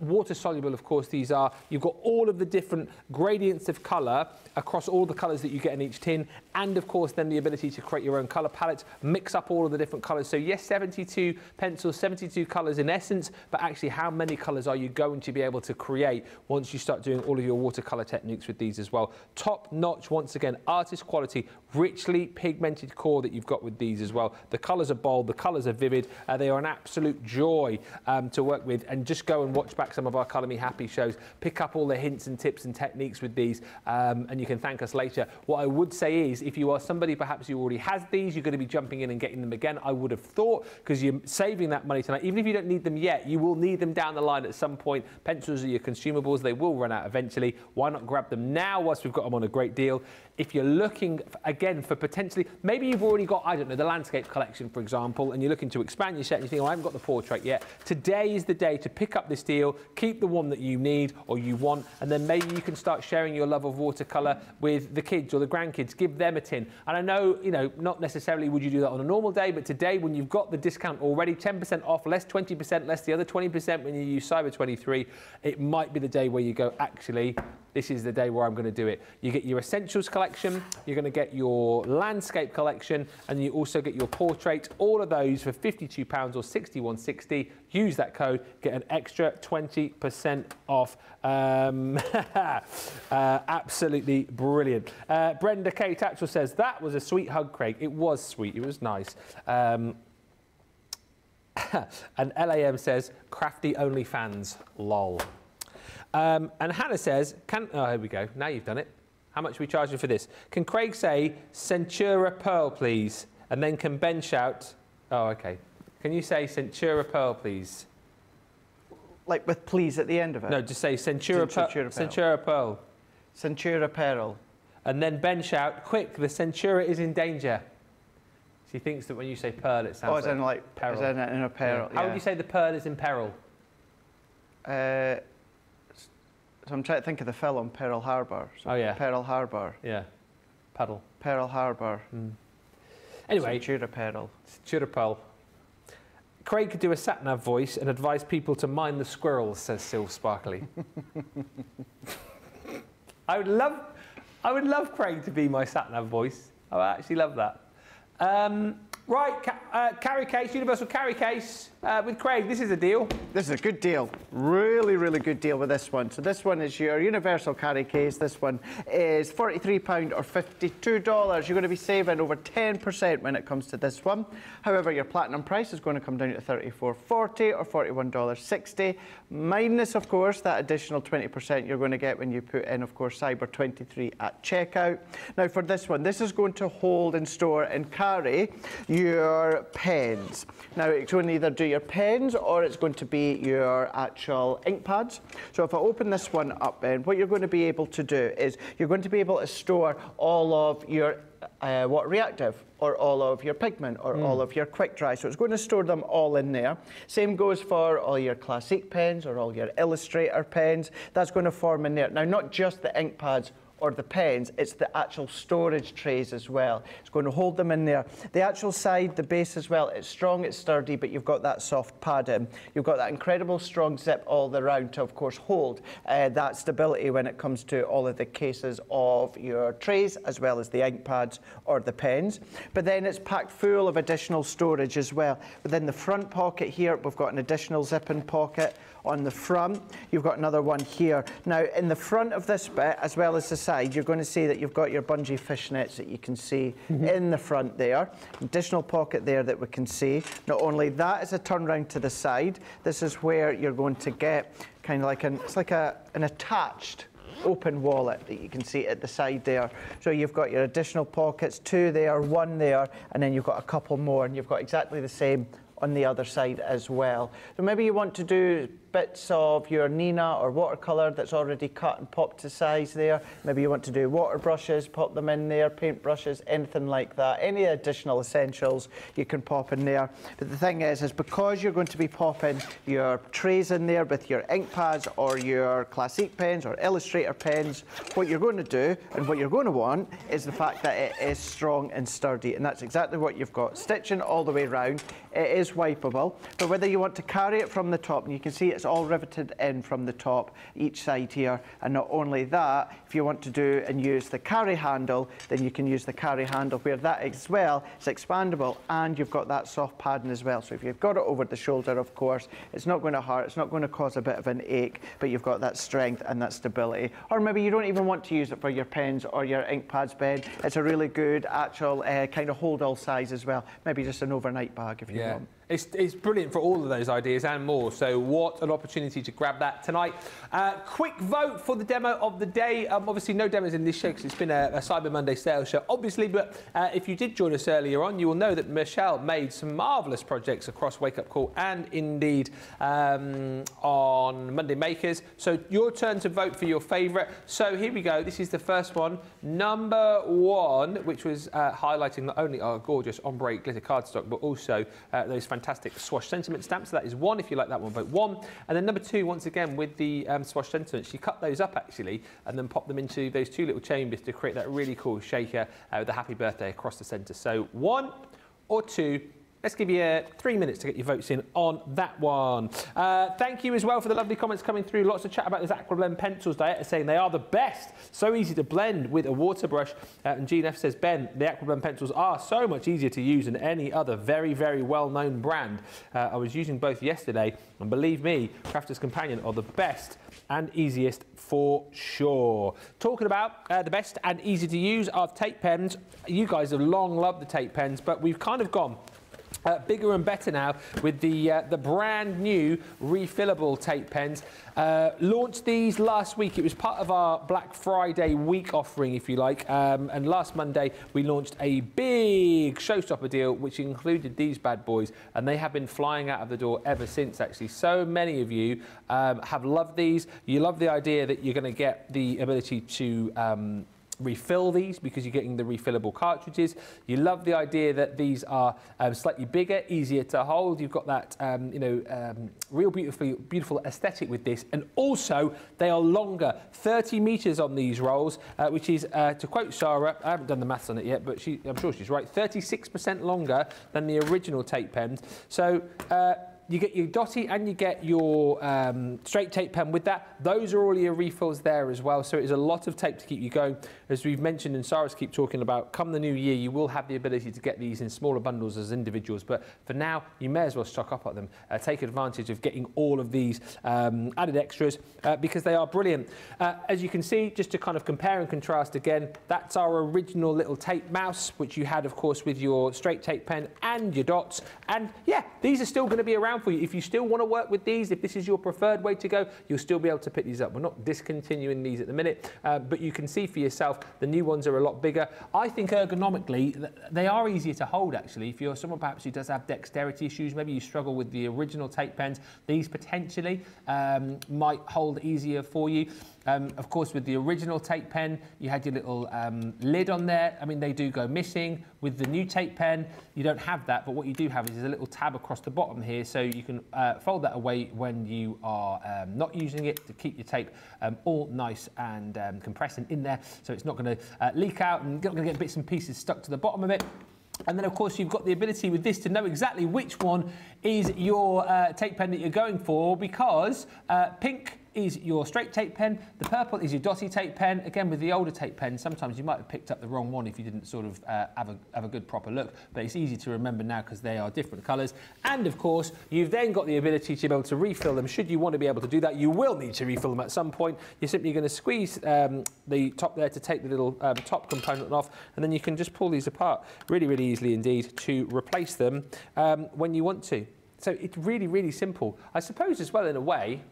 water soluble, of course, these are. You've got all of the different gradients of colour across all the colours that you get in each tin, and of course, then the ability to create your own colour palettes, mix up all of the different colours. So, yes, 72 pencils, 72 colours in essence, but actually, how many colours are you going to be able to create once you start doing all of your watercolour techniques with these as well? Top notch, once again, artist quality, richly pigmented core that you've got with these as well. The colours are bold, the colours are vivid, uh, they are an absolute joy um, to work with. And just go and watch back some of our Colour Me Happy shows, pick up all the hints and tips and techniques with these, um, and you can thank us later. What I would say is, if you are somebody perhaps who already has these, you're going to be jumping in and getting them again. I would have thought, because you're saving that money tonight, even if you don't need them yet, you will need them down the line at some point. Pencils are your consumables, they will run out eventually. Why not grab them now whilst we've got them on a great deal? If you're looking, again, for potentially, maybe you've already got, I don't know, the landscape collection, for example, and you're looking to expand your set and you think, oh, I haven't got the portrait yet. Today is the day to pick up this deal, keep the one that you need or you want, and then maybe you can start sharing your love of watercolour with the kids or the grandkids. Give them a tin. And I know, you know, not necessarily would you do that on a normal day, but today when you've got the discount already, 10% off, less 20%, less the other 20% when you use Cyber 23, it might be the day where you go, actually, this is the day where I'm going to do it. You get your essentials collection, you're going to get your landscape collection, and you also get your portrait. All of those for £52 or 61.60. Use that code, get an extra 20% off. Um, uh, absolutely brilliant. Uh, Brenda K. Tatchell says, That was a sweet hug, Craig. It was sweet, it was nice. Um, and LAM says, crafty only fans, lol. Um, and Hannah says, can, oh, here we go. Now you've done it. How much are we charging for this? Can Craig say Centura Pearl, please? And then can Ben shout, oh, okay. Can you say Centura Pearl, please? Like with please at the end of it. No, just say Centura, Centura Pearl. Pearl. Centura Pearl. Centura Peril. And then Ben shout, quick, the Centura is in danger. She thinks that when you say pearl, it sounds Oh, as like in like peril. As in, in a peril. How would you say the pearl is in peril? Uh, so I'm trying to think of the film Pearl Harbor. So Oh, yeah. Pearl Harbor. Yeah, paddle. Pearl Harbor. Anyway, Centura Peril. Centura Pearl. Craig could do a sat nav voice and advise people to mind the squirrels, says Sil Sparkly. I would love, I would love Craig to be my sat nav voice. I would actually love that. Um, right, ca- uh, carry case, universal carry case uh, with Craig. This is a deal. This is a good deal. Really, really good deal with this one. So this one is your universal carry case. This one is £43 or $52. You're going to be saving over 10% when it comes to this one. However, your platinum price is going to come down to $34.40 or $41.60. Minus, of course, that additional 20% you're going to get when you put in, of course, Cyber 23 at checkout. Now, for this one, this is going to hold and store and carry your pens. Now, it's going to either do your pens or it's going to be your actual ink pads. So if I open this one up, then what you're going to be able to do is you're going to be able to store all of your uh, what reactive or all of your pigment or all of your quick dry. So it's going to store them all in there. Same goes for all your classic pens or all your illustrator pens. That's going to form in there. Now, not just the ink pads or the pens, it's the actual storage trays as well. It's going to hold them in there. The actual side, the base as well, it's strong, it's sturdy, but you've got that soft padding. You've got that incredible strong zip all the round to, of course, hold uh, that stability when it comes to all of the cases of your trays, as well as the ink pads or the pens. But then it's packed full of additional storage as well. Within the front pocket here, we've got an additional zipping pocket on the front. You've got another one here. Now, in the front of this bit, as well as the side, you're going to see that you've got your bungee fishnets that you can see mm-hmm. in the front there. Additional pocket there that we can see. Not only that is a turnaround to the side, this is where you're going to get kind of like an, it's like a, an attached open wallet that you can see at the side there. So you've got your additional pockets, two there, one there, and then you've got a couple more, and you've got exactly the same on the other side as well. So maybe you want to do bits of your Nina or watercolour that's already cut and popped to size there. Maybe you want to do water brushes, pop them in there, paint brushes, anything like that. Any additional essentials you can pop in there. But the thing is, is because you're going to be popping your trays in there with your ink pads or your Classic pens or Illustrator pens, what you're going to do and what you're going to want is the fact that it is strong and sturdy. And that's exactly what you've got. Stitching all the way round. It is wipeable. But whether you want to carry it from the top, and you can see it's all riveted in from the top, each side here. And not only that, if you want to do and use the carry handle, then you can use the carry handle where that as well is expandable and you've got that soft padding as well. So if you've got it over the shoulder, of course, it's not going to hurt, it's not going to cause a bit of an ache, but you've got that strength and that stability. Or maybe you don't even want to use it for your pens or your ink pads, Ben. It's a really good actual uh, kind of hold all size as well. Maybe just an overnight bag if you Yeah. want. It's, it's brilliant for all of those ideas and more. So, what an opportunity to grab that tonight. Uh, quick vote for the demo of the day. Um, obviously, no demos in this show because it's been a, a Cyber Monday sales show, obviously. But uh, if you did join us earlier on, you will know that Michelle made some marvellous projects across Wake Up Call and indeed um, on Monday Makers. So, your turn to vote for your favourite. So, here we go. This is the first one. Number one, which was uh, highlighting not only our gorgeous ombre glitter cardstock, but also uh, those fantastic swash sentiment stamp. So that is one. If you like that one, vote one. And then number two, once again, with the um, swash sentiment, she cut those up actually and then popped them into those two little chambers to create that really cool shaker uh, with the happy birthday across the centre. So one or two. Let's give you uh, three minutes to get your votes in on that one. Uh, thank you as well for the lovely comments coming through. Lots of chat about those Aquablend pencils. Dieta saying they are the best. So easy to blend with a water brush. Uh, and Gene F says, Ben, the Aquablend pencils are so much easier to use than any other very, very well-known brand. Uh, I was using both yesterday, and believe me, Crafter's Companion are the best and easiest for sure. Talking about uh, the best and easy to use are tape pens. You guys have long loved the tape pens, but we've kind of gone Uh, bigger and better now with the uh, the brand new refillable tape pens. Uh, launched these last week. It was part of our Black Friday week offering, if you like. Um, and last Monday we launched a big showstopper deal, which included these bad boys, and they have been flying out of the door ever since. Actually, so many of you um, have loved these. You love the idea that you're going to get the ability to um, refill these because you're getting the refillable cartridges. You love the idea that these are um, slightly bigger, easier to hold. You've got that, um, you know, um, real beautiful, beautiful aesthetic with this. And also, they are longer, 30 meters on these rolls, uh, which is, uh, to quote Sara, I haven't done the maths on it yet, but she, I'm sure she's right, 36% longer than the original tape pens. So, uh, you get your dotty and you get your um, straight tape pen with that. Those are all your refills there as well. So it is a lot of tape to keep you going. As we've mentioned and Sara's keep talking about, come the new year, you will have the ability to get these in smaller bundles as individuals. But for now, you may as well stock up on them. Uh, take advantage of getting all of these um, added extras uh, because they are brilliant. Uh, as you can see, just to kind of compare and contrast again, that's our original little tape mouse, which you had, of course, with your straight tape pen and your dots. And yeah, these are still going to be around for you. If you still want to work with these, if this is your preferred way to go, you'll still be able to pick these up. We're not discontinuing these at the minute, uh, but you can see for yourself the new ones are a lot bigger. I think ergonomically, they are easier to hold actually. If you're someone perhaps who does have dexterity issues, maybe you struggle with the original tape pens, these potentially um, might hold easier for you. Um, of course, with the original tape pen, you had your little um, lid on there. I mean, they do go missing. With the new tape pen, you don't have that, but what you do have is a little tab across the bottom here, so you can uh, fold that away when you are um, not using it to keep your tape um, all nice and um, compressing in there, so it's not going to uh, leak out and not going to get bits and pieces stuck to the bottom of it. And then, of course, you've got the ability with this to know exactly which one is your uh, tape pen that you're going for because uh, pink is your straight tape pen. The purple is your dotty tape pen. Again, with the older tape pen, sometimes you might have picked up the wrong one if you didn't sort of uh, have, a, have a good proper look, but it's easy to remember now because they are different colours. And of course, you've then got the ability to be able to refill them. Should you want to be able to do that, you will need to refill them at some point. You're simply going to squeeze um, the top there to take the little um, top component off, and then you can just pull these apart really, really easily indeed to replace them um, when you want to. So it's really, really simple. I suppose as well in a way,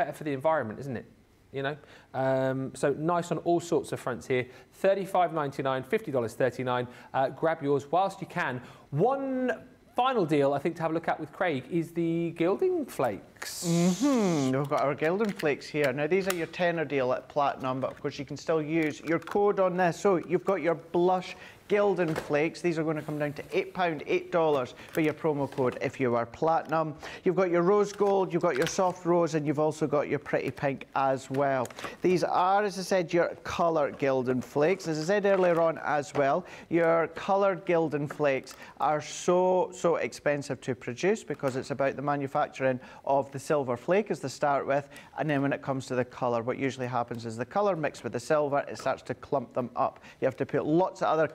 better for the environment, isn't it? You know, um, so nice on all sorts of fronts here. $35.99, $50.39. Uh, grab yours whilst you can. One final deal, I think, to have a look at with Craig is the gilding flakes. Mm-hmm. We've got our gilding flakes here. Now, these are your tenner deal at Platinum, but of course, you can still use your code on this. So you've got your blush Gilding Flakes. These are going to come down to £8, $8 for your promo code if you are Platinum. You've got your Rose Gold, you've got your Soft Rose, and you've also got your Pretty Pink as well. These are, as I said, your colour Gilding Flakes. As I said earlier on as well, your coloured Gilding Flakes are so, so expensive to produce because it's about the manufacturing of the silver flake as to start with, and then when it comes to the colour, what usually happens is the colour mixed with the silver, it starts to clump them up. You have to put lots of other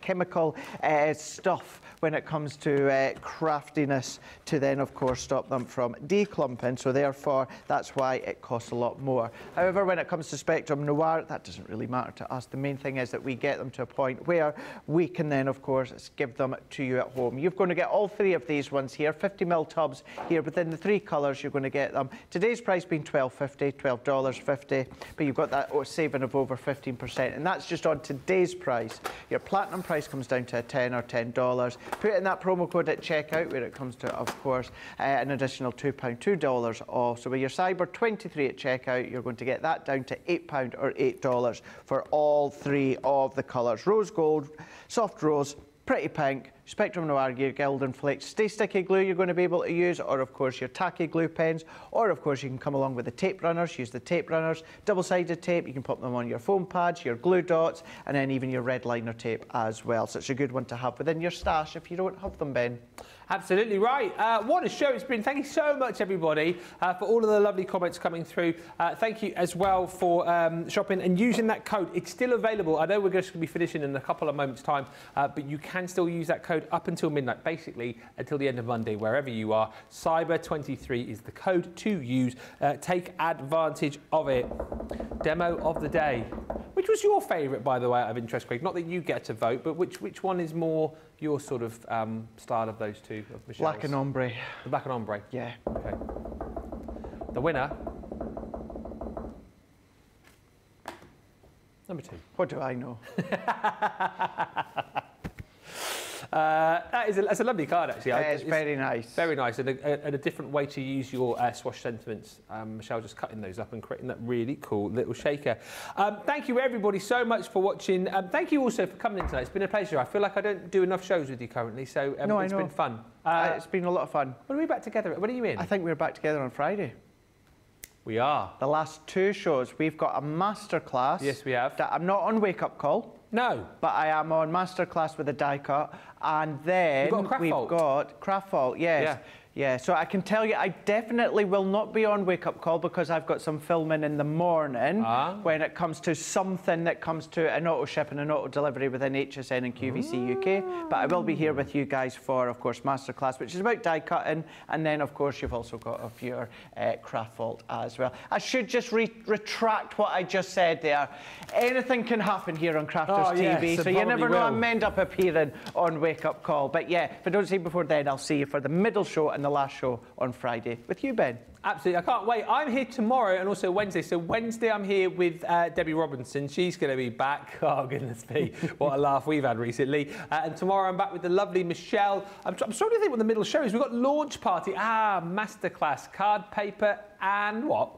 chemical uh, stuff when it comes to uh, craftiness to then, of course, stop them from declumping. So therefore, that's why it costs a lot more. However, when it comes to Spectrum Noir, that doesn't really matter to us. The main thing is that we get them to a point where we can then, of course, give them to you at home. You're going to get all three of these ones here, 50ml tubs here but within the three colours. You're going to get them. Today's price being $12.50, $12.50, but you've got that saving of over 15%, and that's just on today's price. Your platinum price comes down to a 10 or $10. Put in that promo code at checkout where it comes to, of course, uh, an additional £2, $2 off. So with your Cyber 23 at checkout, you're going to get that down to £8 or $8 for all three of the colours. Rose gold, soft rose, pretty pink, Spectrum Noir Gear Gilding Flakes Stay Sticky glue you're going to be able to use, or of course your tacky glue pens, or of course you can come along with the tape runners, use the tape runners, double-sided tape, you can pop them on your foam pads, your glue dots, and then even your red liner tape as well. So it's a good one to have within your stash if you don't have them, Ben. Absolutely right. Uh, what a show it's been. Thank you so much, everybody, uh, for all of the lovely comments coming through. Uh, thank you as well for um, shopping and using that code. It's still available. I know we're just going to be finishing in a couple of moments' time, uh, but you can still use that code up until midnight, basically until the end of Monday, wherever you are. Cyber23 is the code to use. Uh, take advantage of it. Demo of the day. Which was your favourite, by the way, out of interest, Craig? Not that you get to vote, but which which one is more your sort of um, style of those two? Of Michelle's? Black and ombre. The black and ombre. Yeah. Okay. The winner. Number two. What do I know? Uh, that is a, that's a lovely card, actually. Yeah, it's very nice. Very nice, and a, and a different way to use your uh, swash sentiments. Um, Michelle just cutting those up and creating that really cool little shaker. Um, thank you, everybody, so much for watching. Um, thank you also for coming in tonight. It's been a pleasure. I feel like I don't do enough shows with you currently, so um, No, I it's know. been fun. Uh, Uh, it's been a lot of fun. when are we back together? When are you in? I think we're back together on Friday. we are. The last two shows, we've got a masterclass. Yes, we have. That I'm not on Wake Up Call, No. but I am on masterclass with a die cut, and then got we've got craft vault. Yes. Yeah. Yeah, so I can tell you, I definitely will not be on Wake Up Call because I've got some filming in the morning Ah. when it comes to something that comes to an auto ship and an auto delivery within HSN and QVC UK. But I will be here with you guys for, of course, Masterclass, which is about die cutting. And then, of course, you've also got of your uh, craft vault as well. I should just re- retract what I just said there. Anything can happen here on Crafters Oh, TV, it so you never know. I will. may end up appearing on Wake Up Call. But yeah, if I don't see you before then, I'll see you for the middle show and the last show on Friday with you, Ben. Absolutely, I can't wait. I'm here tomorrow and also Wednesday. So Wednesday, I'm here with uh, Debbie Robinson. She's going to be back. Oh goodness me, what a laugh we've had recently. Uh, and tomorrow, I'm back with the lovely Michelle. I'm, I'm starting to think what the middle show is. We've got launch party. Ah, masterclass, card, paper, and what?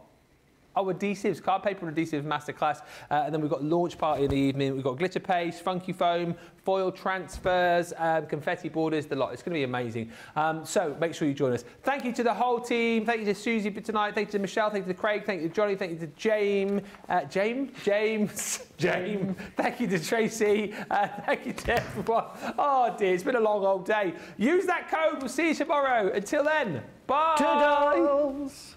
Oh, adhesives, card paper and adhesives masterclass. Uh, and then we've got launch party in the evening. We've got glitter paste, funky foam, foil transfers, um, confetti borders, the lot. It's going to be amazing. Um, so make sure you join us. Thank you to the whole team. Thank you to Susie for tonight. Thank you to Michelle. Thank you to Craig. Thank you to Johnny. Thank you to James. Uh, James? James? James. Thank you to Tracy. Uh, thank you to everyone. Oh dear, it's been a long old day. Use that code. We'll see you tomorrow. Until then, bye. Toodles!